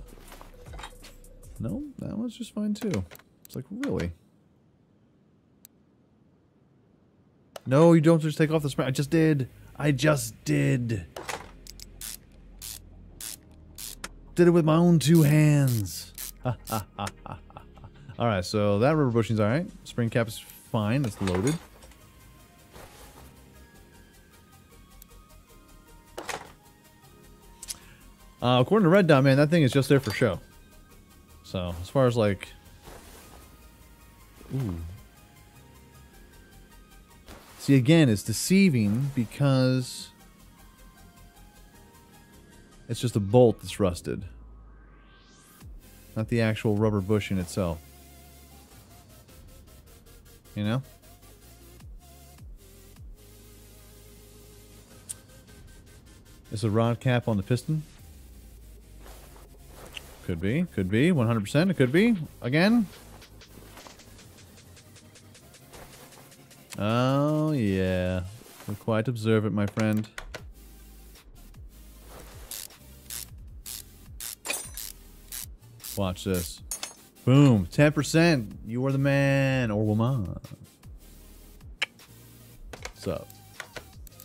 No, that one's just fine too. It's like, really? No, you don't just take off the spring. I just did. I just did. Did it with my own two hands. alright, so that rubber bushing's alright. Spring cap is fine. It's loaded. Uh, according to Red Dot, man, that thing is just there for show. So, as far as like... Ooh. See, again, it's deceiving because... It's just a bolt that's rusted. Not the actual rubber bushing itself. You know? Is a rod cap on the piston? Could be. Could be. 100%. It could be. Again. Oh, yeah. We're quite observant, my friend. Watch this. Boom. 10%. You are the man or woman. What's up?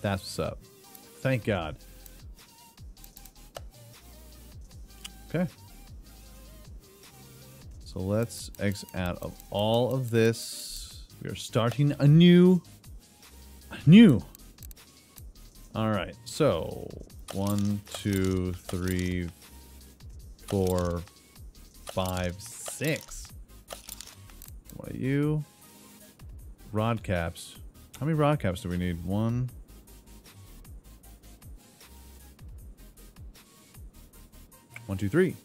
That's what's up. Thank God. Okay. So let's X out of all of this. We are starting anew. New. All right. So one, two, three, four, five, six. What are you? Rod caps. How many rod caps do we need? One. One, two, three.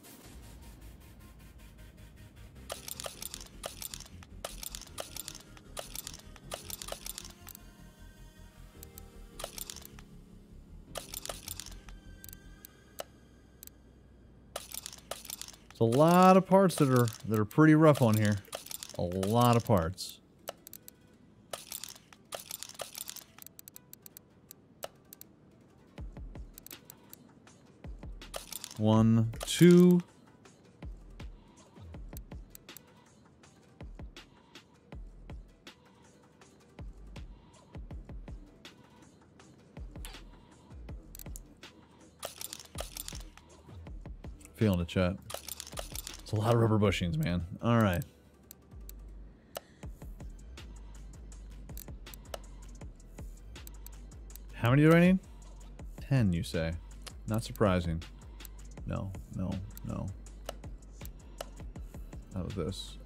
It's a lot of parts that are that are pretty rough on here. A lot of parts. One, two. Feeling the chat. It's a lot of rubber bushings, man. All right. How many do I need? 10, you say. Not surprising. No, no, no. Out of this.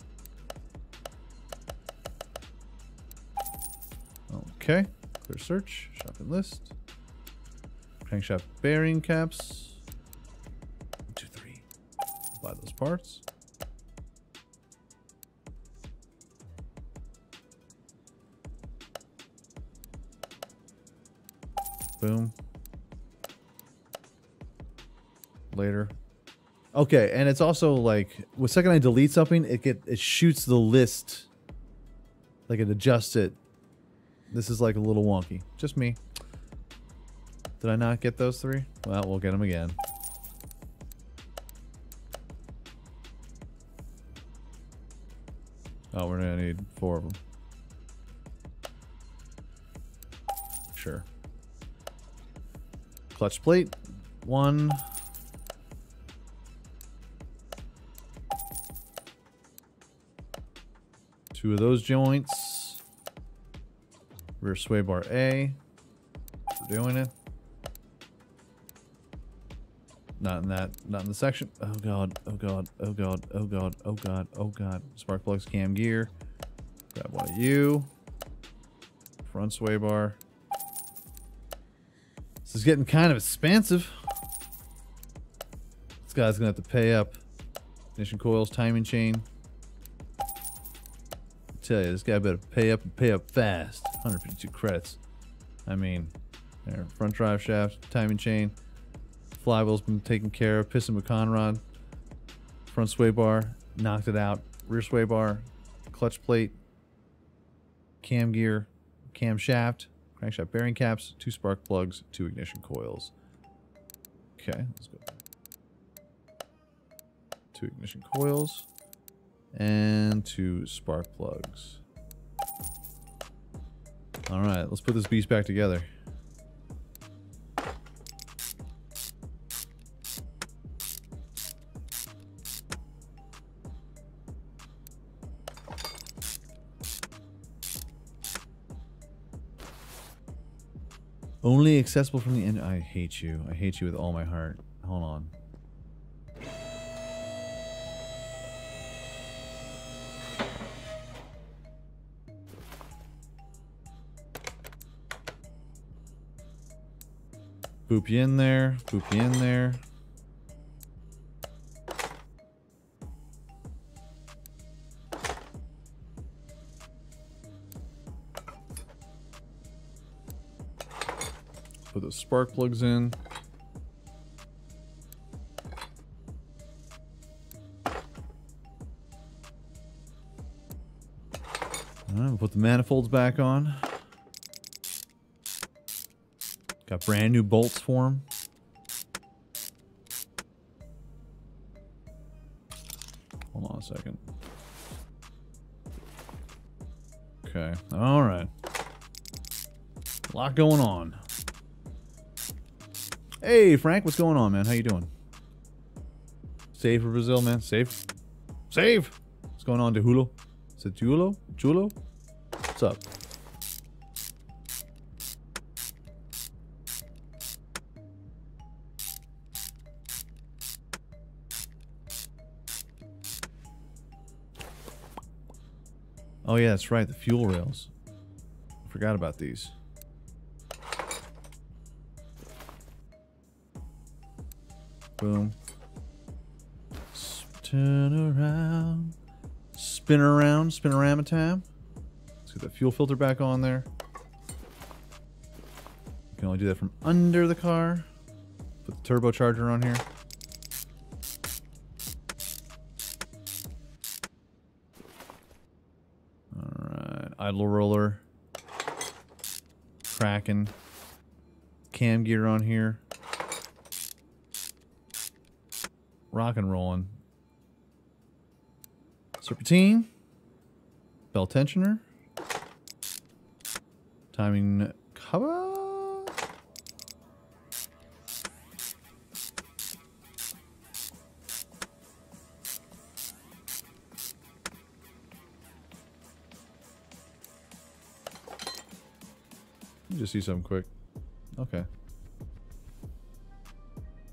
Okay. Clear search. Shopping list. Crankshaft bearing caps. Parts. Boom. Later. Okay, and it's also like with second I delete something, it get it shoots the list. Like it adjusts it. This is like a little wonky. Just me. Did I not get those three? Well, we'll get them again. Oh, we're gonna need four of them. Sure. Clutch plate. One. Two of those joints. Rear sway bar A. We're doing it. Not in that, not in the section. Oh god, oh god, oh god, oh god, oh god, oh god. Spark plugs, cam gear. Grab one of you. Front sway bar. This is getting kind of expensive. This guy's gonna have to pay up. Ignition coils, timing chain. I tell you, this guy better pay up and pay up fast. 152 credits. I mean, there, front drive shaft, timing chain. Flywheel's been taken care of. Piston with Conrod. Front sway bar, knocked it out. Rear sway bar, clutch plate, cam gear, cam shaft, crankshaft bearing caps, two spark plugs, two ignition coils. Okay, let's go. Two ignition coils and two spark plugs. All right, let's put this beast back together. Only accessible from the end. I hate you. I hate you with all my heart. Hold on. Boop you in there. Boop you in there. Spark plugs in. We'll put the manifolds back on. Got brand new bolts for them. Hold on a second. Okay, alright. A lot going on. Hey, Frank, what's going on, man? How you doing? Save for Brazil, man. Save. Save! What's going on, DeHulo? Is it Julo? Julo? What's up? Oh yeah, that's right, the fuel rails. Forgot about these. Boom. Spin around. Spin around. Spin around a time. Let's get the fuel filter back on there. You can only do that from under the car. Put the turbocharger on here. Alright. Idler roller. Cracking. Cam gear on here. Rock and rolling. Serpentine. Belt tensioner. Timing cover. Just see something quick. Okay.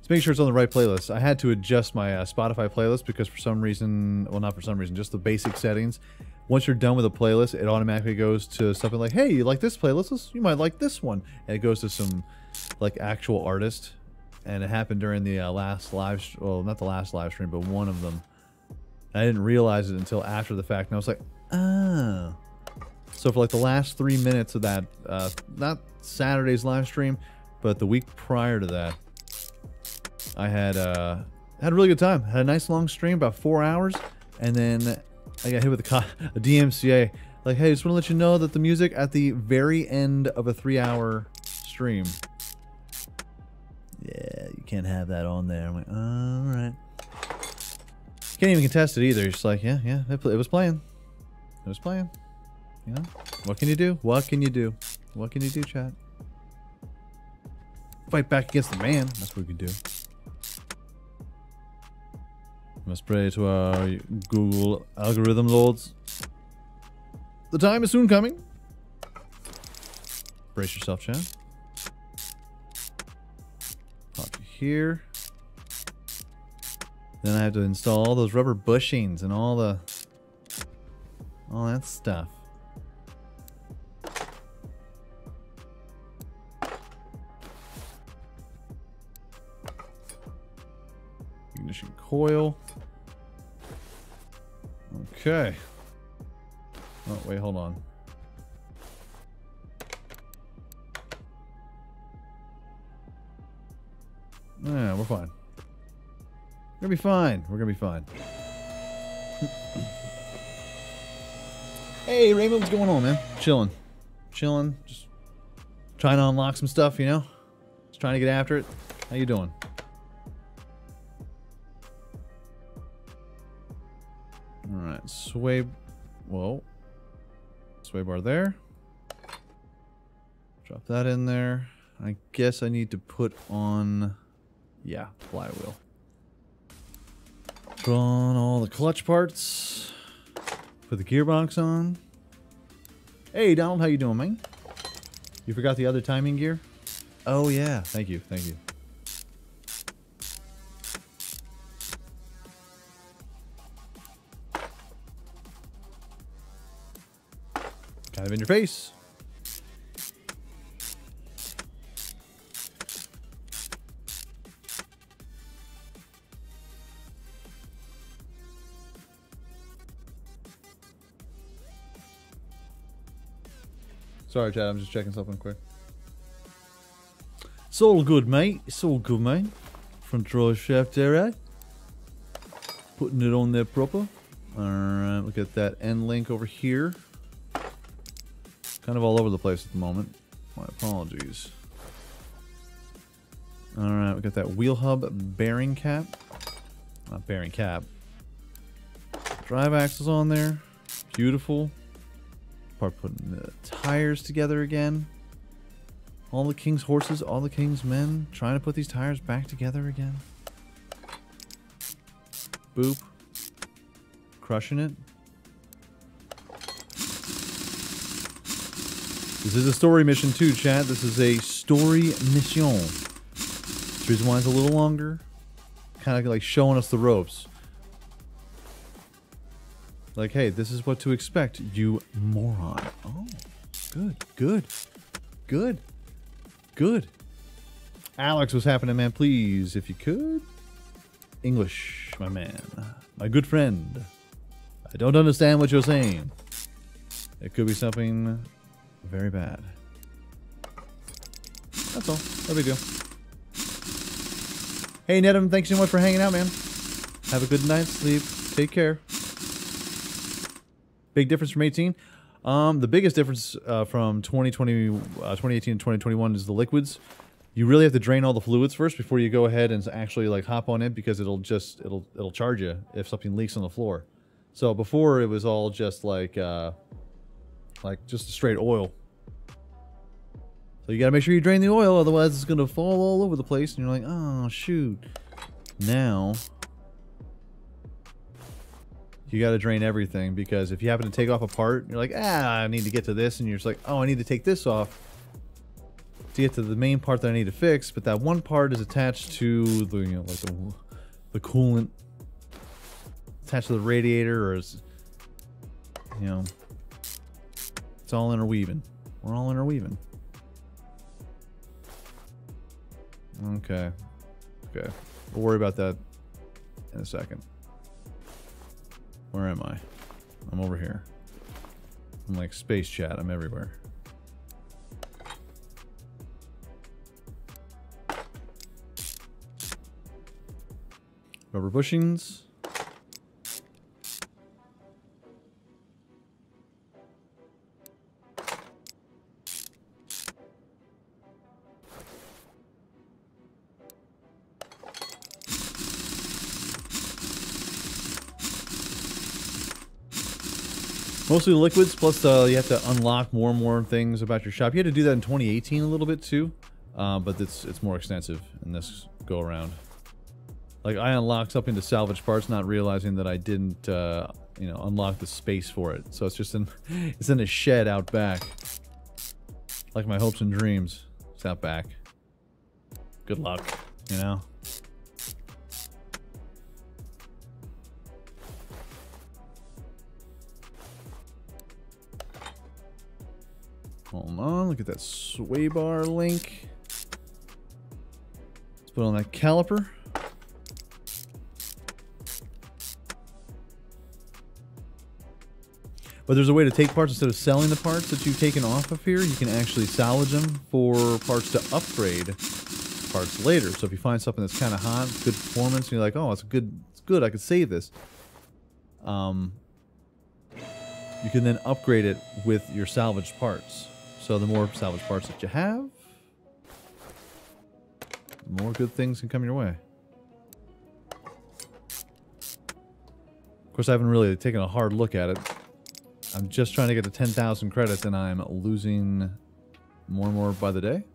Make sure it's on the right playlist. I had to adjust my uh, Spotify playlist because for some reason, well, not for some reason, just the basic settings. once you're done with a playlist, it automatically goes to something like, "Hey, you like this playlist? You might like this one," and it goes to some like actual artist. And it happened during the uh, last live, well, not the last live stream, but one of them. I didn't realize it until after the fact, and I was like, "Oh." So for like the last three minutes of that, uh, not Saturday's live stream, but the week prior to that, I had uh, had a really good time. Had a nice long stream, about four hours, and then I got hit with a, a DMCA. Like, hey, just want to let you know that the music at the very end of a three-hour stream. Yeah, you can't have that on there. I'm like, all right. Can't even contest it either. It's like, yeah, yeah, it, it was playing. It was playing. You know, what can you do? What can you do? What can you do, chat? Fight back against the man. That's what we can do. Must pray to our Google algorithm lords. The time is soon coming. Brace yourself, Chad. Pop you here. Then I have to install all those rubber bushings and all the all that stuff. Ignition coil. Okay. Oh, wait, hold on. Yeah, we're fine. We're gonna be fine. We're gonna be fine. hey, Raymond, what's going on, man? Chilling. Chilling. Just trying to unlock some stuff, you know? Just trying to get after it. How you doing? Sway... Whoa. Sway bar there. Drop that in there. I guess I need to put on... Yeah, flywheel. Put on all the clutch parts. Put the gearbox on. Hey, Donald, how you doing, man? You forgot the other timing gear? Oh, yeah. Thank you, thank you. Kind of in your face. Sorry, Chad. I'm just checking something quick. It's all good, mate. It's all good, mate. Front drawer shaft eh? Putting it on there proper. Alright, look at that end link over here. Kind of all over the place at the moment. My apologies. Alright, we got that wheel hub bearing cap. Not bearing cap. Drive axles on there. Beautiful. Part putting the tires together again. All the king's horses, all the king's men, trying to put these tires back together again. Boop. Crushing it. This is a story mission too, chat. This is a story mission. The reason why it's a little longer. Kind of like showing us the ropes. Like, hey, this is what to expect, you moron. Oh, good, good, good, good. Alex, what's happening, man? Please, if you could. English, my man. My good friend. I don't understand what you're saying. It could be something very bad. That's all. No big deal. Hey, Nedham, thanks so much for hanging out, man. Have a good night's sleep. Take care. Big difference from 18. Um, the biggest difference uh, from 2020, uh, 2018 and 2021 is the liquids. You really have to drain all the fluids first before you go ahead and actually like hop on it because it'll just it'll it'll charge you if something leaks on the floor. So before it was all just like uh, like just straight oil. So you gotta make sure you drain the oil, otherwise it's gonna fall all over the place, and you're like, oh shoot. Now you got to drain everything because if you happen to take off a part, you're like, ah, I need to get to this, and you're just like, oh, I need to take this off to get to the main part that I need to fix. But that one part is attached to the, you know, like the, the coolant attached to the radiator, or is you know, it's all interweaving. We're all interweaving. Okay. Okay. We'll worry about that in a second. Where am I? I'm over here. I'm like space chat. I'm everywhere. Rubber bushings. Mostly liquids, plus uh, you have to unlock more and more things about your shop. You had to do that in 2018 a little bit too, uh, but it's it's more extensive in this go around. Like I unlocked something to salvage parts, not realizing that I didn't, uh, you know, unlock the space for it. So it's just in, it's in a shed out back. Like my hopes and dreams. It's out back. Good luck, you know. Hold on, look at that sway bar link. Let's put on that caliper. But there's a way to take parts instead of selling the parts that you've taken off of here. You can actually salvage them for parts to upgrade parts later. So if you find something that's kind of hot, good performance, and you're like, oh, it's good, it's good, I could save this. Um, you can then upgrade it with your salvaged parts. So the more salvage parts that you have, the more good things can come your way. Of course, I haven't really taken a hard look at it. I'm just trying to get to 10,000 credits and I'm losing more and more by the day.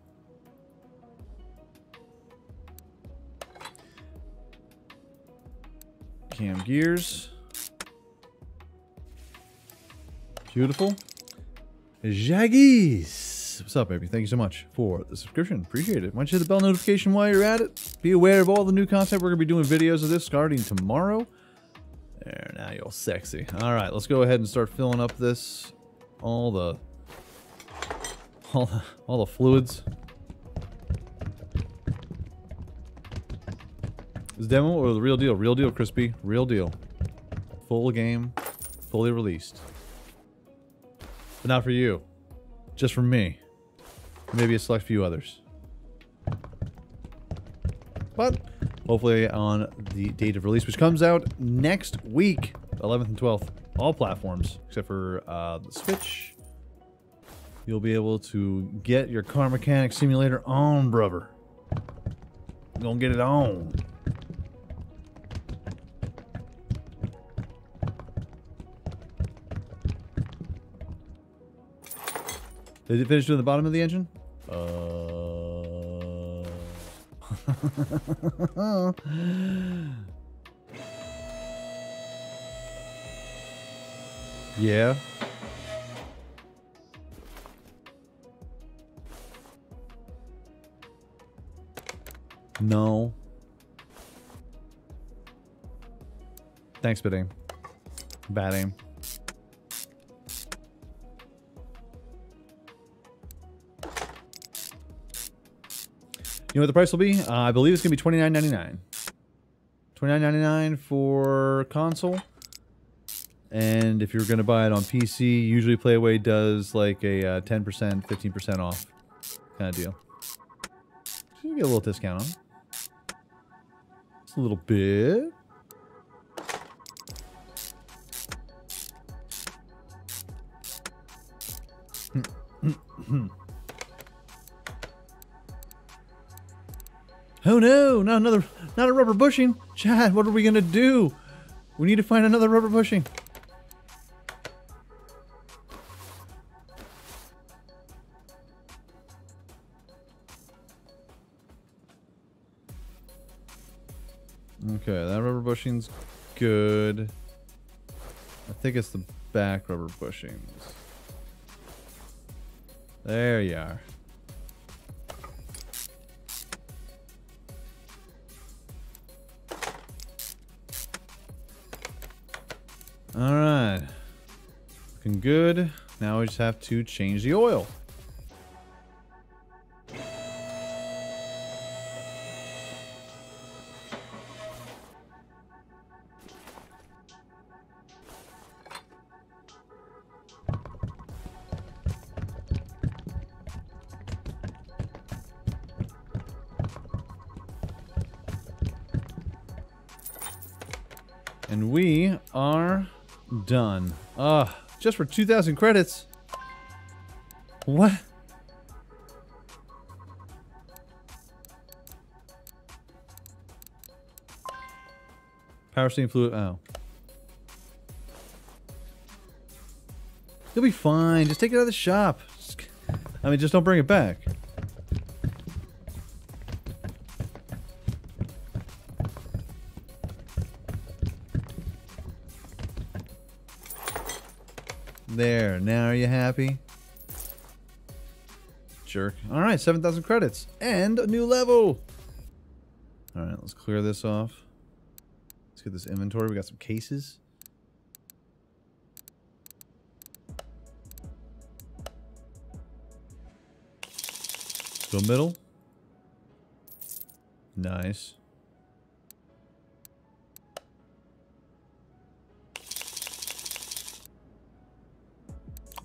Cam gears. Beautiful. Jaggies. What's up, baby? Thank you so much for the subscription. Appreciate it. Why don't you hit the bell notification while you're at it? Be aware of all the new content. We're going to be doing videos of this starting tomorrow. There, now you're sexy. All right, let's go ahead and start filling up this, all the, all the, all the fluids. Is demo or the real deal? Real deal, Crispy. Real deal. Full game, fully released. But not for you. Just for me. Maybe a select few others. But hopefully on the date of release, which comes out next week, 11th and 12th, all platforms except for uh, the Switch. You'll be able to get your car mechanic simulator on, brother. Gonna get it on. Did it finish doing the bottom of the engine? Uh... yeah. No. Thanks, aim. Bad aim. You know what the price will be? Uh, I believe it's going to be twenty nine ninety nine. Twenty nine ninety nine for console. And if you're going to buy it on PC, usually Playway does like a uh, 10%, 15% off kind of deal. So you get a little discount on Just a little bit. Oh no, not another, not a rubber bushing. Chad, what are we gonna do? We need to find another rubber bushing. Okay, that rubber bushing's good. I think it's the back rubber bushings. There you are. All right. looking good. Now we just have to change the oil. Done. Ah, just for 2,000 credits. What? Power steam fluid. Oh. You'll be fine. Just take it out of the shop. I mean, just don't bring it back. There. Now are you happy? Jerk. All right, 7,000 credits. And a new level. All right, let's clear this off. Let's get this inventory. We got some cases. Go middle. Nice.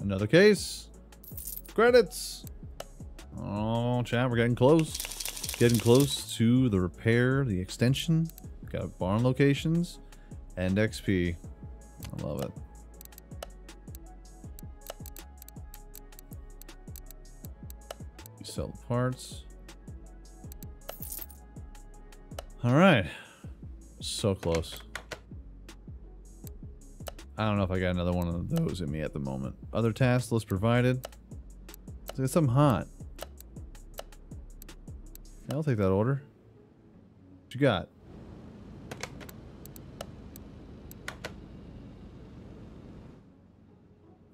Another case. Credits. Oh, chat, we're getting close. Getting close to the repair, the extension. Got barn locations and XP. I love it. You sell parts. All right. So close. I don't know if I got another one of those in me at the moment. Other task list provided. Let's get something hot. I'll take that order. What you got?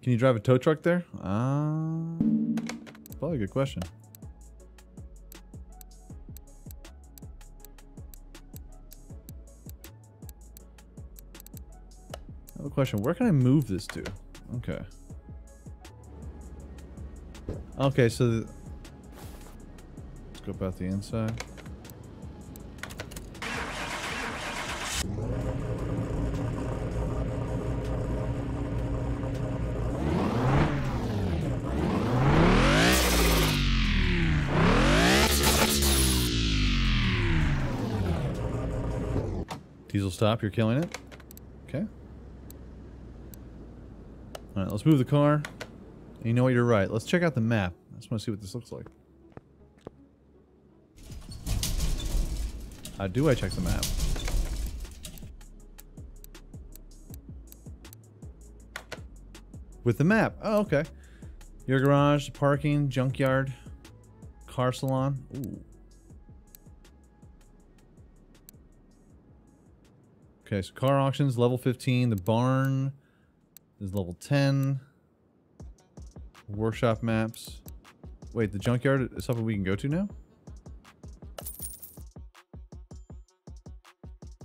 Can you drive a tow truck there? Uh, probably a good question. Question. Where can I move this to? Okay. Okay, so let's go about the inside. Diesel stop, you're killing it. Okay. Alright, let's move the car. And you know what, you're right. Let's check out the map. I just want to see what this looks like. How do I check the map? With the map. Oh, okay. Your garage, parking, junkyard, car salon. Ooh. Okay, so car auctions, level 15. The barn is level 10. Workshop maps. Wait, the junkyard is something we can go to now?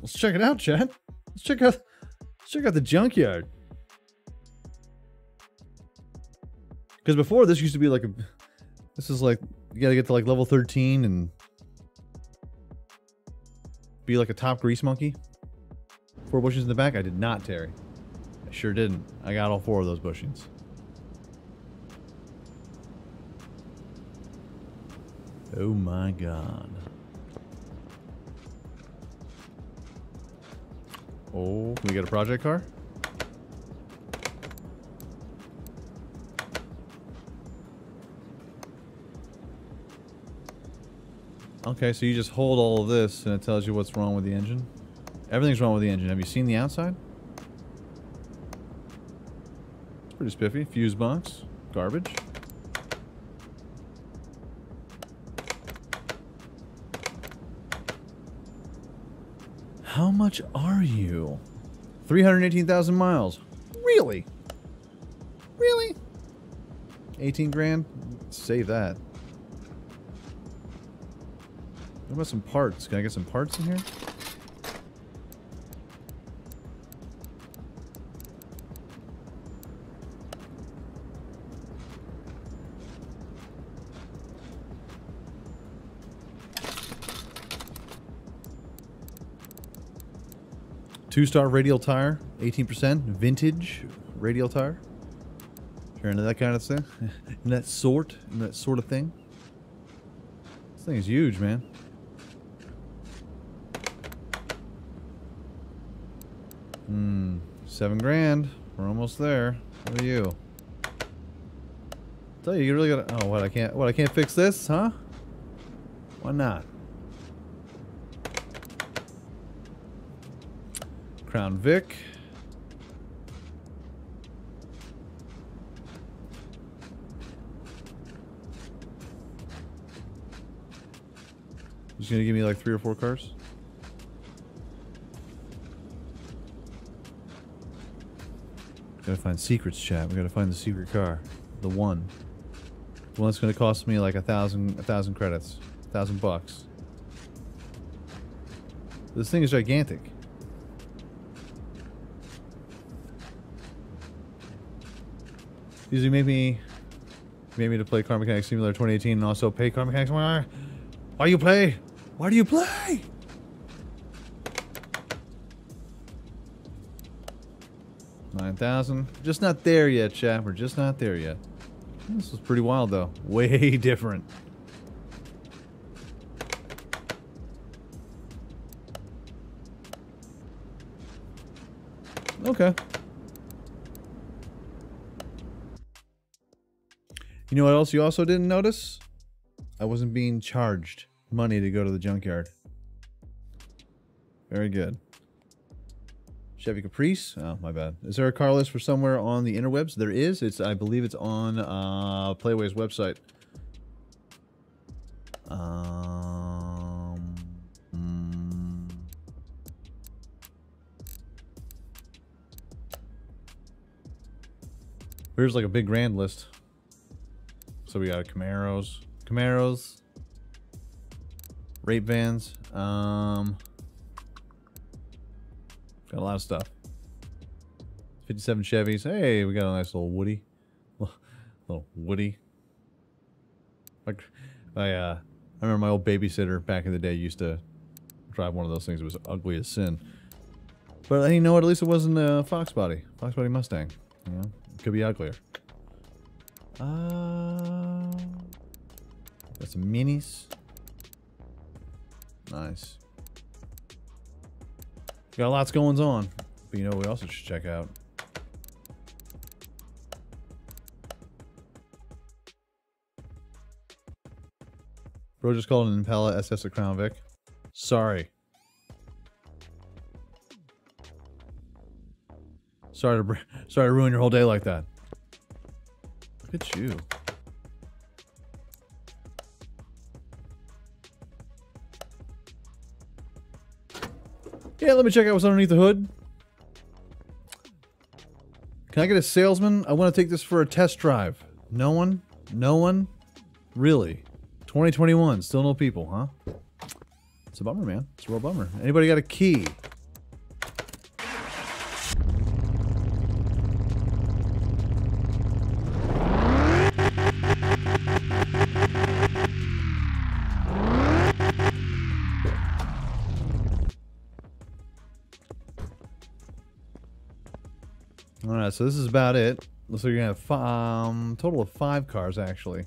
Let's check it out, Chad. Let's check out let's check out the junkyard. Because before this used to be like a this is like you gotta get to like level 13 and be like a top grease monkey. Four bushes in the back? I did not, Terry. I sure didn't. I got all four of those bushings. Oh my god. Oh, we get a project car? Okay, so you just hold all of this and it tells you what's wrong with the engine? Everything's wrong with the engine. Have you seen the outside? Pretty spiffy. Fuse box. Garbage. How much are you? 318,000 miles. Really? Really? 18 grand? Save that. What about some parts? Can I get some parts in here? Two star radial tire, 18%. Vintage radial tire. If you're into that kind of thing, in that sort, in that sort of thing. This thing is huge, man. Hmm, seven grand. We're almost there. What are you? tell you, you really gotta. Oh, what? I can't. What? I can't fix this, huh? Why not? Crown Vic. Just gonna give me like three or four cars. Gotta find secrets, chat. We gotta find the secret car. The one. The one that's gonna cost me like a thousand a thousand credits. A thousand bucks. This thing is gigantic. Usually made me made me to play Car Mechanics Simulator 2018 and also pay Car Mechanics. Why, why you play? Why do you play? Nine thousand. Just not there yet, chat. We're just not there yet. This was pretty wild, though. Way different. Okay. You know what else you also didn't notice? I wasn't being charged money to go to the junkyard. Very good. Chevy Caprice. Oh, my bad. Is there a car list for somewhere on the interwebs? There is. It's I believe it's on uh, Playway's website. Um. Mm. Here's like a big grand list. So we got Camaros, Camaros, rape vans. Um. Got a lot of stuff. 57 Chevys. Hey, we got a nice little Woody. Little Woody. Like, I, uh, I remember my old babysitter back in the day used to drive one of those things. It was ugly as sin. But you know what? At least it wasn't a Fox body. Fox body Mustang. You know, it could be uglier. Uh, got some minis. Nice. Got lots going on. But you know we also should check out? Bro just called an Impala SS a Crown Vic. Sorry. Sorry to sorry to ruin your whole day like that. Look at you. Yeah, let me check out what's underneath the hood. Can I get a salesman? I want to take this for a test drive. No one? No one? Really? 2021, still no people, huh? It's a bummer, man. It's a real bummer. Anybody got a key? So this is about it. Like you're gonna have um total of five cars actually.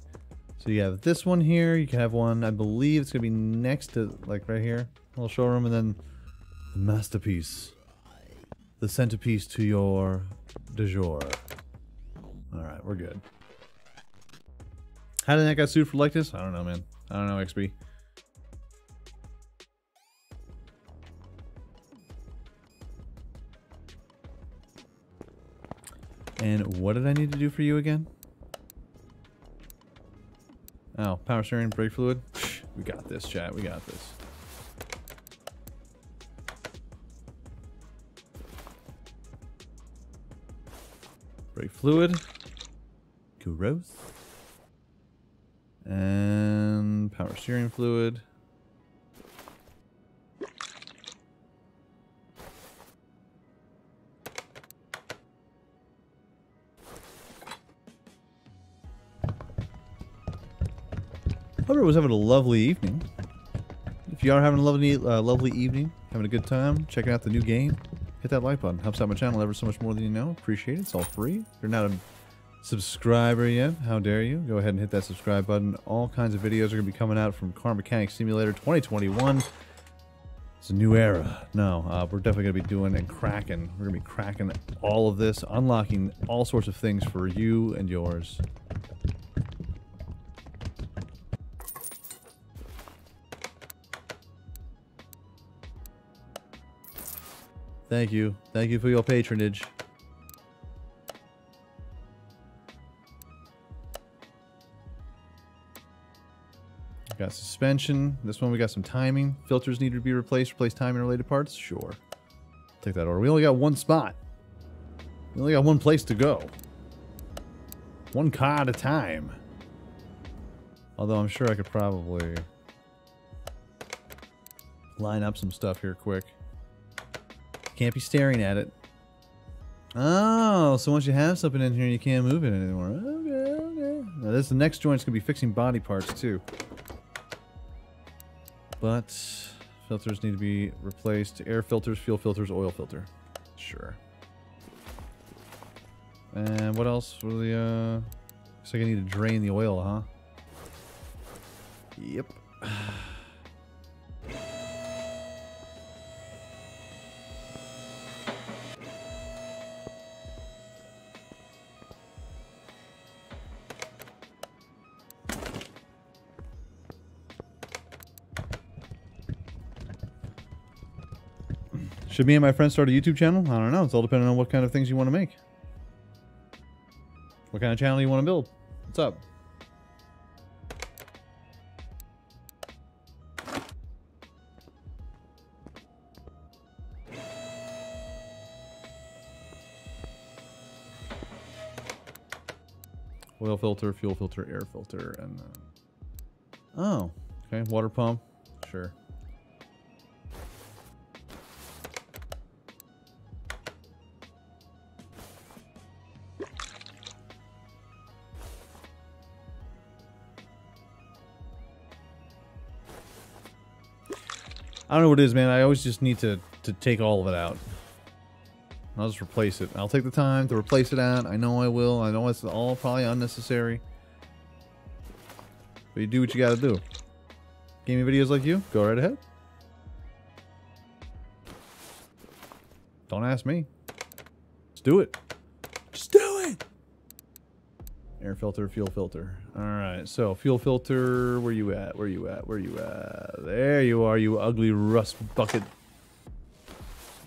So you have this one here. You can have one. I believe it's gonna be next to like right here, little showroom, and then the masterpiece, the centerpiece to your de jour. All right, we're good. How did that guy sued for like this? I don't know, man. I don't know, XB. And what did I need to do for you again? Oh, power steering, brake fluid. We got this, chat. We got this. Brake fluid. Gross. And power steering fluid. Was having a lovely evening. If you are having a lovely, uh, lovely evening, having a good time, checking out the new game, hit that like button. Helps out my channel ever so much more than you know. Appreciate it. It's all free. If you're not a subscriber yet, how dare you? Go ahead and hit that subscribe button. All kinds of videos are going to be coming out from Car Mechanic Simulator 2021. It's a new era. No, uh, we're definitely going to be doing and cracking. We're going to be cracking all of this, unlocking all sorts of things for you and yours. Thank you. Thank you for your patronage. Got suspension. This one we got some timing. Filters need to be replaced. Replace timing related parts. Sure. Take that order. We only got one spot. We only got one place to go. One car at a time. Although I'm sure I could probably line up some stuff here quick. Can't be staring at it. Oh, so once you have something in here, you can't move it anymore. Okay, okay. Now this the next joint's gonna be fixing body parts too. But filters need to be replaced. Air filters, fuel filters, oil filter. Sure. And what else for the, uh... Looks like I need to drain the oil, huh? Yep. Should me and my friends start a YouTube channel? I don't know. It's all depending on what kind of things you want to make. What kind of channel you want to build? What's up? Oil filter, fuel filter, air filter, and then... Oh, okay. Water pump. Sure. I don't know what it is, man. I always just need to, to take all of it out. I'll just replace it. I'll take the time to replace it out. I know I will. I know it's all probably unnecessary. But you do what you gotta do. Gaming videos like you, go right ahead. Don't ask me. Let's do it. Just do it! Air filter, fuel filter. Alright, so fuel filter, where you at? Where you at? Where you at? There you are, you ugly rust bucket.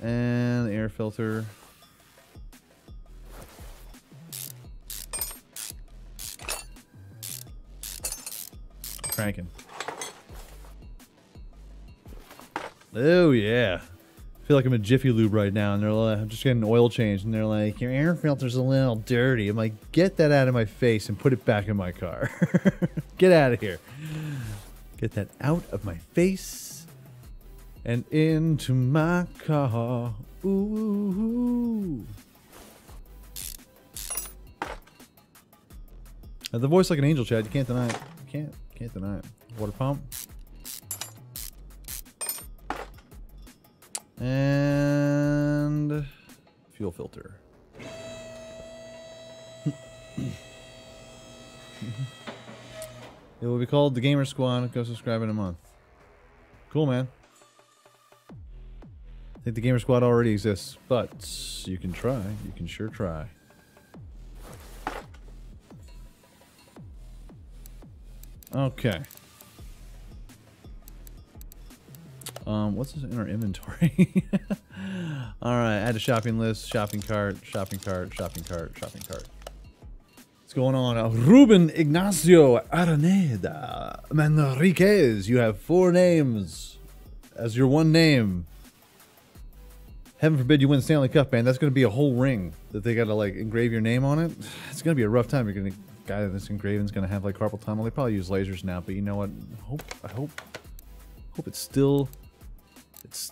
And air filter. Cranking. Oh yeah feel like I'm a Jiffy Lube right now, and they're like, I'm just getting an oil change, and they're like, your air filter's a little dirty. I'm like, get that out of my face and put it back in my car. get out of here. Get that out of my face and into my car. Ooh. The voice like an angel, Chad. You can't deny it. You can't. Can't deny it. Water pump. And fuel filter. it will be called the Gamer Squad. Go subscribe in a month. Cool, man. I think the Gamer Squad already exists, but you can try. You can sure try. Okay. Um, what's in our inventory? All right, add a shopping list, shopping cart, shopping cart, shopping cart, shopping cart. What's going on? Uh, Ruben Ignacio Araneda Manriquez. You have four names as your one name. Heaven forbid you win Stanley Cup, man. That's going to be a whole ring that they got to like engrave your name on it. It's going to be a rough time. You're going to guy that's engraving is going to have like carpal tunnel. They probably use lasers now, but you know what? I hope I hope hope it's still it's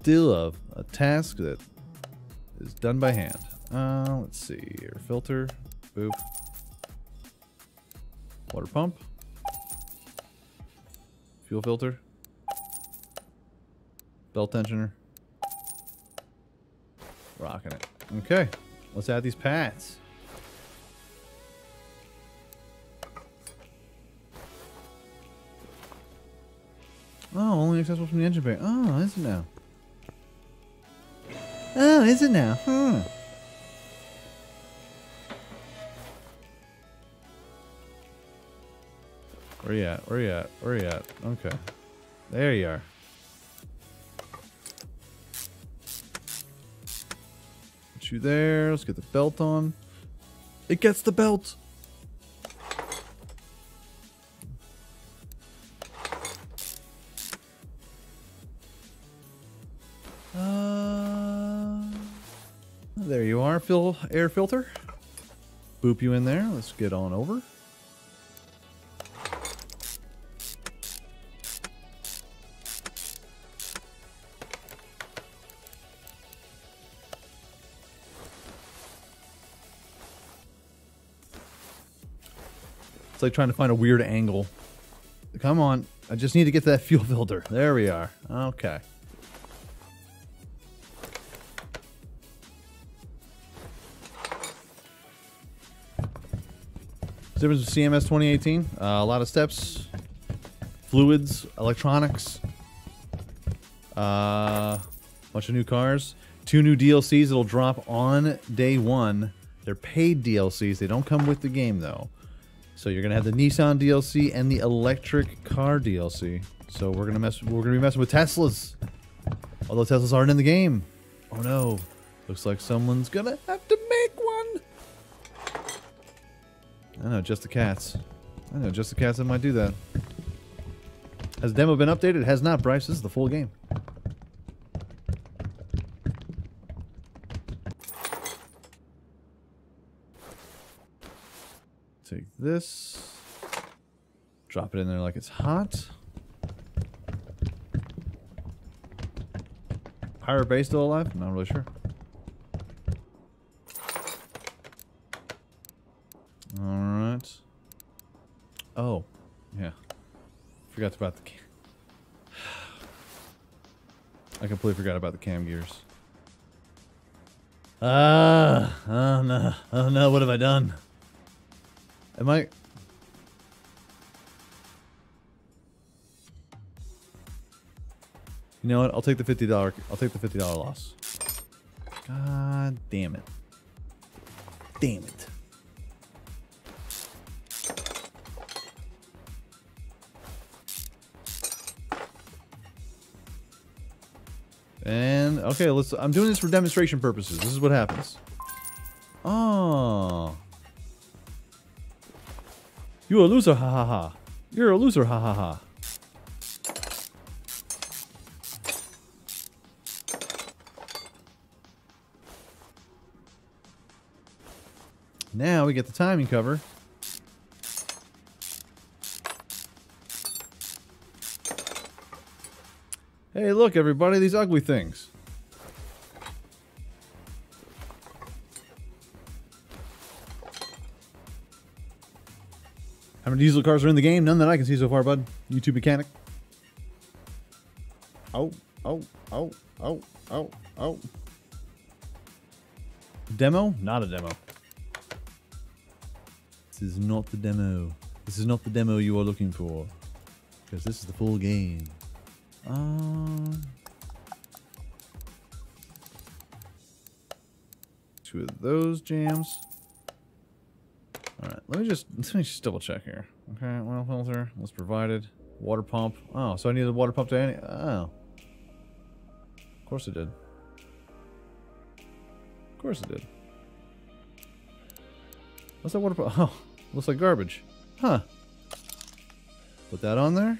still a, a task that is done by hand. Uh, let's see here. Filter. Boop. Water pump. Fuel filter. Belt tensioner. Rocking it. Okay. Let's add these pads. Oh, only accessible from the engine bay. Oh, is it now? Oh, is it now? Huh. Where you at? Where you at? Where you at? Okay. There you are. Put you there. Let's get the belt on. It gets the belt. Fill air filter. Boop you in there. Let's get on over. It's like trying to find a weird angle. Come on. I just need to get that fuel filter. There we are. Okay. Difference with CMS 2018. Uh, a lot of steps, fluids, electronics, uh, bunch of new cars, two new DLCs that'll drop on day one. They're paid DLCs. They don't come with the game though. So you're gonna have the Nissan DLC and the electric car DLC. So we're gonna mess. We're gonna be messing with Teslas. Although Teslas aren't in the game. Oh no! Looks like someone's gonna have I know, just the cats. I know, just the cats that might do that. Has the demo been updated? It has not, Bryce. This is the full game. Take this. Drop it in there like it's hot. Pirate Bay still alive? Not really sure. Alright. Oh. Yeah. Forgot about the cam. I completely forgot about the cam gears. Ah, oh no, oh no, what have I done? Am I... You know what? I'll take the $50. I'll take the $50 loss. God damn it. Damn it. And okay, let's I'm doing this for demonstration purposes. This is what happens. Oh. you're a loser, ha ha ha. You're a loser, ha ha ha. Now we get the timing cover. Hey, look, everybody, these ugly things. How many diesel cars are in the game? None that I can see so far, bud. YouTube mechanic. Oh, oh, oh, oh, oh, oh. Demo? Not a demo. This is not the demo. This is not the demo you are looking for. Because this is the full game. Um, two of those jams. All right, let me just let me just double check here. Okay, oil filter was provided. Water pump. Oh, so I need a water pump to any. Oh, of course it did. Of course it did. What's that water pump? Oh, looks like garbage. Huh. Put that on there.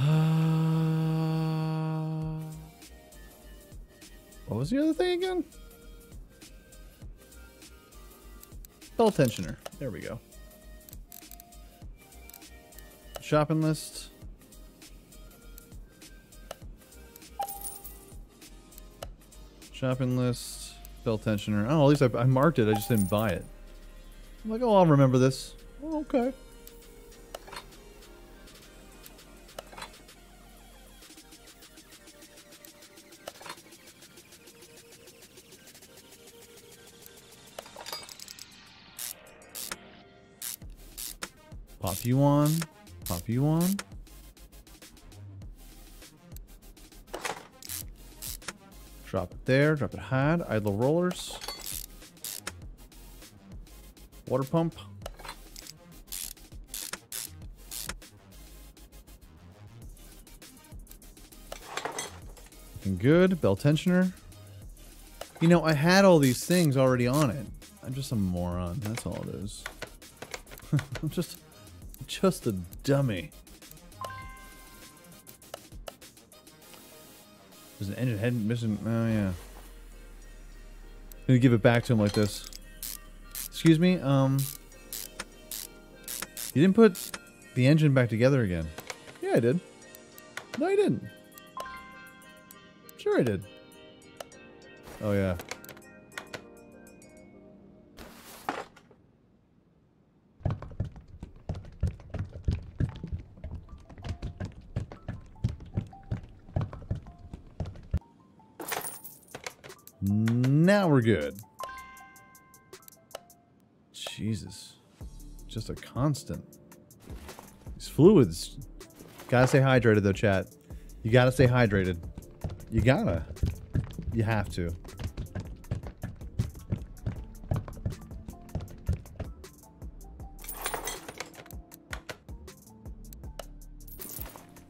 what was the other thing again? Belt tensioner. There we go. Shopping list. Shopping list. Belt tensioner. Oh, at least I, I marked it. I just didn't buy it. I'm like, oh, I'll remember this. Oh, okay. You on. Pop you on. Drop it there. Drop it hard. Idler rollers. Water pump. Looking good. Belt tensioner. You know, I had all these things already on it. I'm just a moron. That's all it is. I'm just, just a dummy. There's an engine head missing. Oh yeah. Gonna give it back to him like this. Excuse me. Um. You didn't put the engine back together again. Yeah, I did. No, I didn't. Sure, I did. Oh yeah. We're good. Jesus. Just a constant. These fluids. Gotta stay hydrated though, chat. You gotta stay hydrated. You gotta. You have to.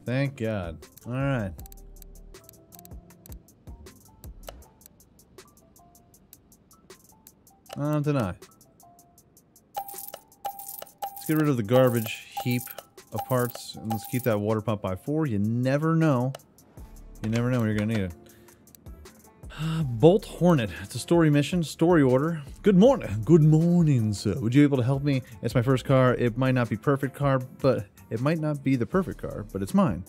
Thank God. All right. I don't deny. Let's get rid of the garbage heap of parts and let's keep that water pump by four. You never know. You never know when you're gonna need it. Bolt Hornet. It's a story mission, story order. Good morning. Good morning, sir. Would you be able to help me? It's my first car. It might not be perfect car, but it might not be the perfect car, but it's mine.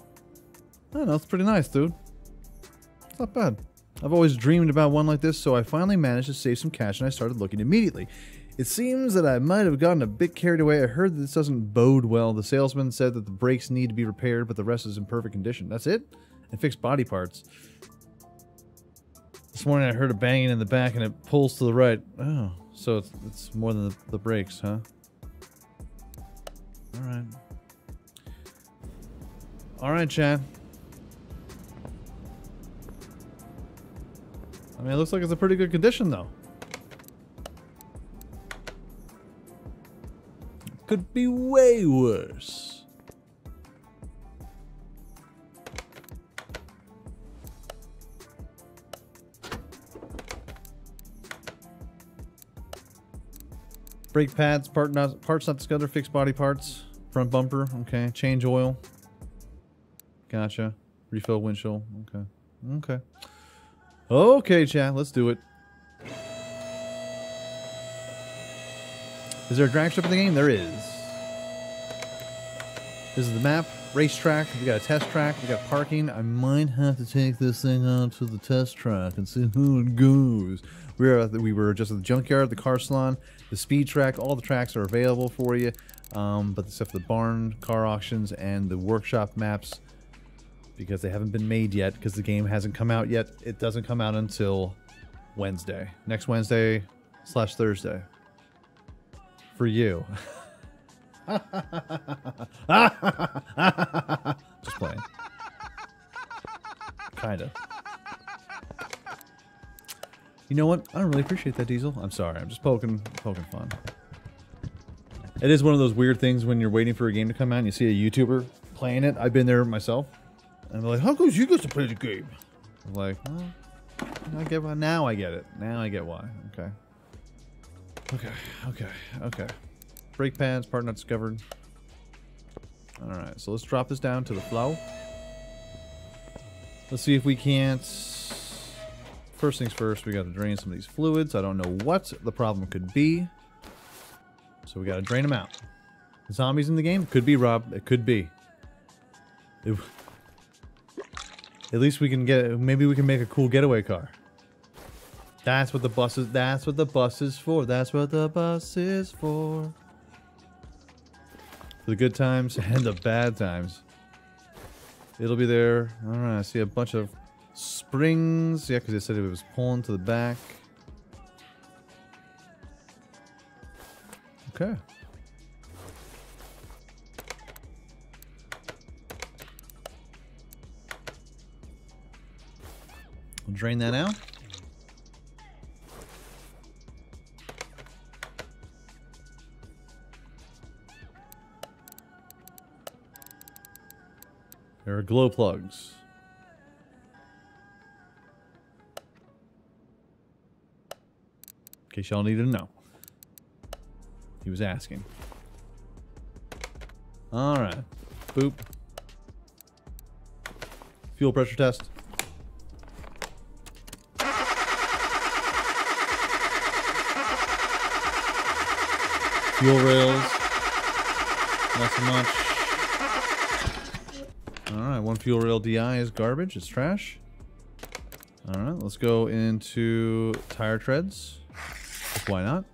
I don't know. It's pretty nice, dude. It's not bad. I've always dreamed about one like this, so I finally managed to save some cash and I started looking immediately. It seems that I might have gotten a bit carried away. I heard that this doesn't bode well. The salesman said that the brakes need to be repaired, but the rest is in perfect condition. That's it? And fixed body parts. This morning I heard a banging in the back and it pulls to the right. Oh, so it's, it's more than the, the brakes, huh? Alright. Alright, Chad. I mean, it looks like it's a pretty good condition, though. Could be way worse. Brake pads, part not, parts not together, fixed body parts, front bumper, okay. Change oil. Gotcha. Refill windshield, okay. Okay. Okay, chat, let's do it. Is there a drag strip in the game? There is. This is the map, racetrack. We got a test track. We got parking. I might have to take this thing out to the test track and see how it goes. We were we were just at the junkyard, the car salon, the speed track. All the tracks are available for you, um, but except for the barn, car auctions, and the workshop maps because they haven't been made yet because the game hasn't come out yet. It doesn't come out until Wednesday. Next Wednesday slash Thursday. For you. Just playing. Kinda. You know what? I don't really appreciate that, Diesel. I'm sorry. I'm just poking, poking fun. It is one of those weird things when you're waiting for a game to come out and you see a YouTuber playing it. I've been there myself. And they're like, how come you get to play the game? I'm like, well, hmm. I get why. Now I get it. Now I get why. Okay. Okay, okay, okay. Brake pads, part not discovered. Alright, so let's drop this down to the flow. Let's see if we can't... First things first, we got to drain some of these fluids. I don't know what the problem could be. So we got to drain them out. Zombies in the game? Could be, Rob. It could be. It, at least we can get, maybe we can make a cool getaway car. That's what the bus is, that's what the bus is for. That's what the bus is for. For the good times and the bad times. It'll be there. All right, I see a bunch of springs. Yeah, because they said it was pulling to the back. Okay. We'll drain that out. There are glow plugs. In case y'all needed to know. He was asking. Alright. Boop. Fuel pressure test. Fuel rails. Not so much. Alright, one fuel rail DI is garbage. It's trash. Alright, let's go into tire treads. Why not?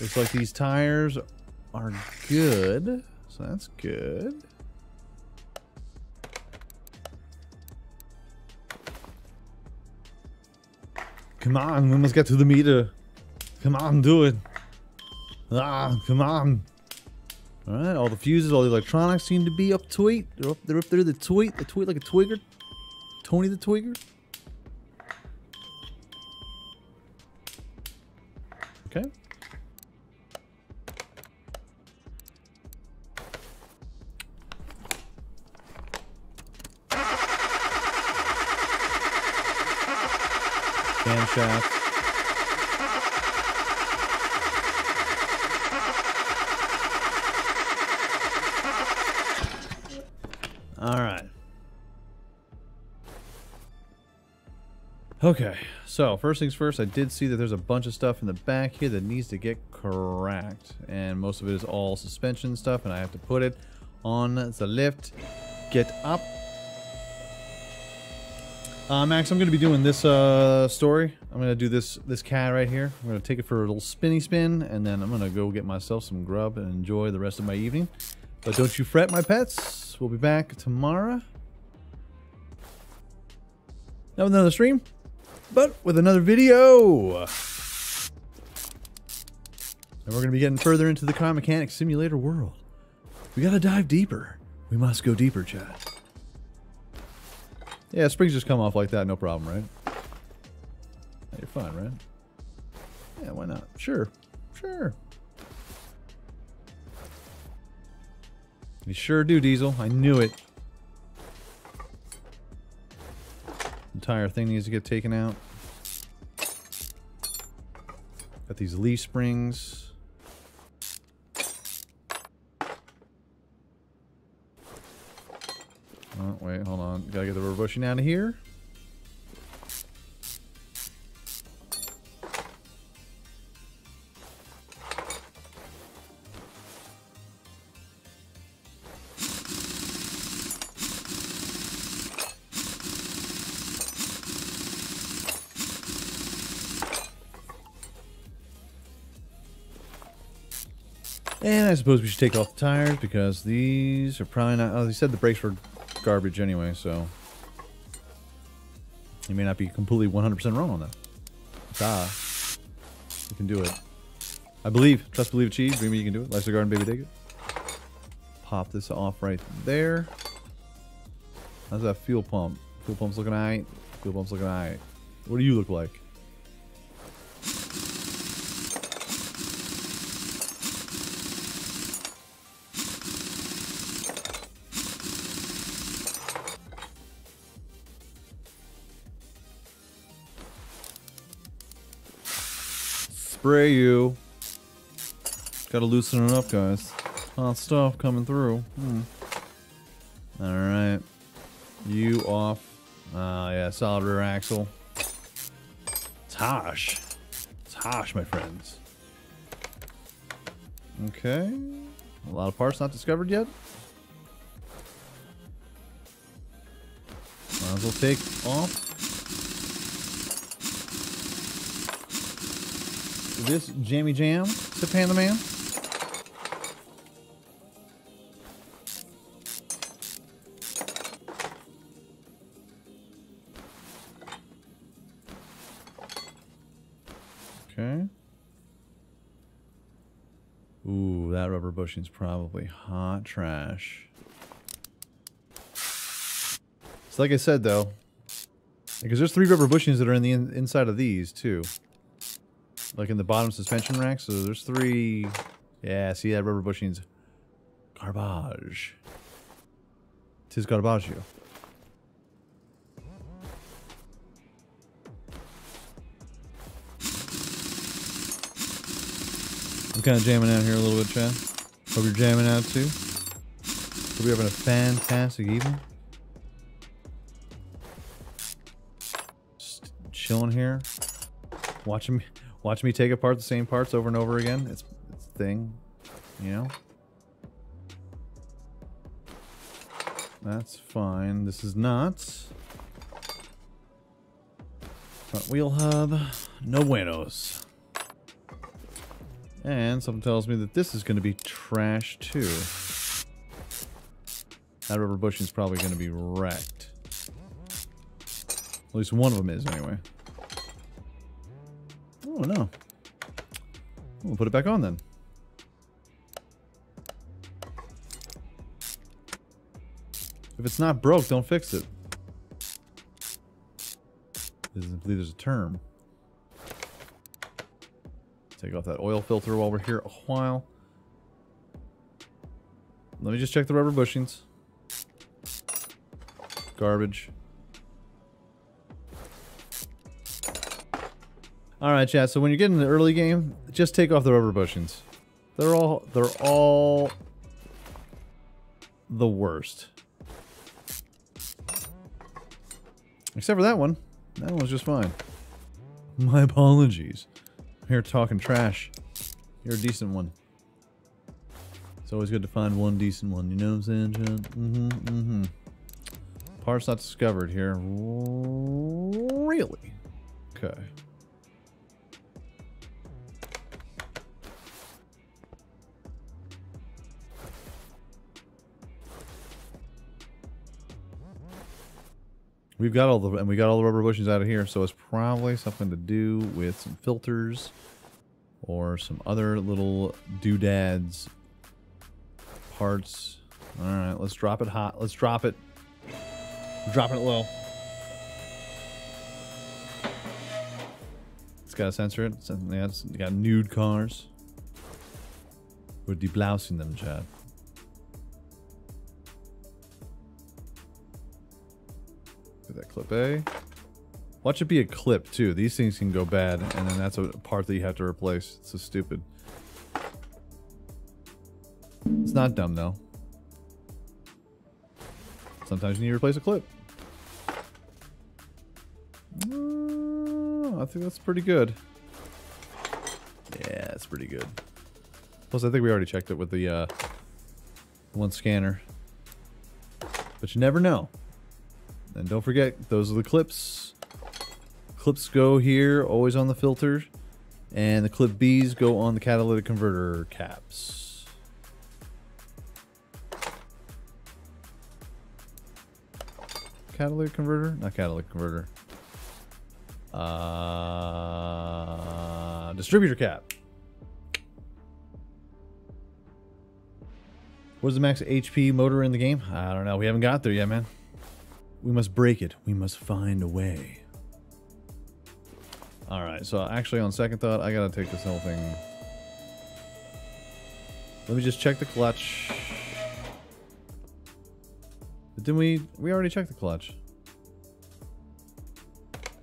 Looks like these tires are good. So that's good. Come on, we must get to the meter. Come on, do it. Ah, come on. Alright, all the fuses, all the electronics seem to be up tweet. They're up, they're up there, the tweet. The tweet like a twigger. Tony the Twigger. Okay. Camshaft. Okay, so first things first, I did see that there's a bunch of stuff in the back here that needs to get cracked. And most of it is all suspension stuff, and I have to put it on the lift. Get up. Uh, Max, I'm going to be doing this uh, story. I'm going to do this this cat right here. I'm going to take it for a little spinny spin, and then I'm going to go get myself some grub and enjoy the rest of my evening. But don't you fret, my pets. We'll be back tomorrow. With another stream, but with another video. And we're going to be getting further into the car mechanic simulator world. We got to dive deeper. We must go deeper, Chad. Yeah, springs just come off like that, no problem, right? You're fine, right? Yeah, why not? Sure. Sure. You sure do, Diesel. I knew it. Entire thing needs to get taken out. Got these leaf springs. Oh, wait, hold on. Gotta get the rubber bushing out of here. And I suppose we should take off the tires because these are probably not... Oh, they said the brakes were garbage anyway, so... You may not be completely 100% wrong on that. Ah. You can do it. I believe. Trust, believe, achieve. Maybe you can do it. Life's a garden, baby, take it. Pop this off right there. How's that fuel pump? Fuel pump's looking alright. Fuel pump's looking alright. What do you look like? Spray you. Gotta loosen it up, guys. Hot stuff coming through. Hmm. Alright. You off. Ah, uh, yeah, solid rear axle. Tosh. Tosh, my friends. Okay. A lot of parts not discovered yet. Might as well take off. This Jammy Jam to Panda Man. Okay. Ooh, that rubber bushing's probably hot trash. So like I said though, because there's three rubber bushings that are in the in inside of these too. Like in the bottom suspension rack, so there's three. Yeah, see that rubber bushings. Garbage. Tis garbaggio. I'm kind of jamming out here a little bit, Chad. Hope you're jamming out too. Hope you're having a fantastic evening. Just chilling here, watching me, watching me take apart the same parts over and over again. It's, it's a thing, you know. That's fine. This is not. Front wheel hub. No buenos. And something tells me that this is going to be trash too. That rubber bushing is probably going to be wrecked. At least one of them is anyway. Oh no. We'll put it back on then. If it's not broke, don't fix it. I believe there's a term. Take off that oil filter while we're here a while. Let me just check the rubber bushings. Garbage. All right, chat. So when you get in the early game, just take off the rubber bushings. They're all they're all the worst. Except for that one. That one was just fine. My apologies. Here talking trash. You're a decent one. It's always good to find one decent one, you know what I'm saying? Mm-hmm, mm-hmm. Parts not discovered here. Really? Okay. We've got all the and we got all the rubber bushings out of here, so it's probably something to do with some filters or some other little doodads parts. All right, let's drop it hot. Let's drop it. dropping it low. It's got to censor it. Yeah, it's got nude cars. We're deblousing them, Chad. That clip A. Watch it be a clip too. These things can go bad, and then that's a part that you have to replace. It's so stupid. It's not dumb though. Sometimes you need to replace a clip. Uh, I think that's pretty good. Yeah, it's pretty good. Plus, I think we already checked it with the uh, one scanner. But you never know. And don't forget, those are the clips. Clips go here, always on the filter. And the clip Bs go on the catalytic converter caps. Catalytic converter? Not catalytic converter. Uh, distributor cap. What's the max HP motor in the game? I don't know. We haven't got there yet, man. We must break it. We must find a way. Alright, so actually on second thought, I gotta take this whole thing. Let me just check the clutch. Didn't we... We already checked the clutch.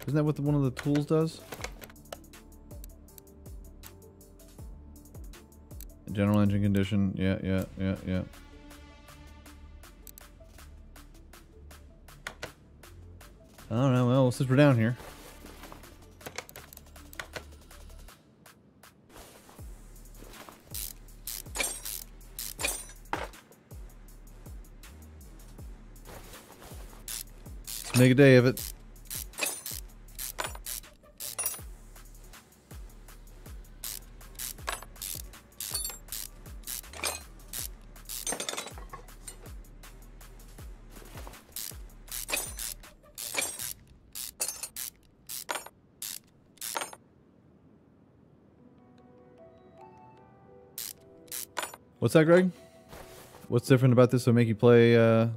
Isn't that what the, one of the tools does? General engine condition. Yeah, yeah, yeah, yeah. I don't know. Well, since we're down here. Make a day of it. That, Greg? What's different about this that make you play uh,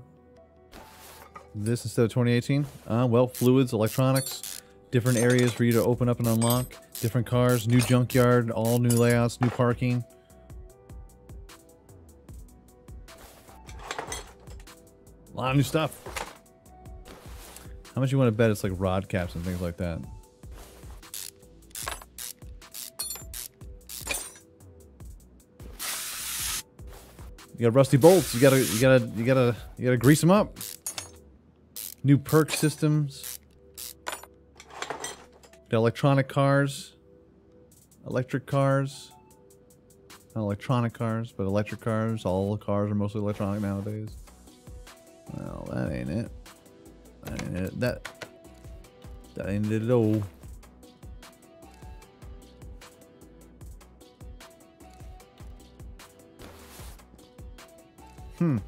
this instead of 2018? Uh, well, fluids, electronics, different areas for you to open up and unlock, different cars, new junkyard, all new layouts, new parking. A lot of new stuff. How much you want to bet it's like rod caps and things like that? You got rusty bolts. You gotta, you gotta, you gotta, you gotta grease them up. New perk systems. Got electronic cars. Electric cars. Not electronic cars, but electric cars. All the cars are mostly electronic nowadays. Well, that ain't it. That ain't it. That, that ain't it at all. Hmm.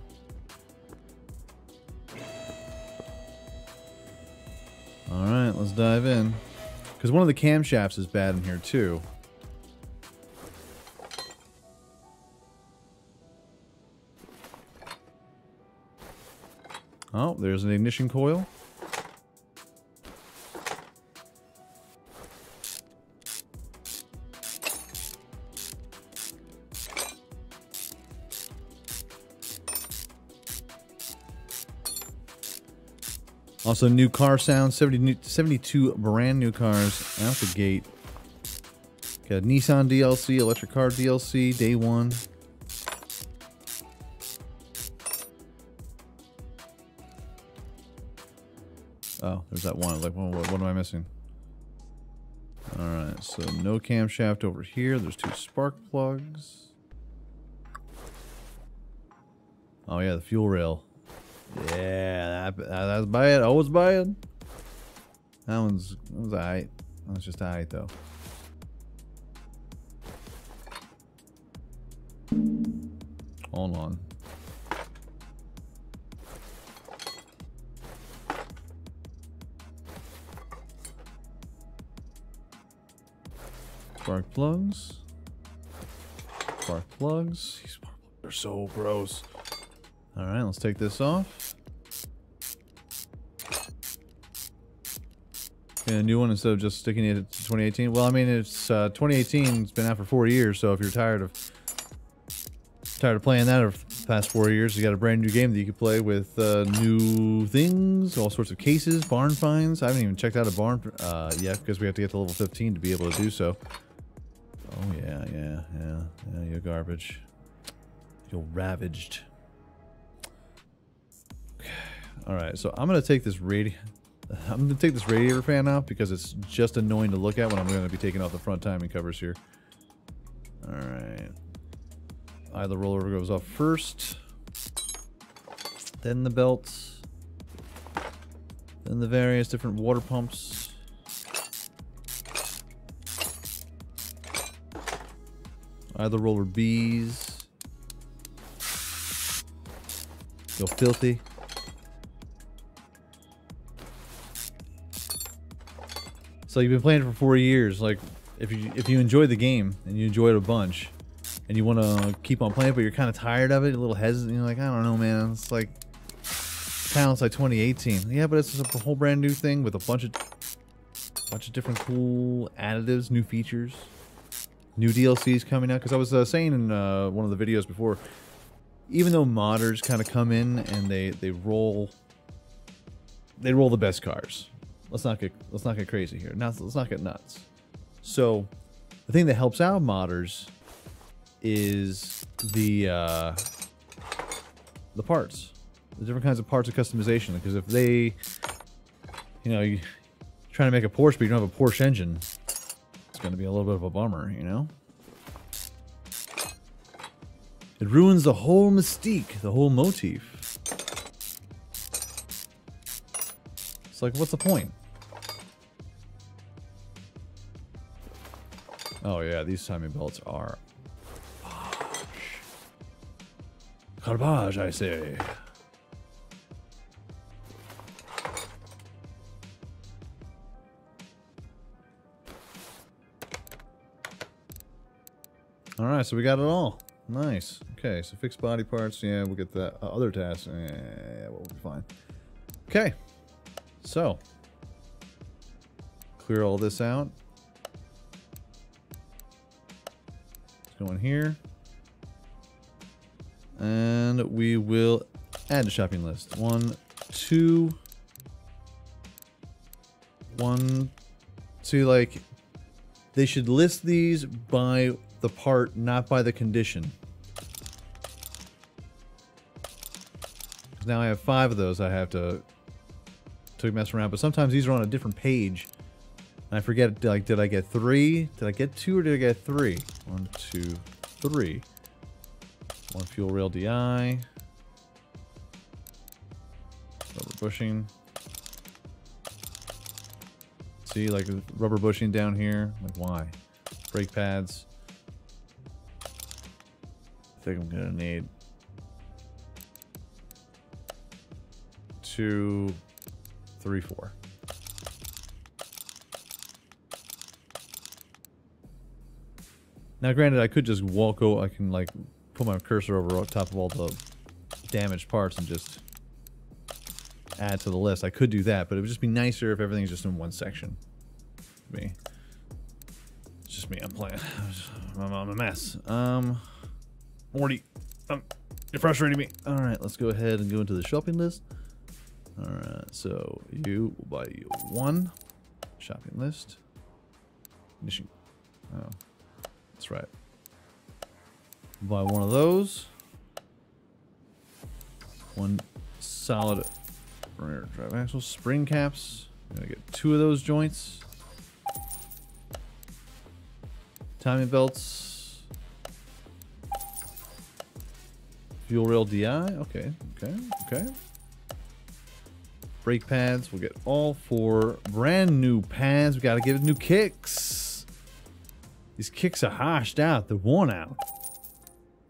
All right, let's dive in. Because one of the camshafts is bad in here too. Oh, there's an ignition coil. Also, new car sound, 70 new, 72 brand new cars out the gate. Got Nissan DLC, electric car DLC, day one. Oh, there's that one. Like, what, what am I missing? Alright, so no camshaft over here. There's two spark plugs. Oh yeah, the fuel rail. Yeah, that, that's bad. Oh, I was bad. That one's that was alright. That was just alright though. Hold on. Spark plugs. Spark plugs. These spark plugs are so gross. All right, let's take this off. And a new one instead of just sticking it to 2018. Well, I mean, it's uh, 2018. It's been out for four years, so if you're tired of tired of playing that over the past four years, you got a brand new game that you can play with uh, new things, all sorts of cases, barn finds. I haven't even checked out a barn uh, yet because we have to get to level 15 to be able to do so. Oh yeah, yeah, yeah, yeah. You're garbage. You're ravaged. All right, so I'm gonna take this radi I'm gonna take this radiator fan out because it's just annoying to look at when I'm gonna be taking off the front timing covers here. All right. Idler roller goes off first. Then the belts. Then the various different water pumps. Idler roller bees. Go filthy. So you've been playing for four years. Like, if you if you enjoy the game and you enjoy it a bunch, and you want to keep on playing, but you're kind of tired of it, a little hesitant. You're like, I don't know, man. It's like of like 2018. Yeah, but it's a whole brand new thing with a bunch of bunch of different cool additives, new features, new DLCs coming out. Because I was uh, saying in uh, one of the videos before, even though modders kind of come in and they they roll they roll the best cars let's not get let's not get crazy here. Now let's not get nuts. So the thing that helps out modders is the uh, the parts, the different kinds of parts of customization. Because if they, you know, you trying to make a Porsche, but you don't have a Porsche engine, it's going to be a little bit of a bummer, you know. It ruins the whole mystique, the whole motif. It's like, what's the point? Oh yeah, these timing belts are garbage. I say. All right, so we got it all. Nice. Okay, so fixed body parts. Yeah, we'll get that other task. Yeah, we'll be fine. Okay. So, clear all this out. Go in here. And we will add to shopping list. One, two, one, two, like, they should list these by the part, not by the condition. Now I have five of those I have to to mess around, but sometimes these are on a different page. And I forget, like, did I get three? Did I get two or did I get three? One, two, three. One fuel rail DI. Rubber bushing. See, like rubber bushing down here. Like, why? Brake pads. I think I'm gonna need two, three, four. Now, granted, I could just walk over. I can like put my cursor over top of all the damaged parts and just add to the list. I could do that, but it would just be nicer if everything's just in one section. Me. It's just me. I'm playing. I'm, I'm a mess. Um, Morty, um, you're frustrating me. All right, let's go ahead and go into the shopping list. All right, so you will buy you one shopping list. Mission. Oh, that's right. Buy one of those. One solid rear drive axle spring caps. I'm gonna get two of those joints. Timing belts. Fuel rail DI. Okay, okay, okay. Brake pads. We'll get all four brand new pads. We gotta give it new kicks. These kicks are hashed out. They're worn out.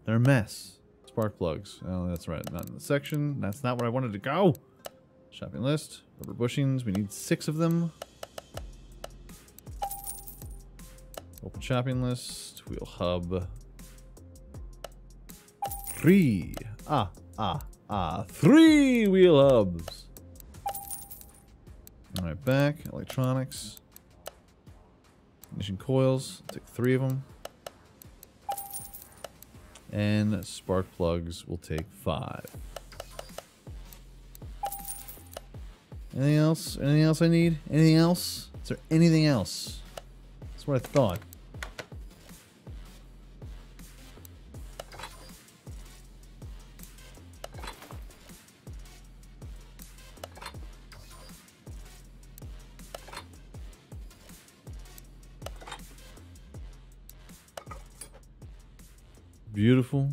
They're a mess. Spark plugs. Oh, that's right. Not in the section. That's not where I wanted to go. Shopping list. Rubber bushings. We need six of them. Open shopping list. Wheel hub. Three. Ah, ah, ah. Three wheel hubs. All right, back. Electronics. Ignition coils. Take three of them. And spark plugs will take five. Anything else? Anything else I need? Anything else? Is there anything else? That's what I thought. Beautiful.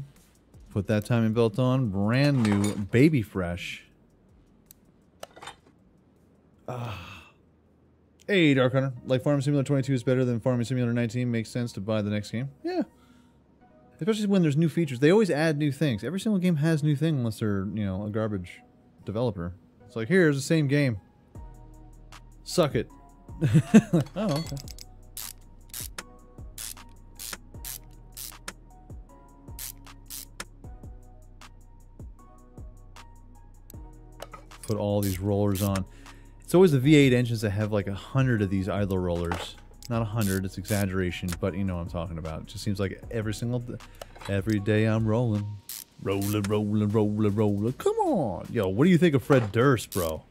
Put that timing belt on. Brand new, baby fresh. Ah. Hey, Dark Hunter. Like Farming Simulator 22 is better than Farming Simulator 19. Makes sense to buy the next game. Yeah. Especially when there's new features. They always add new things. Every single game has new thing unless they're, you know, a garbage developer. It's like, here's the same game. Suck it. oh, okay. Put all these rollers on. It's always the V8 engines that have like a hundred of these idler rollers. Not a hundred, it's exaggeration, but you know what I'm talking about. It just seems like every single, every day I'm rolling. Rolling, rolling, rolling, rolling. Come on. Yo, what do you think of Fred Durst, bro?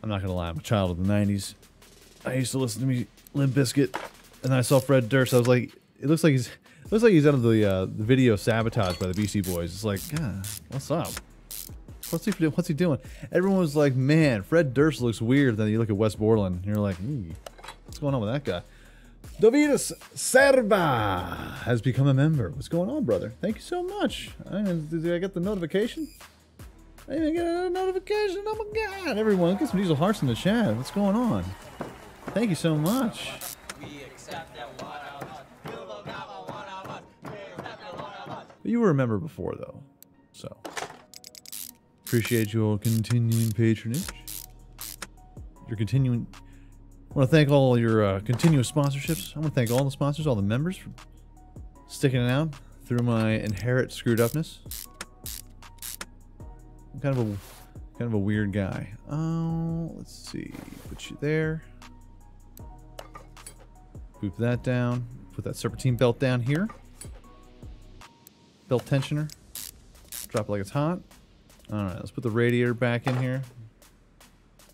I'm not gonna lie, I'm a child of the 90s. I used to listen to me Limp Bizkit, and I saw Fred Durst. I was like, it looks like he's, looks like he's out of the uh, the video Sabotage by the Beastie Boys. It's like, God, what's up? What's he what's he doing? Everyone was like, man, Fred Durst looks weird. Then you look at Wes Borland, and you're like, hmm, what's going on with that guy? Davidus Serba has become a member. What's going on, brother? Thank you so much. I, did I get the notification? I didn't get a notification. Oh my god, everyone, get some diesel hearts in the chat. What's going on? Thank you so much. You were a member before, though, so appreciate your continuing patronage. Your continuing. I want to thank all your uh, continuous sponsorships. I want to thank all the sponsors, all the members for sticking it out through my inherent screwed upness. I'm kind of a kind of a weird guy. Oh, let's see. Put you there. Move that down. Put that serpentine belt down here. Belt tensioner. Drop it like it's hot. Alright, let's put the radiator back in here.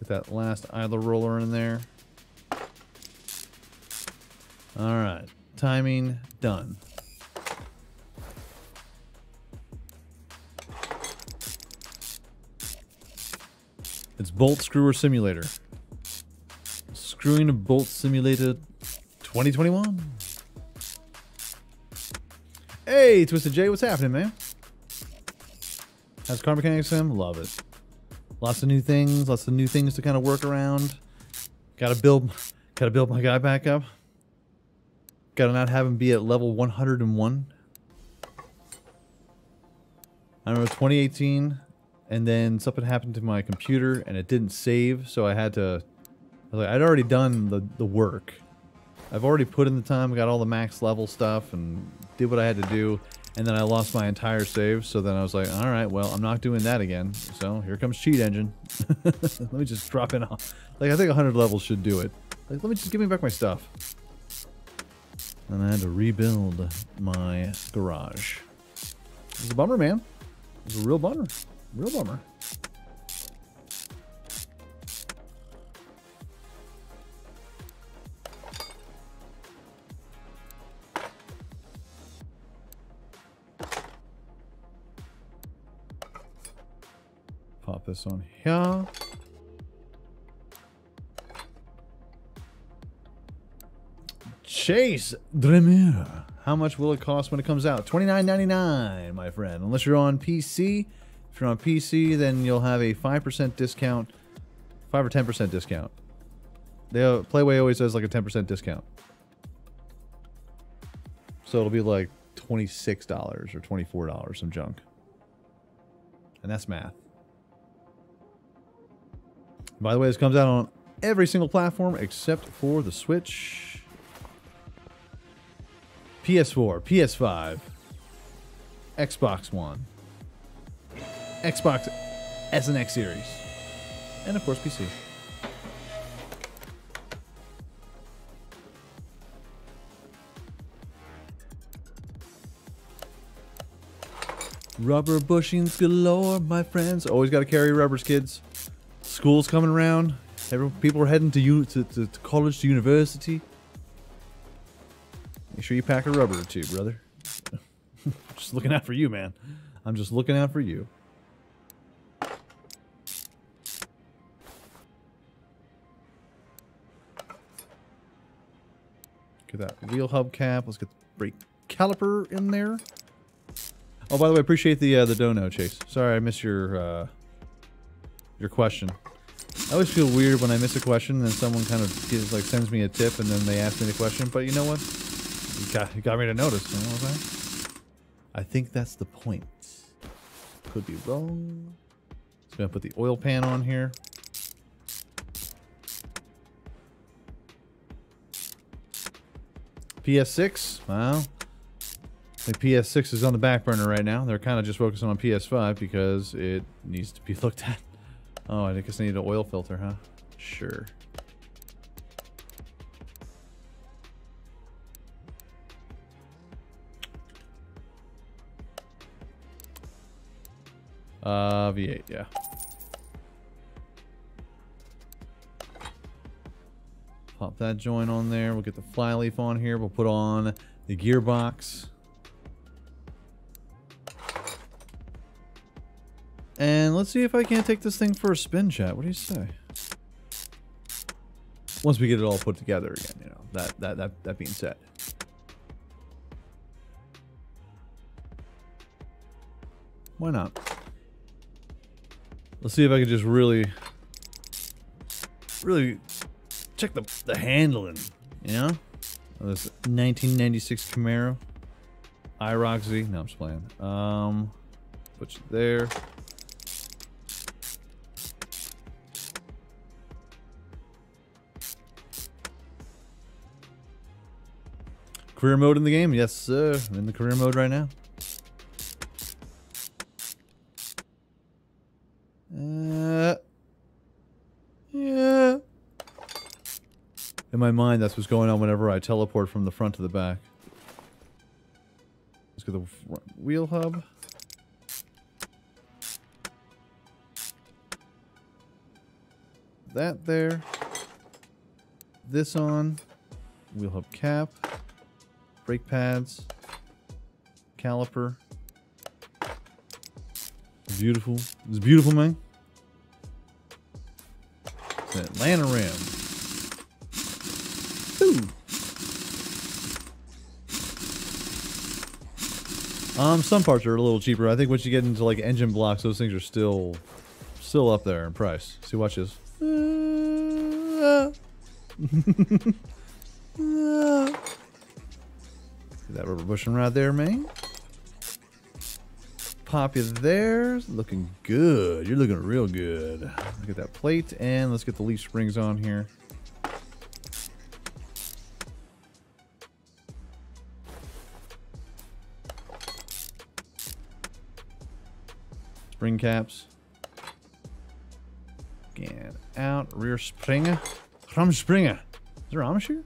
Get that last idler roller in there. Alright, timing done. It's Bolt Screwer Simulator. Screwing a Bolt Simulator 2021. Hey, Twisted J, what's happening, man? How's Car Mechanics Sim? Love it. Lots of new things, lots of new things to kind of work around. Gotta build, gotta build my guy back up. Gotta not have him be at level 101. I remember 2018, and then something happened to my computer, and it didn't save, so I had to. I like, I'd already done the the work. I've already put in the time, got all the max level stuff, and did what I had to do, and then I lost my entire save. So then I was like, all right, well, I'm not doing that again. So here comes Cheat Engine. let me just drop in. off. Like I think 100 levels should do it. Like let me just give me back my stuff. And I had to rebuild my garage. It was a bummer, man. It was a real bummer. Real bummer. Pop this on here. Chase Dremer. How much will it cost when it comes out? $29.99, my friend. Unless you're on PC. If you're on PC, then you'll have a 5% discount. 5 or 10% discount. They, uh, Playway always does like a 10% discount. So it'll be like $26 or $24, some junk. And that's math. By the way, this comes out on every single platform except for the Switch, PS4, PS5, Xbox One, Xbox S and X series, and of course PC. Rubber bushings galore, my friends. Always got to carry rubbers, kids. School's coming around. Everyone, people are heading to, you to, to, to college, to university. Make sure you pack a rubber or two, brother. just looking out for you, man. I'm just looking out for you. Get that wheel hub cap. Let's get the brake caliper in there. Oh, by the way, appreciate the uh, the dono, Chase. Sorry I missed your uh, your question. I always feel weird when I miss a question and then someone kind of gives, like sends me a tip and then they ask me the question. But you know what? You got, you got me to notice. You know what I'm saying? I think that's the point. Could be wrong. Just gonna put the oil pan on here. PS6. Well, the PS6 is on the back burner right now. They're kind of just focusing on PS5 because it needs to be looked at. Oh, I guess I need an oil filter, huh? Sure. Uh, V8, yeah. Pop that joint on there. We'll get the flywheel on here. We'll put on the gearbox. And let's see if I can't take this thing for a spin chat. What do you say? Once we get it all put together again, you know, that, that, that, that being said. Why not? Let's see if I can just really, really check the, the handling, you know? This 1996 Camaro. IROC Z. No, I'm just playing. Um, put you there. Career mode in the game? Yes, sir. I'm in the career mode right now. Uh, yeah. In my mind, that's what's going on whenever I teleport from the front to the back. Let's get the wheel hub. That there. This on. Wheel hub cap. Brake pads. Caliper. Beautiful. It's beautiful, man. It's an Atlanta Ram. Ooh. Um, some parts are a little cheaper. I think once you get into like engine blocks, those things are still, still up there in price. See, watch this. rubber bushing right there, man? Pop you there. Looking good. You're looking real good. Look at that plate, and let's get the leaf springs on here. Spring caps. Get out. Rear springer. Rumspringer. Is there Amish here?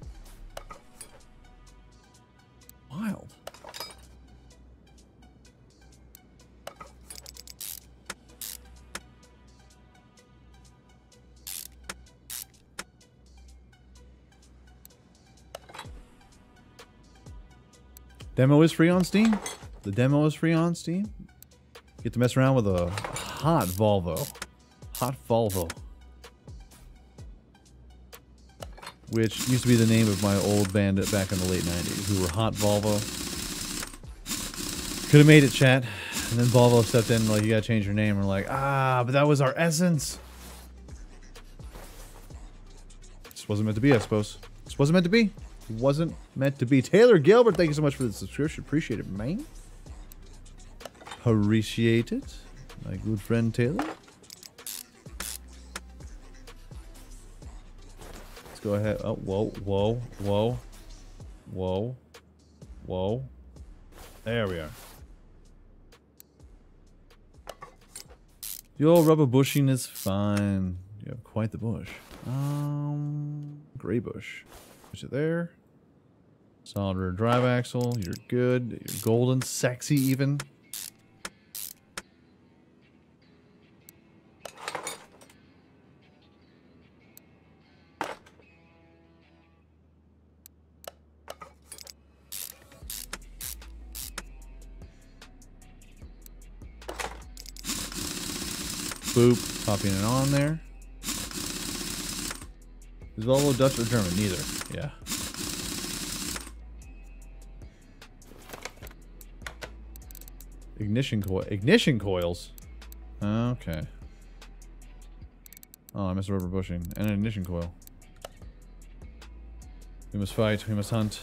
Demo is free on Steam. The demo is free on Steam. Get to mess around with a hot Volvo. Hot Volvo. Which used to be the name of my old band back in the late 90s, who were Hot Volvo. Could have made it, chat. And then Volvo stepped in, like, you gotta change your name. We're like, ah, but that was our essence. This wasn't meant to be, I suppose. This wasn't meant to be. Wasn't meant to be. Taylor Gilbert, thank you so much for the subscription. Appreciate it, man. Appreciate it. My good friend Taylor. Let's go ahead. Oh, whoa, whoa, whoa, whoa, whoa. There we are. Your rubber bushing is fine. You have quite the bush. Um, gray bush. Push it there. Solid rear drive axle. You're good. You're golden, sexy even. Boop. Popping it on there. Is Volvo Dutch or German? Neither. Yeah. Ignition coil. Ignition coils? Okay. Oh, I missed a rubber bushing. And an ignition coil. We must fight. We must hunt.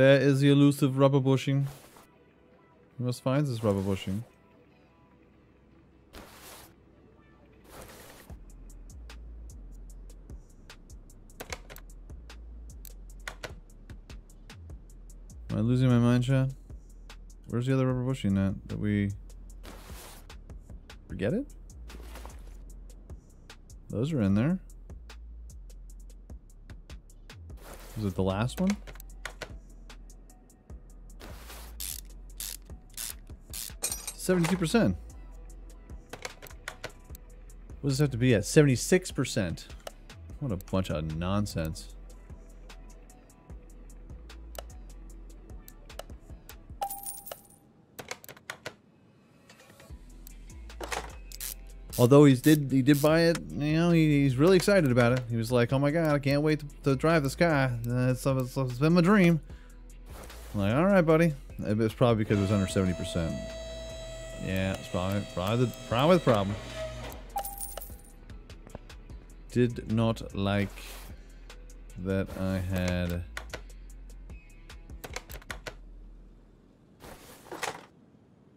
Where is the elusive rubber bushing? We must find this rubber bushing. Am I losing my mind, Chad? Where's the other rubber bushing at that we forget it? Those are in there. Is it the last one? Seventy-two percent. What does this have to be at? Seventy-six percent. What a bunch of nonsense. Although he's did he did buy it, you know, he, he's really excited about it. He was like, "Oh my god, I can't wait to, to drive this car. Uh, it's, it's, it's been my dream." I'm like, "All right, buddy." It's probably because it was under seventy percent. Yeah, it's probably probably the probably the problem. Did not like that I had.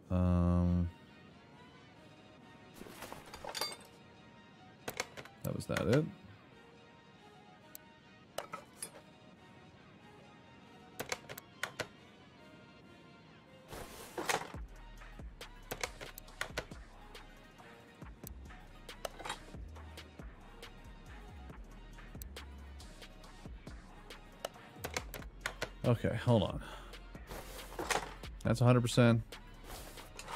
Um. That was that it. Okay, hold on. That's 100%.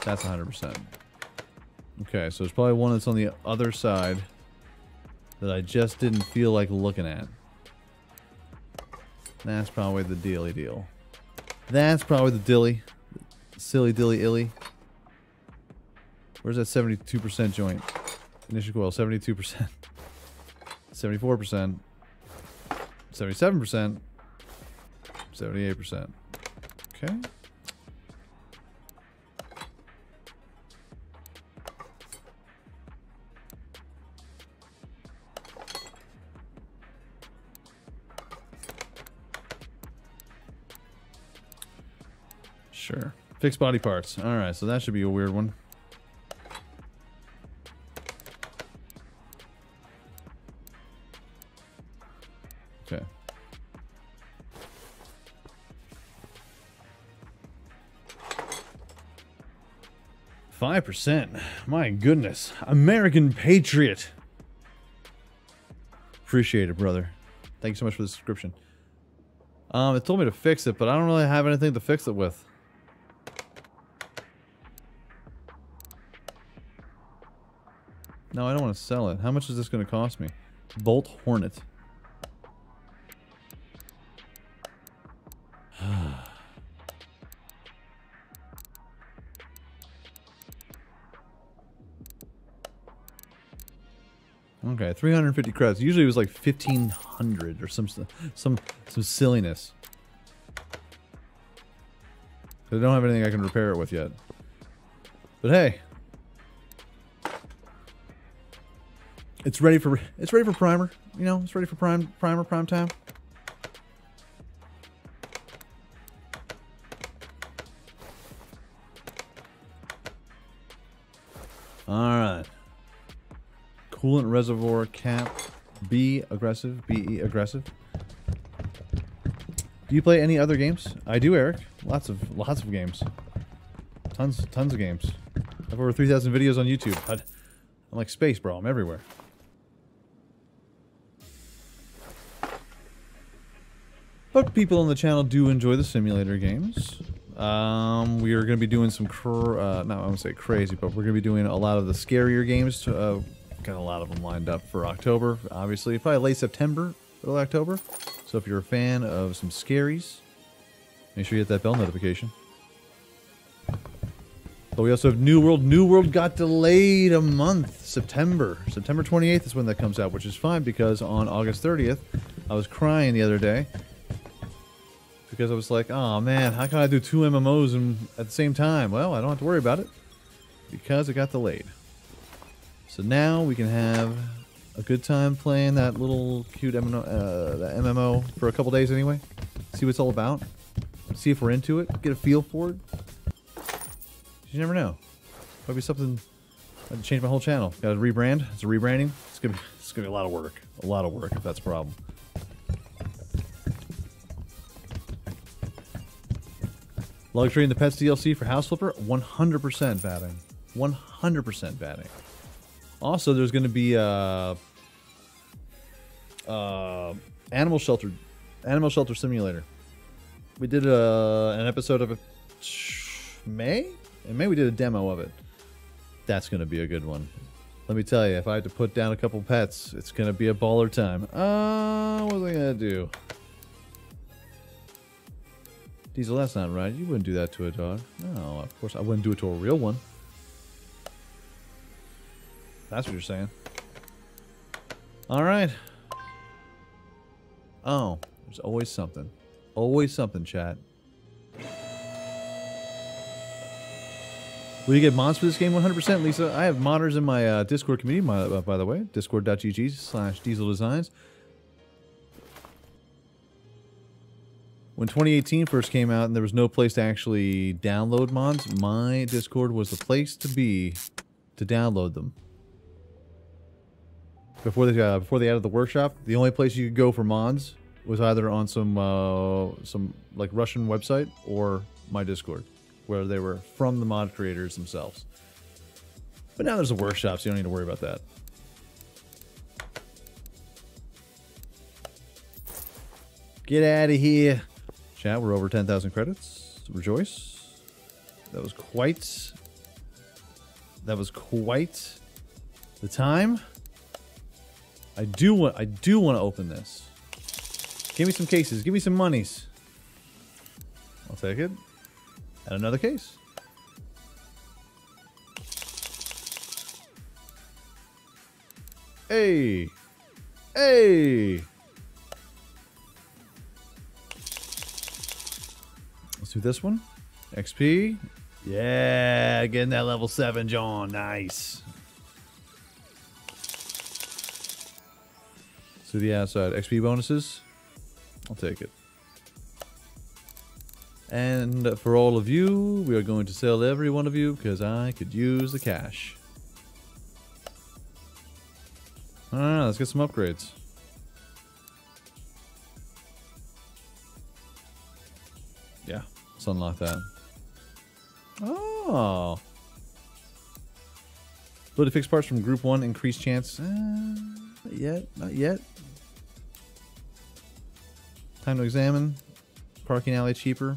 That's 100%. Okay, so there's probably one that's on the other side that I just didn't feel like looking at. That's probably the dealy deal. That's probably the dilly. Silly dilly illy. Where's that 72% joint? Ignition coil, 72%. 74%. 77%. 78%. Okay. Sure. Fixed body parts. All right, so that should be a weird one. 25%. My goodness. American Patriot. Appreciate it, brother. Thank you so much for the subscription. Um, it told me to fix it, but I don't really have anything to fix it with. No, I don't want to sell it. How much is this going to cost me? Bolt Hornet. 350 credits. Usually it was like 1500 or some some some silliness. I don't have anything I can repair it with yet. But hey, It's ready for it's ready for primer. You know, it's ready for prime primer prime time. Reservoir camp. B aggressive. BE aggressive. Do you play any other games? I do, Eric. Lots of lots of games. Tons tons of games. I have over 3,000 videos on YouTube. I'm like space, bro. I'm everywhere. But people on the channel do enjoy the simulator games. Um, we are going to be doing some, cr uh, not I won't say crazy, but we're going to be doing a lot of the scarier games. To, uh, got a lot of them lined up for October, obviously. Probably late September, early October. So if you're a fan of some scaries, make sure you hit that bell notification. But we also have New World. New World got delayed a month. September. September 28th is when that comes out, which is fine because on August 30th, I was crying the other day because I was like, oh man, how can I do two MMOs in, at the same time? Well, I don't have to worry about it because it got delayed. So now we can have a good time playing that little cute MMO, uh, that MMO for a couple days anyway. See what it's all about. See if we're into it. Get a feel for it. You never know. Might be something. I'd change my whole channel. Got to rebrand. It's a rebranding. It's gonna be. It's gonna be a lot of work. A lot of work if that's a problem. Luxury in the Pets DLC for House Flipper, 100% batting. 100% batting. Also, there's going to be a uh, uh, animal shelter, animal shelter simulator. We did a, an episode of it May. In May, we did a demo of it. That's going to be a good one. Let me tell you, if I had to put down a couple pets, it's going to be a baller time. Uh, what was I going to do? Diesel, that's not right. You wouldn't do that to a dog. No, of course I wouldn't do it to a real one. That's what you're saying. Alright. Oh, there's always something. Always something, chat. Will you get mods for this game 100%, Lisa? I have modders in my uh, Discord community, my, uh, by the way. Discord.gg slash diesel designs. when 2018 first came out and there was no place to actually download mods, my Discord was the place to be to download them. Before they uh, before they added the workshop, the only place you could go for mods was either on some uh, some like Russian website or my Discord, where they were from the mod creators themselves. But now there's a workshop, so you don't need to worry about that. Get out of here. Chat, we're over 10,000 credits. Rejoice. That was quite... That was quite the time. I do want I do want to open this. Give me some cases. Give me some monies. I'll take it. And another case. Hey. Hey. Let's do this one. XP. Yeah, getting that level 7, John. Nice. To the outside. XP bonuses. I'll take it. And for all of you, we are going to sell every one of you because I could use the cash. Alright, let's get some upgrades. Yeah, let's unlock that. Oh. Ability fix parts from group 1, increased chance. Uh, not yet, not yet. Time to examine. Parking alley cheaper.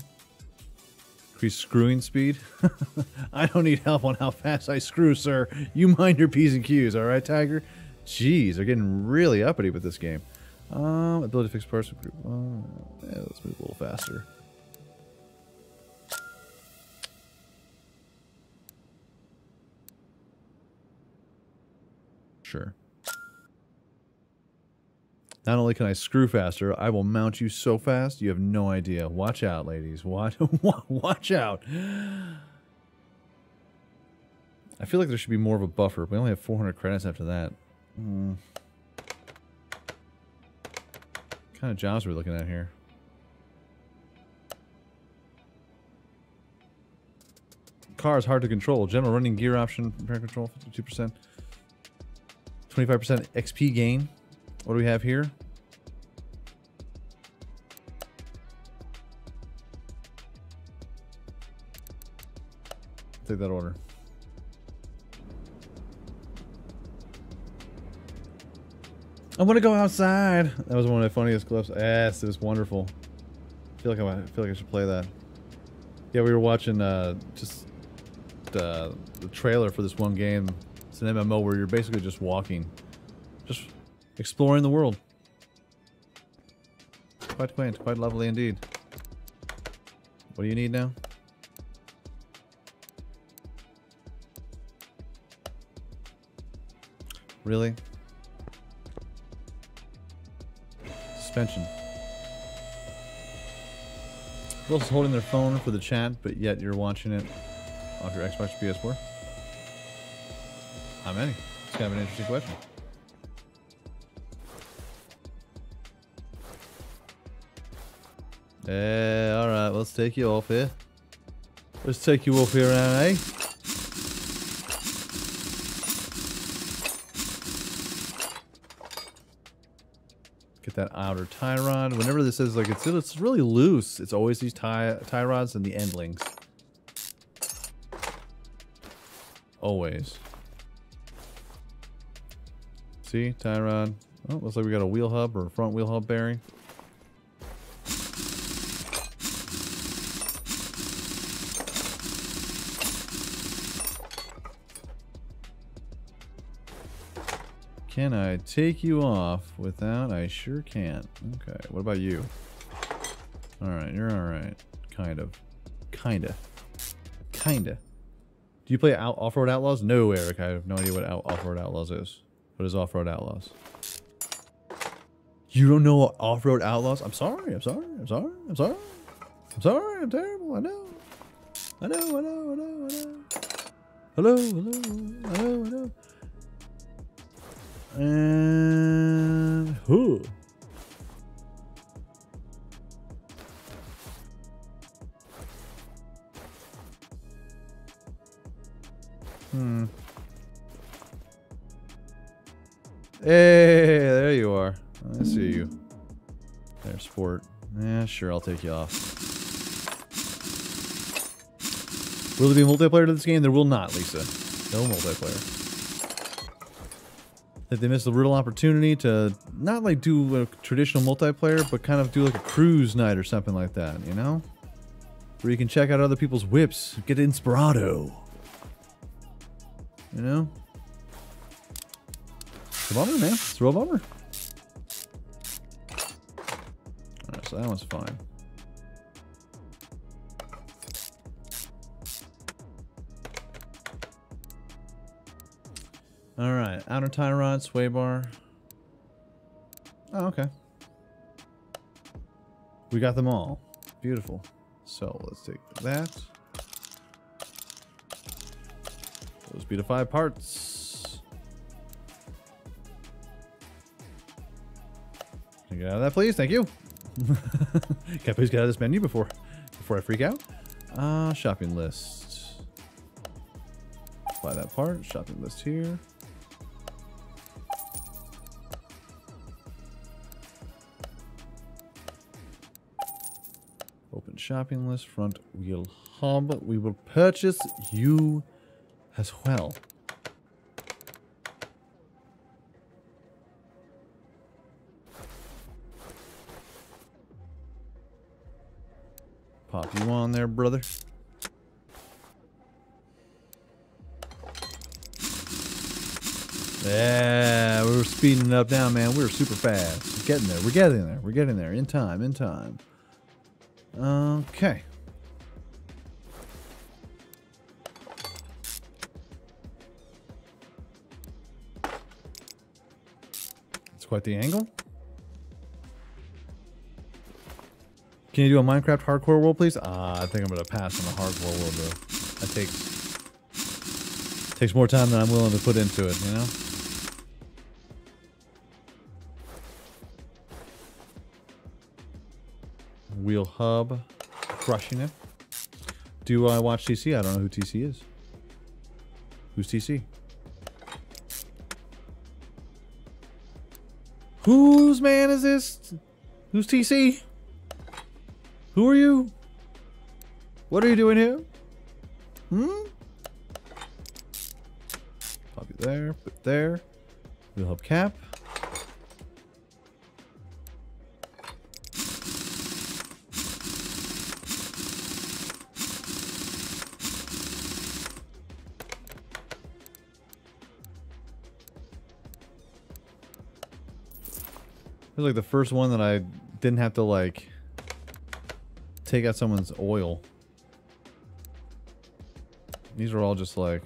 Increase screwing speed. I don't need help on how fast I screw, sir. You mind your P's and Q's, alright, Tiger? Jeez, they're getting really uppity with this game. Um, ability to fix parts. Uh, yeah, let's move a little faster. Sure. Not only can I screw faster, I will mount you so fast you have no idea. Watch out, ladies. Watch, watch out. I feel like there should be more of a buffer. We only have 400 credits after that. Hmm. What kind of jobs are we looking at here? Car is hard to control. General running gear option, repair control, 52%. 25% XP gain. What do we have here? Take that order. I want to go outside. That was one of the funniest clips. Yes, it was wonderful. I feel like I, I feel like I should play that. Yeah, we were watching uh, just uh, the trailer for this one game. It's an MMO where you're basically just walking, exploring the world. Quite quaint, quite lovely indeed. What do you need now? Really? Suspension. Is holding their phone for the chat, but yet you're watching it off your Xbox or PS4? How many? It's kind of an interesting question. Eh, alright, let's take you off here. Let's take you off here now, eh? Get that outer tie rod. Whenever this is like, it's, it's really loose. It's always these tie, tie rods and the endlings. Always. See, tie rod. Oh, looks like we got a wheel hub or a front wheel hub bearing. Can I take you off without? I sure can. Okay, what about you? Alright, you're alright. Kind of. Kinda. Kinda. Do you play out Off-Road Outlaws? No, Eric. I have no idea what out Off-Road Outlaws is. What is Off-Road Outlaws? You don't know Off-Road Outlaws? I'm sorry. I'm sorry. I'm sorry. I'm sorry. I'm sorry. I'm terrible. I know. I know. I know. I know. I know. Hello. Hello. I know. And who? Hmm. Hey, there you are. I see you. There's sport. Yeah, sure, I'll take you off. Will there be multiplayer to this game? There will not, Lisa. No multiplayer. That they missed a real opportunity to not like do a traditional multiplayer, but kind of do like a cruise night or something like that, you know? Where you can check out other people's whips, get inspirado. You know? It's a bummer, man. It's a real bummer. Alright, so that one's fine. All right, outer tie rod, sway bar. Oh, okay. We got them all. Beautiful. So let's take that. Those be the five parts. Can you get out of that, please? Thank you. Can I please get out of this menu before before I freak out? Uh, shopping list. Buy that part. Shopping list here. Shopping list, front wheel hub. We will purchase you as well. Pop you on there, brother. Yeah, we're speeding up now, man. We're super fast. We're getting there. We're getting there. We're getting there. In time. In time. Okay. It's quite the angle. Can you do a Minecraft hardcore world, please? Uh, I think I'm gonna pass on the hardcore world. Though. That takes takes more time than I'm willing to put into it. You know. Wheel hub, crushing it. Do I watch TC? I don't know who TC is. Who's TC? Whose man is this? Who's TC? Who are you? What are you doing here? Hmm? Pop you there, put there. Wheel hub cap. Is like the first one that I didn't have to like take out someone's oil. These are all just like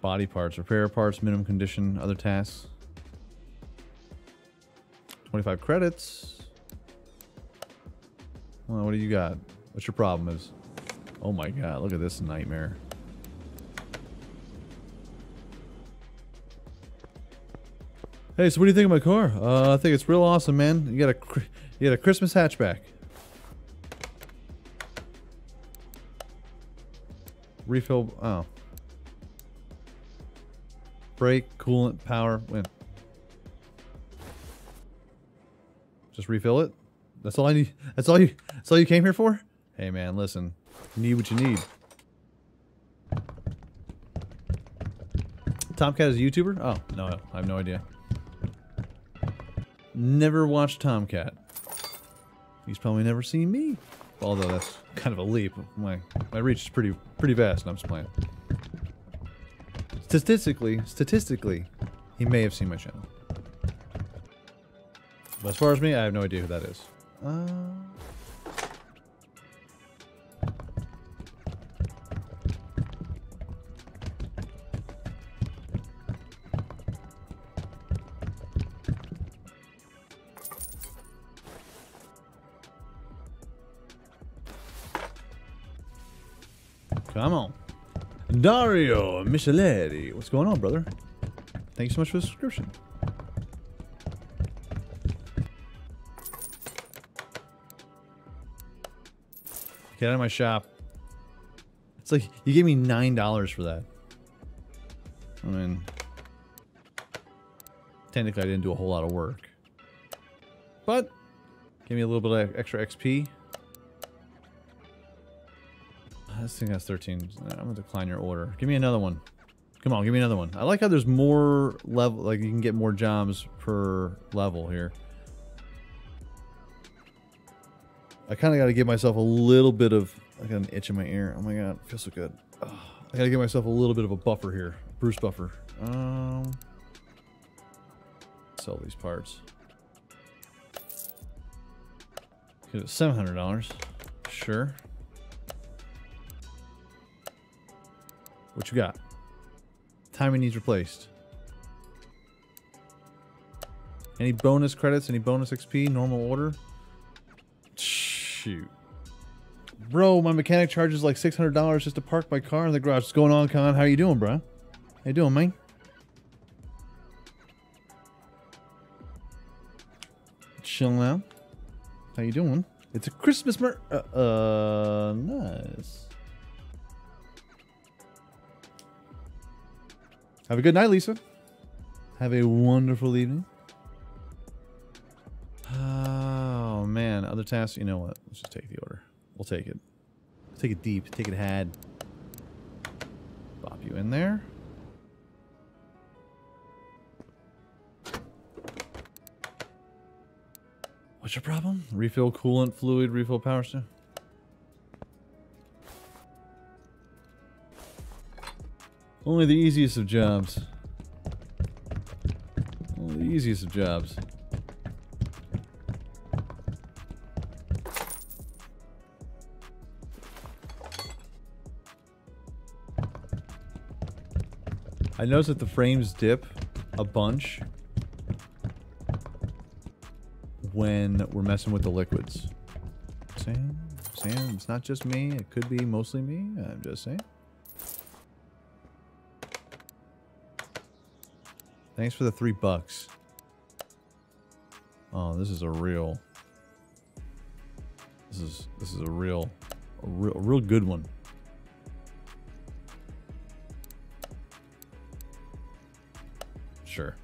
body parts, repair parts, minimum condition, other tasks. 25 credits. Well, what do you got? What's your problem is? Oh my god, look at this nightmare. Hey, so what do you think of my car? Uh, I think it's real awesome, man. You got a you got a Christmas hatchback. Refill. Oh. Brake, coolant, power, win. Just refill it. That's all I need. That's all you. That's all you came here for. Hey, man, listen. You need what you need. Tomcat is a YouTuber? Oh no, I have no idea. Never watched Tomcat. He's probably never seen me. Although that's kind of a leap. My my reach is pretty pretty vast, and I'm just playing. Statistically, statistically, he may have seen my channel. But as far as me, I have no idea who that is. Uh... Dario Micheletti. What's going on, brother? Thank you so much for the subscription. Get out of my shop. It's like you gave me nine dollars for that. I mean, technically I didn't do a whole lot of work, but give me a little bit of extra XP. This thing has 13. I'm gonna decline your order. Give me another one. Come on, give me another one. I like how there's more level, like you can get more jobs per level here. I kind of got to give myself a little bit of. I got an itch in my ear. Oh my god, feels so good. Ugh. I got to give myself a little bit of a buffer here, Bruce buffer. Um, sell these parts. Get it seven hundred dollars. Sure. What you got? Timing needs replaced. Any bonus credits? Any bonus XP? Normal order? Shoot. Bro, my mechanic charges like $600 just to park my car in the garage. What's going on, Con? How you doing, bro? How you doing, man? Chilling out. How you doing? It's a Christmas mer- uh, uh, nice. Have a good night, Lisa. Have a wonderful evening. Oh man, other tasks. You know what? Let's just take the order. We'll take it. Take it deep. Take it had. Bop you in there. What's your problem? Refill coolant fluid, refill power station. Only the easiest of jobs. Only the easiest of jobs. I noticed that the frames dip a bunch when we're messing with the liquids. Sam, Sam, it's not just me. It could be mostly me. I'm just saying. Thanks for the three bucks. Oh, this is a real. This is this is a real, a real, a real good one. Sure.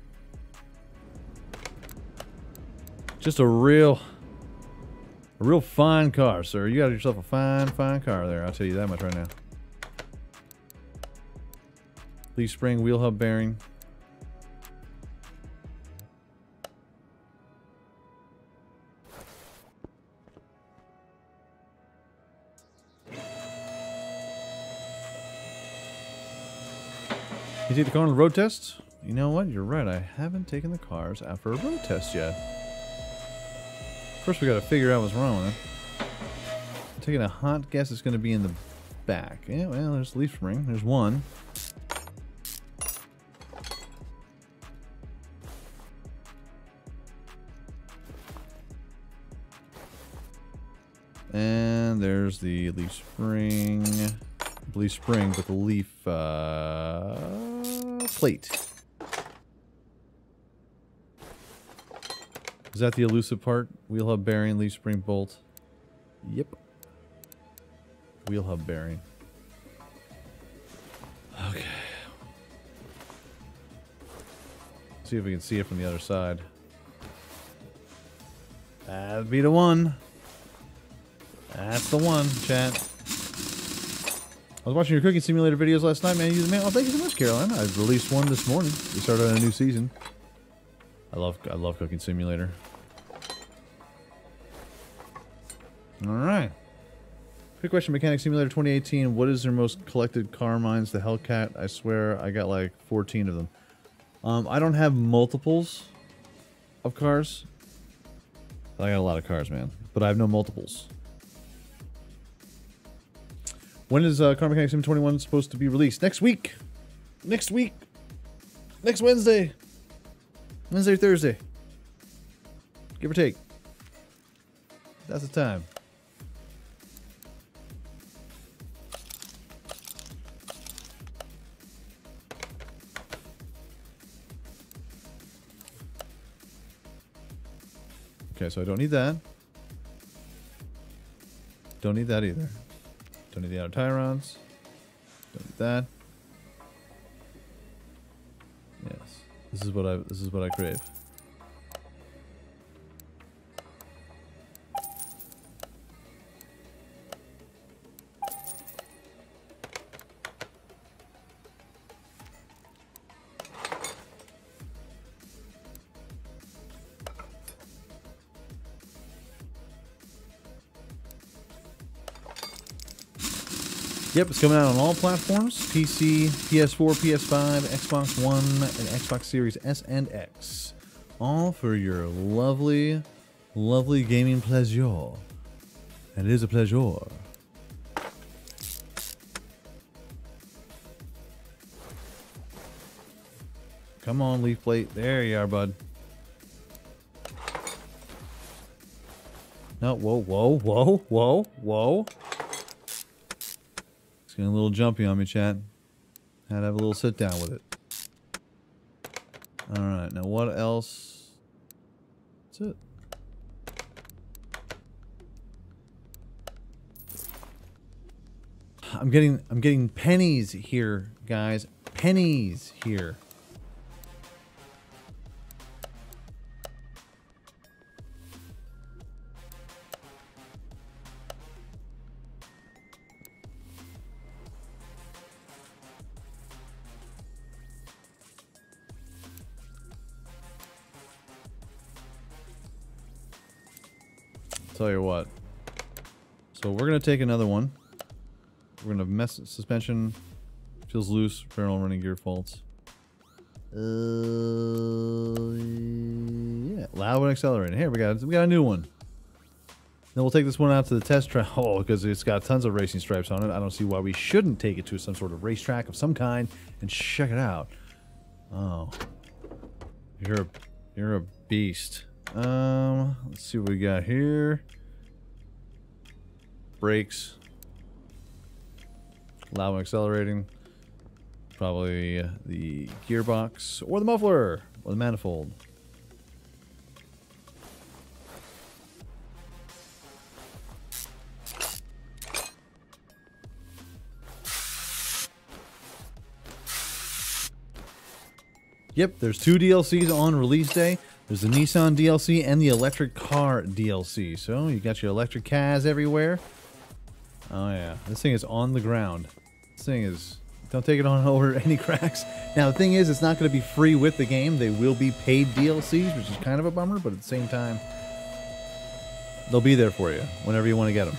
Just a real, a real fine car, sir. You got yourself a fine, fine car there. I'll tell you that much right now. Leaf spring, wheel hub bearing. You take the car on the road test? You know what? You're right. I haven't taken the cars for a road test yet. First, we gotta figure out what's wrong with it. I'm taking a hot guess it's gonna be in the back. Yeah, well, there's leaf spring. There's one. And there's the leaf spring. Leaf spring with the leaf uh, plate. Is that the elusive part? Wheel hub bearing, leaf spring bolt. Yep. Wheel hub bearing. Okay. See if we can see it from the other side. That'd be the one. That's the one, chat. I was watching your cooking simulator videos last night, man. You man. Oh, thank you so much, Caroline. I released one this morning. We started a new season. I love I love cooking simulator. All right. Quick question, Mechanic Simulator 2018. What is their most collected car mines? The Hellcat. I swear, I got like 14 of them. Um, I don't have multiples of cars. I got a lot of cars, man, but I have no multiples. When is uh, Car Mechanic Sim 21 supposed to be released? Next week. Next week. Next Wednesday. Wednesday or Thursday. Give or take. That's the time. Okay, so I don't need that. Don't need that either. Don't need the outer tie rounds. Don't need that. Yes. This is what I this is what I crave. Yep, it's coming out on all platforms PC, PS4, PS5, Xbox One, and Xbox Series S and X. All for your lovely, lovely gaming pleasure. And it is a pleasure. Come on, leaf plate. There you are, bud. No, whoa, whoa, whoa, whoa, whoa. It's getting a little jumpy on me, chat. Had to have a little sit down with it. Alright, now what else? That's it. I'm getting I'm getting pennies here, guys. Pennies here. Tell you what. So we're gonna take another one. We're gonna mess suspension feels loose, barrel running gear faults. Uh, yeah, loud and accelerating. Here we got we got a new one. Then we'll take this one out to the test track. Oh, because it's got tons of racing stripes on it. I don't see why we shouldn't take it to some sort of racetrack of some kind and check it out. Oh, you're a you're a beast. Um, let's see what we got here. Brakes. Loud and accelerating. Probably the gearbox or the muffler or the manifold. Yep, there's two DLCs on release day. There's the Nissan DLC and the electric car DLC. So you got your electric cars everywhere. Oh yeah, this thing is on the ground. This thing is, don't take it on over any cracks. Now the thing is, it's not going to be free with the game. They will be paid DLCs, which is kind of a bummer, but at the same time, they'll be there for you whenever you want to get them.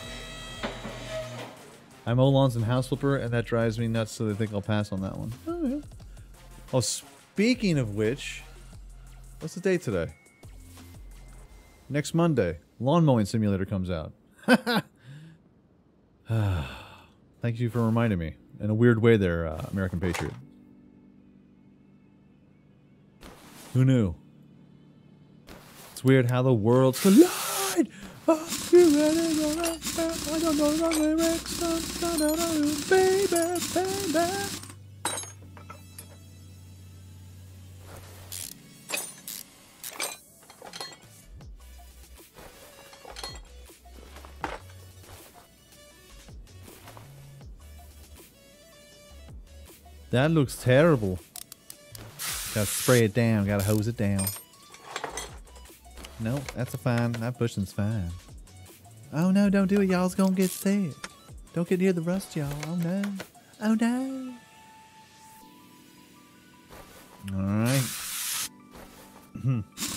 I'm Olons and House Flipper, and that drives me nuts, so they think I'll pass on that one. Oh, yeah. Oh, speaking of which, what's the date today? Next Monday, Lawn Mowing Simulator comes out. Thank you for reminding me. In a weird way there, uh, American Patriot. Who knew? It's weird how the worlds collide. I don't know the lyrics. Baby, baby. That looks terrible. Gotta spray it down, gotta hose it down. Nope, that's a fine. That bushing's fine. Oh no, don't do it. Y'all's gonna get sick. Don't get near the rust, y'all. Oh no. Oh no. Alright.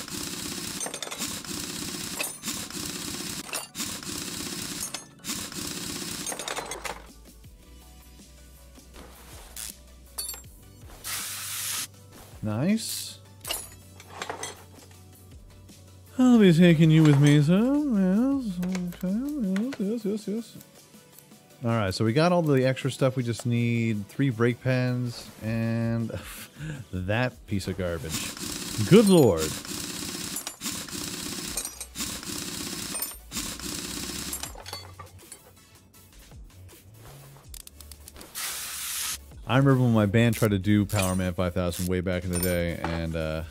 Nice. I'll be taking you with me, sir. Yes, okay. Yes, yes, yes, yes. All right, so we got all the extra stuff. We just need three brake pens and that piece of garbage. Good lord. I remember when my band tried to do Powerman 5000 way back in the day, and uh,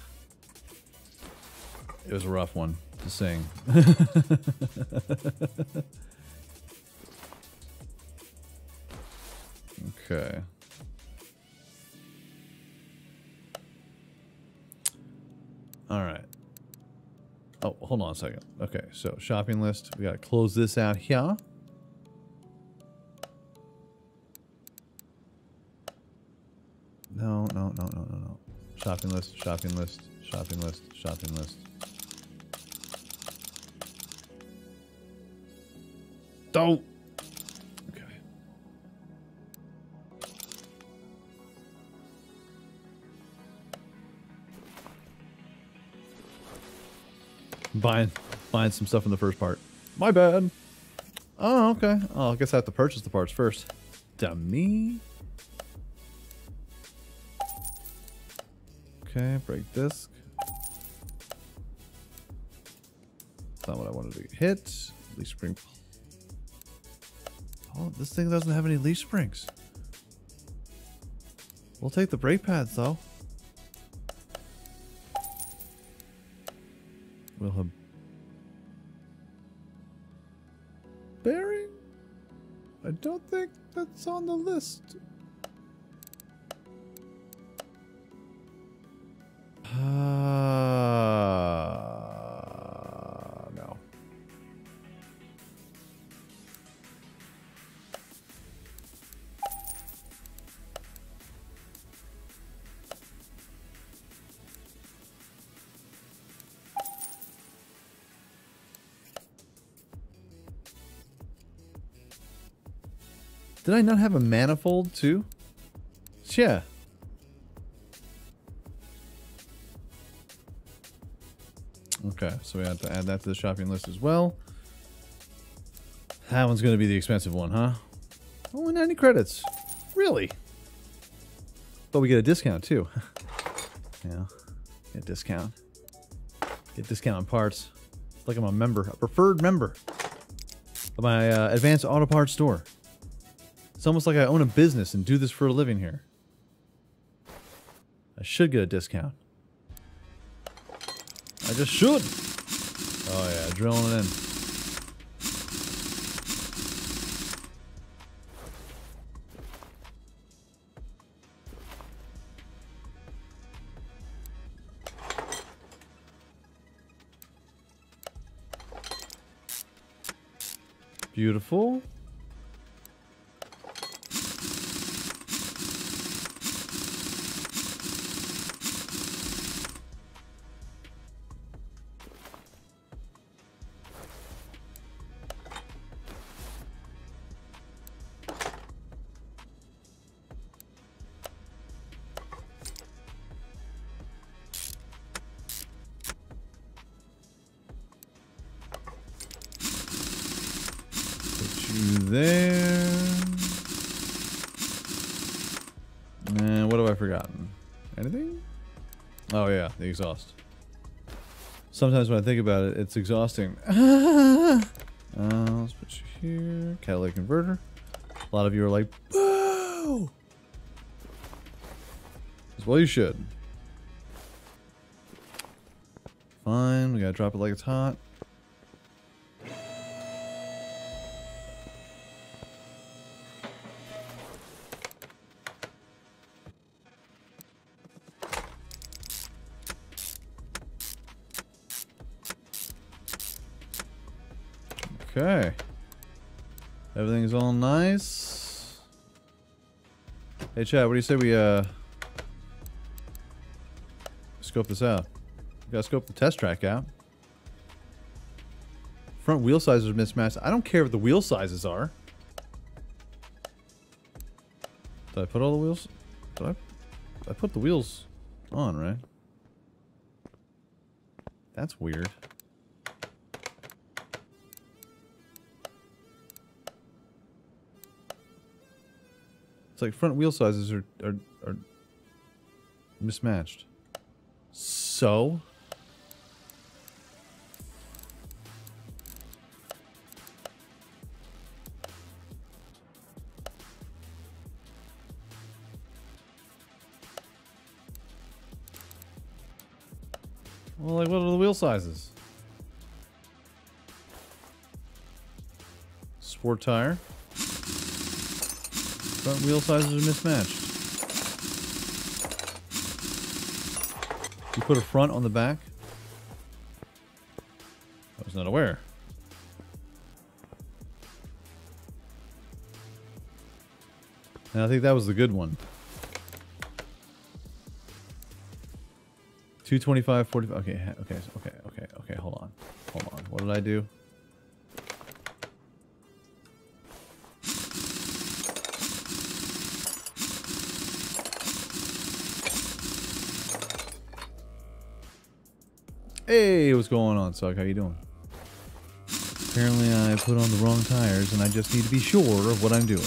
it was a rough one to sing. okay. All right. Oh, hold on a second. Okay, so shopping list. We got to close this out here. No, no, no, no, no, no. Shopping list, shopping list, shopping list, shopping list. Don't! Okay. Buying, buying some stuff in the first part. My bad. Oh, okay. Oh, I guess I have to purchase the parts first. Dummy. Okay, brake disc. That's not what I wanted to hit. Leaf spring. Oh, this thing doesn't have any leaf springs. We'll take the brake pads though. We'll have bearing. I don't think that's on the list. Did I not have a manifold too? Yeah. Okay, so we have to add that to the shopping list as well. That one's going to be the expensive one, huh? Only 90 credits. Really? But we get a discount too. yeah, get a discount. Get discount on parts. Like I'm a member, a preferred member of my uh, Advanced Auto Parts store. It's almost like I own a business and do this for a living here. I should get a discount. I just should. Oh yeah, drilling it in. Beautiful. Exhaust. Sometimes when I think about it, it's exhausting. uh, let's put you here. Catalytic converter. A lot of you are like, boo! As well you should. Fine, we gotta drop it like it's hot. Chad, what do you say we uh scope this out? We gotta scope the test track out. Front wheel sizes are mismatched. I don't care what the wheel sizes are. Did I put all the wheels? Did I? I put the wheels on, right? That's weird. It's like front wheel sizes are, are, are mismatched. So? Well, like, what are the wheel sizes? Sport tire. Front wheel sizes are mismatched. You put a front on the back? I was not aware. And I think that was the good one. 225, 45. Okay, okay, okay, okay, okay. Hold on. Hold on. What did I do? Going on, Suck? How you doing? Apparently I put on the wrong tires and I just need to be sure of what I'm doing.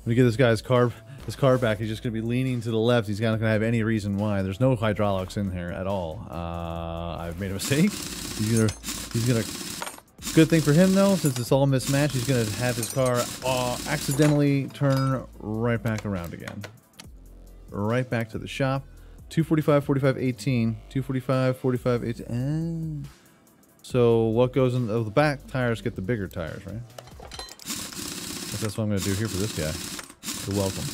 Let me get this guy's car his car back. He's just going to be leaning to the left. He's not going to have any reason why. There's no hydraulics in here at all. Uh, I've made a mistake. He's gonna he's gonna Good thing for him though, since it's all mismatched, he's gonna have his car uh, accidentally turn right back around again. Right back to the shop. 245, 45, 18. 245, 45, 18. Ah. So what goes in oh, the back tires get the bigger tires, right? That's what I'm gonna do here for this guy. You're welcome.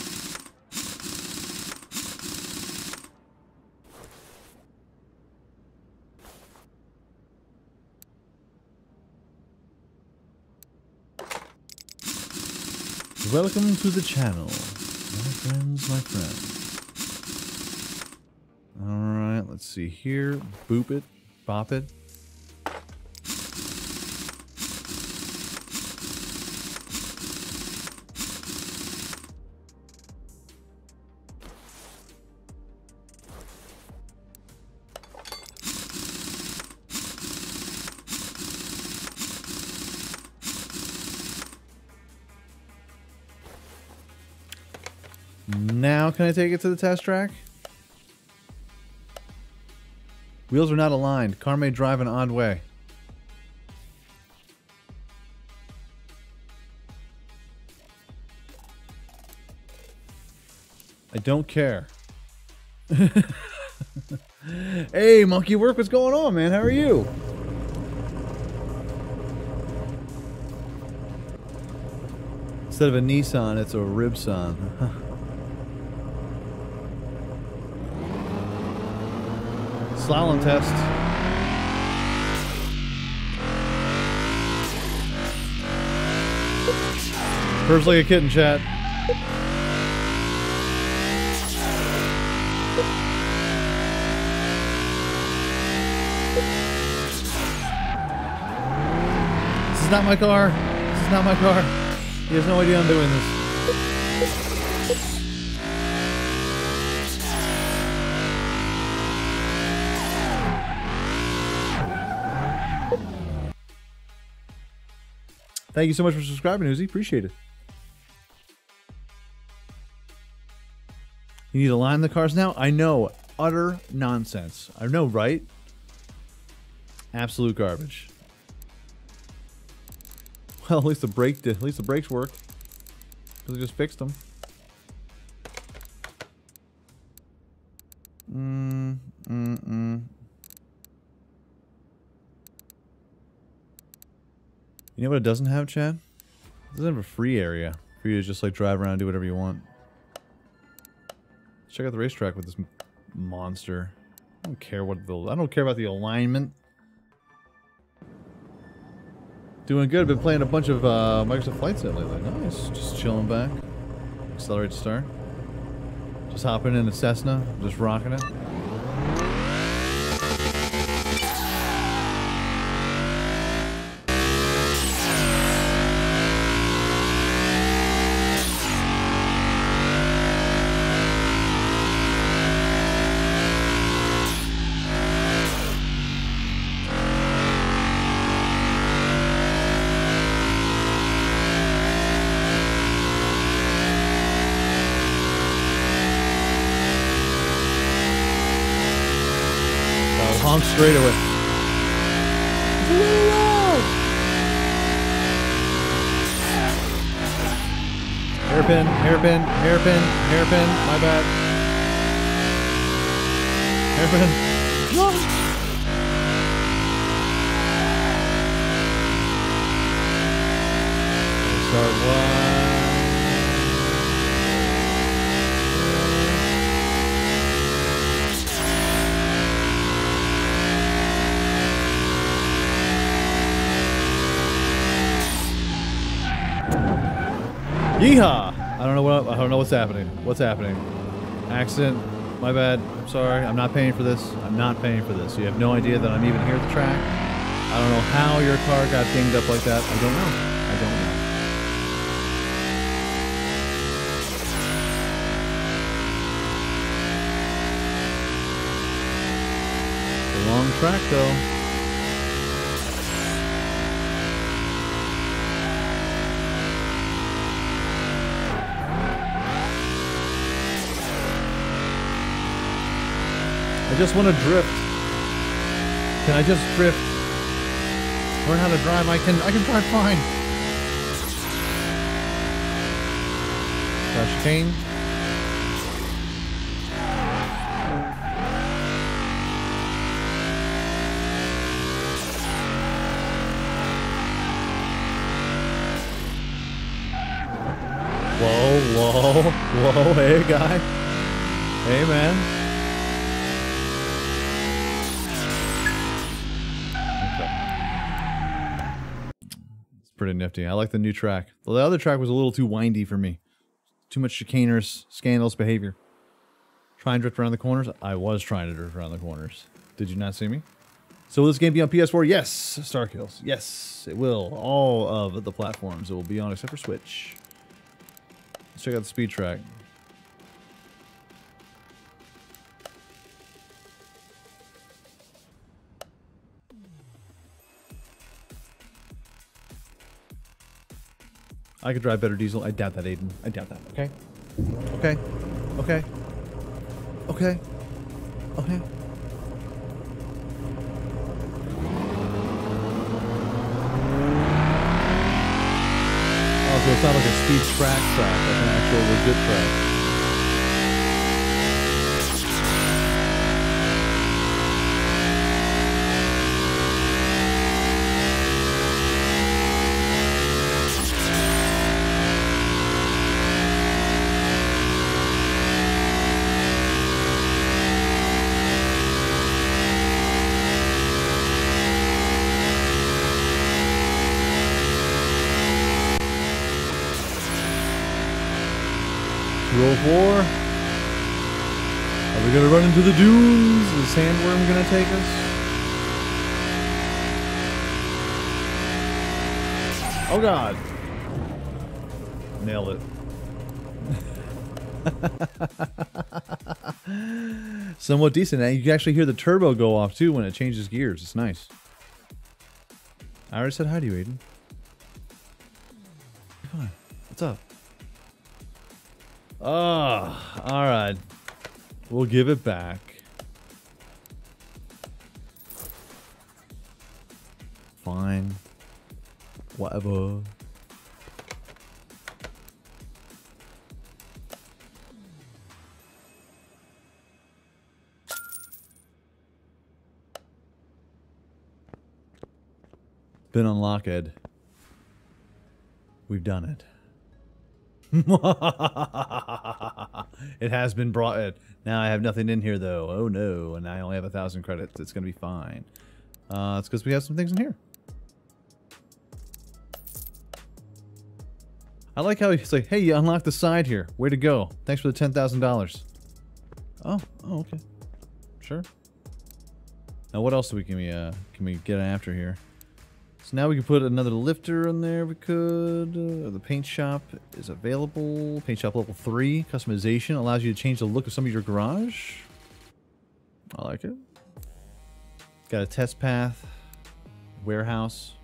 Welcome to the channel, my friends, my friends. Alright, let's see here. Boop it, bop it. Now can I take it to the test track? Wheels are not aligned. Car may drive an odd way. I don't care. hey, Monkey Work, what's going on, man? How are you? Instead of a Nissan, it's a Ribson. Slalom test. Purrs like a kitten, chat. This is not my car. This is not my car. He has no idea I'm doing this. Thank you so much for subscribing, Uzi. Appreciate it. You need to line the cars now? I know. Utter nonsense. I know, right? Absolute garbage. Well, at least the brake did. At least the brakes work. Because I just fixed them. You know what it doesn't have, Chad? It doesn't have a free area for you to just like drive around and do whatever you want. Check out the racetrack with this monster. I don't care what the I don't care about the alignment. Doing good. Been playing a bunch of uh, Microsoft Flight Sim lately. Nice. Just chilling back. Accelerate start. Just hopping in a Cessna. Just rocking it. Hairpin. Start one. Yeehaw! I don't know what I don't know what's happening. What's happening? Accident. My bad. I'm sorry. I'm not paying for this. I'm not paying for this. You have no idea that I'm even here at the track. I don't know how your car got dinged up like that. I don't know. I don't know. Long track though. Just want to drift. Can I just drift? Learn how to drive. I can. I can drive fine. Crash Kane. Whoa, whoa, whoa, hey guy. Hey man. Pretty nifty. I like the new track. The other track was a little too windy for me. Too much chicaners, scandalous behavior. Try and drift around the corners? I was trying to drift around the corners. Did you not see me? So will this game be on PS4? Yes. Starkills. Yes, it will. All of the platforms it will be on except for Switch. Let's check out the speed track. I could drive better diesel. I doubt that, Aiden. I doubt that. Okay. Okay. Okay. Okay. Okay. Oh, so it's not like a speed track track, like an actual legit track. Roll four. Are we gonna run into the dunes? Is the sandworm gonna take us? Oh god. Nailed it. Somewhat decent. And you can actually hear the turbo go off too when it changes gears. It's nice. I already said hi to you, Aiden. Come on. What's up? Oh, all right. We'll give it back. Fine. Whatever. Been unlocked. We've done it. it has been brought in. Now I have nothing in here though. Oh no, and I only have a thousand credits. It's gonna be fine. Uh, it's because we have some things in here. I like how he's like, "Hey, you unlocked the side here. Way to go! Thanks for the ten thousand dollars." Oh, oh, okay, sure. Now, what else do we can we uh can we get after here? So now we can put another lifter in there. We could. Uh, the paint shop is available. Paint shop level 3. Customization allows you to change the look of some of your garage. I like it. Got a test path. Warehouse.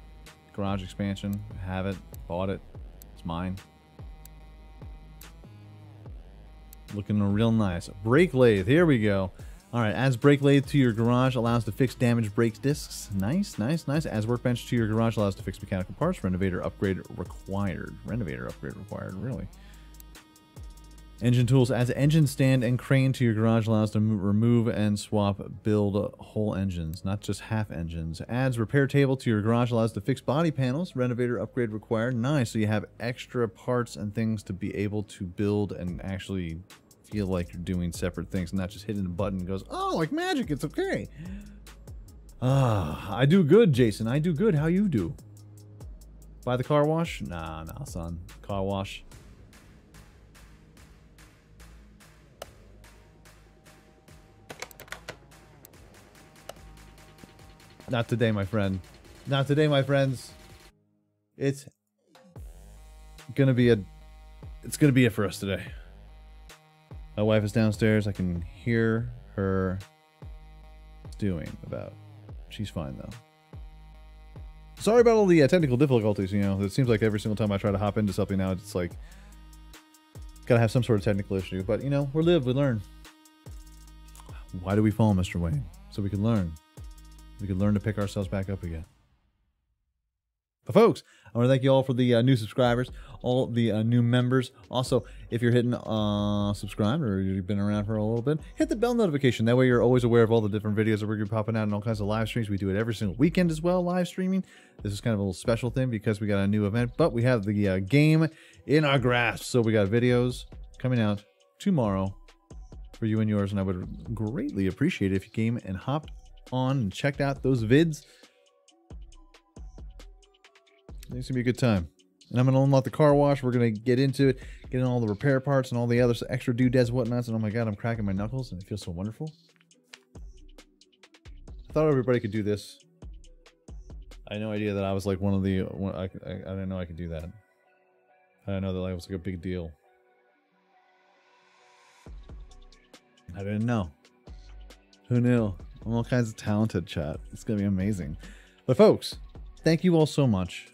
Garage expansion. Have it. Bought it. It's mine. Looking real nice. Brake lathe. Here we go. All right, adds brake lathe to your garage, allows to fix damaged brake discs. Nice, nice, nice. Adds workbench to your garage, allows to fix mechanical parts. Renovator upgrade required. Renovator upgrade required, really. Engine tools adds engine stand and crane to your garage, allows to remove and swap build whole engines, not just half engines. Adds repair table to your garage, allows to fix body panels. Renovator upgrade required. Nice. So you have extra parts and things to be able to build and actually feel like you're doing separate things, and not just hitting a button and goes, oh, like magic, it's okay. Ah, I do good, Jason. I do good. How you do? Buy the car wash? Nah, nah, son. Car wash. Not today, my friend. Not today, my friends. It's gonna be a it's gonna be it for us today. My wife is downstairs. I can hear her doing about She's fine though. Sorry about all the uh, technical difficulties. You know, it seems like every single time I try to hop into something now, it's like gotta have some sort of technical issue. But you know, we live, we learn. Why do we fall, Mr. Wayne? So we can learn. We can learn to pick ourselves back up again. But folks, I want to thank you all for the uh, new subscribers, all the uh, new members. Also, if you're hitting uh, subscribe or you've been around for a little bit, hit the bell notification. That way, you're always aware of all the different videos that we're going to be popping out and all kinds of live streams. We do it every single weekend as well, live streaming. This is kind of a little special thing because we got a new event, but we have the uh, game in our grasp. So we got videos coming out tomorrow for you and yours, and I would greatly appreciate it if you came and hopped on and checked out those vids. It's gonna be a good time. And I'm gonna unlock the car wash. We're gonna get into it, get in all the repair parts and all the other extra doodads, whatnots. And oh my god, I'm cracking my knuckles, and it feels so wonderful. I thought everybody could do this. I had no idea that I was like one of the. One, I, I, I didn't know I could do that. I didn't know that like, was like a big deal. I didn't know. Who knew? I'm all kinds of talented, chat. It's gonna be amazing. But folks, thank you all so much.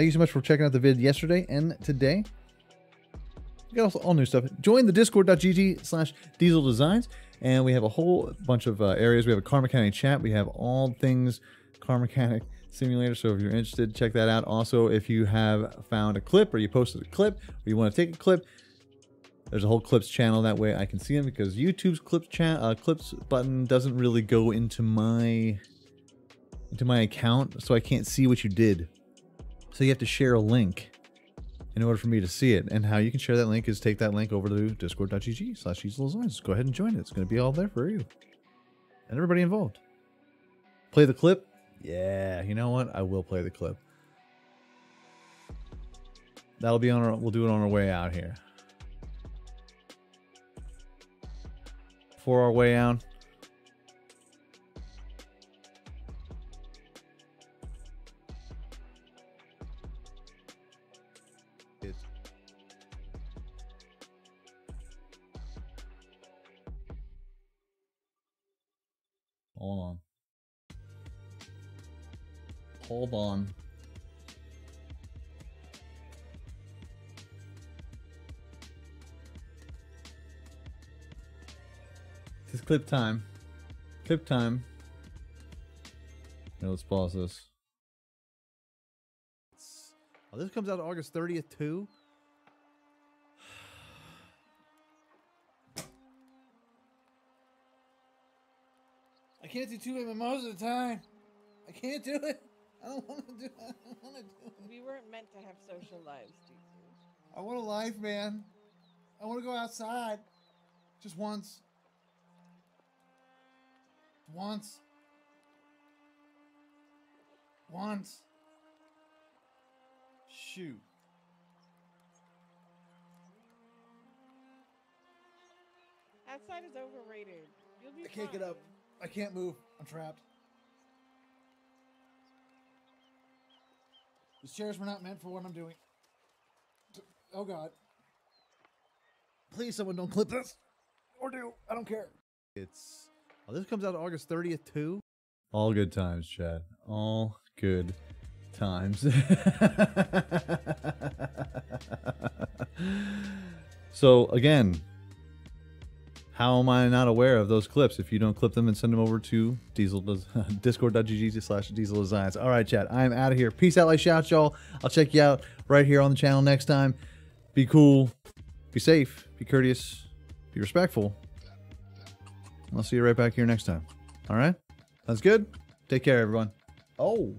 Thank you so much for checking out the vid yesterday and today. We got all, new stuff. Join the discord.gg slash diesel designs. And we have a whole bunch of uh, areas. We have a car mechanic chat. We have all things car mechanic simulator. So if you're interested, check that out. Also, if you have found a clip or you posted a clip or you want to take a clip, there's a whole clips channel that way I can see them because YouTube's clips chat uh, clips button doesn't really go into my into my account, so I can't see what you did. So you have to share a link in order for me to see it. And how you can share that link is take that link over to discord.gg slash designs. Go ahead and join it. It's going to be all there for you and everybody involved. Play the clip. Yeah, you know what? I will play the clip. That'll be on our. We'll do it on our way out here. For our way out. Hold on. Hold on. It's clip time. Clip time. Now let's pause this. Oh, this comes out August 30th too. Can't do two MMOs at a time. I can't do it. I don't want to do it. I don't want to do it. We weren't meant to have social lives, Jesus. I want a life, man. I want to go outside. Just once. Once. Once. Shoot. Outside is overrated. You'll be I can't get up. I can't move. I'm trapped. These chairs were not meant for what I'm doing. Oh god. Please, someone don't clip this. Or do. I don't care. It's. Oh, this comes out August 30th, too. All good times, Chad. All good times. so, again, how am I not aware of those clips if you don't clip them and send them over to diesel discord.gg slash diesel designs? All right, chat. I'm out of here. Peace out, like shout, y'all. I'll check you out right here on the channel next time. Be cool, be safe, be courteous, be respectful. I'll see you right back here next time. All right? That's good. Take care, everyone. Oh.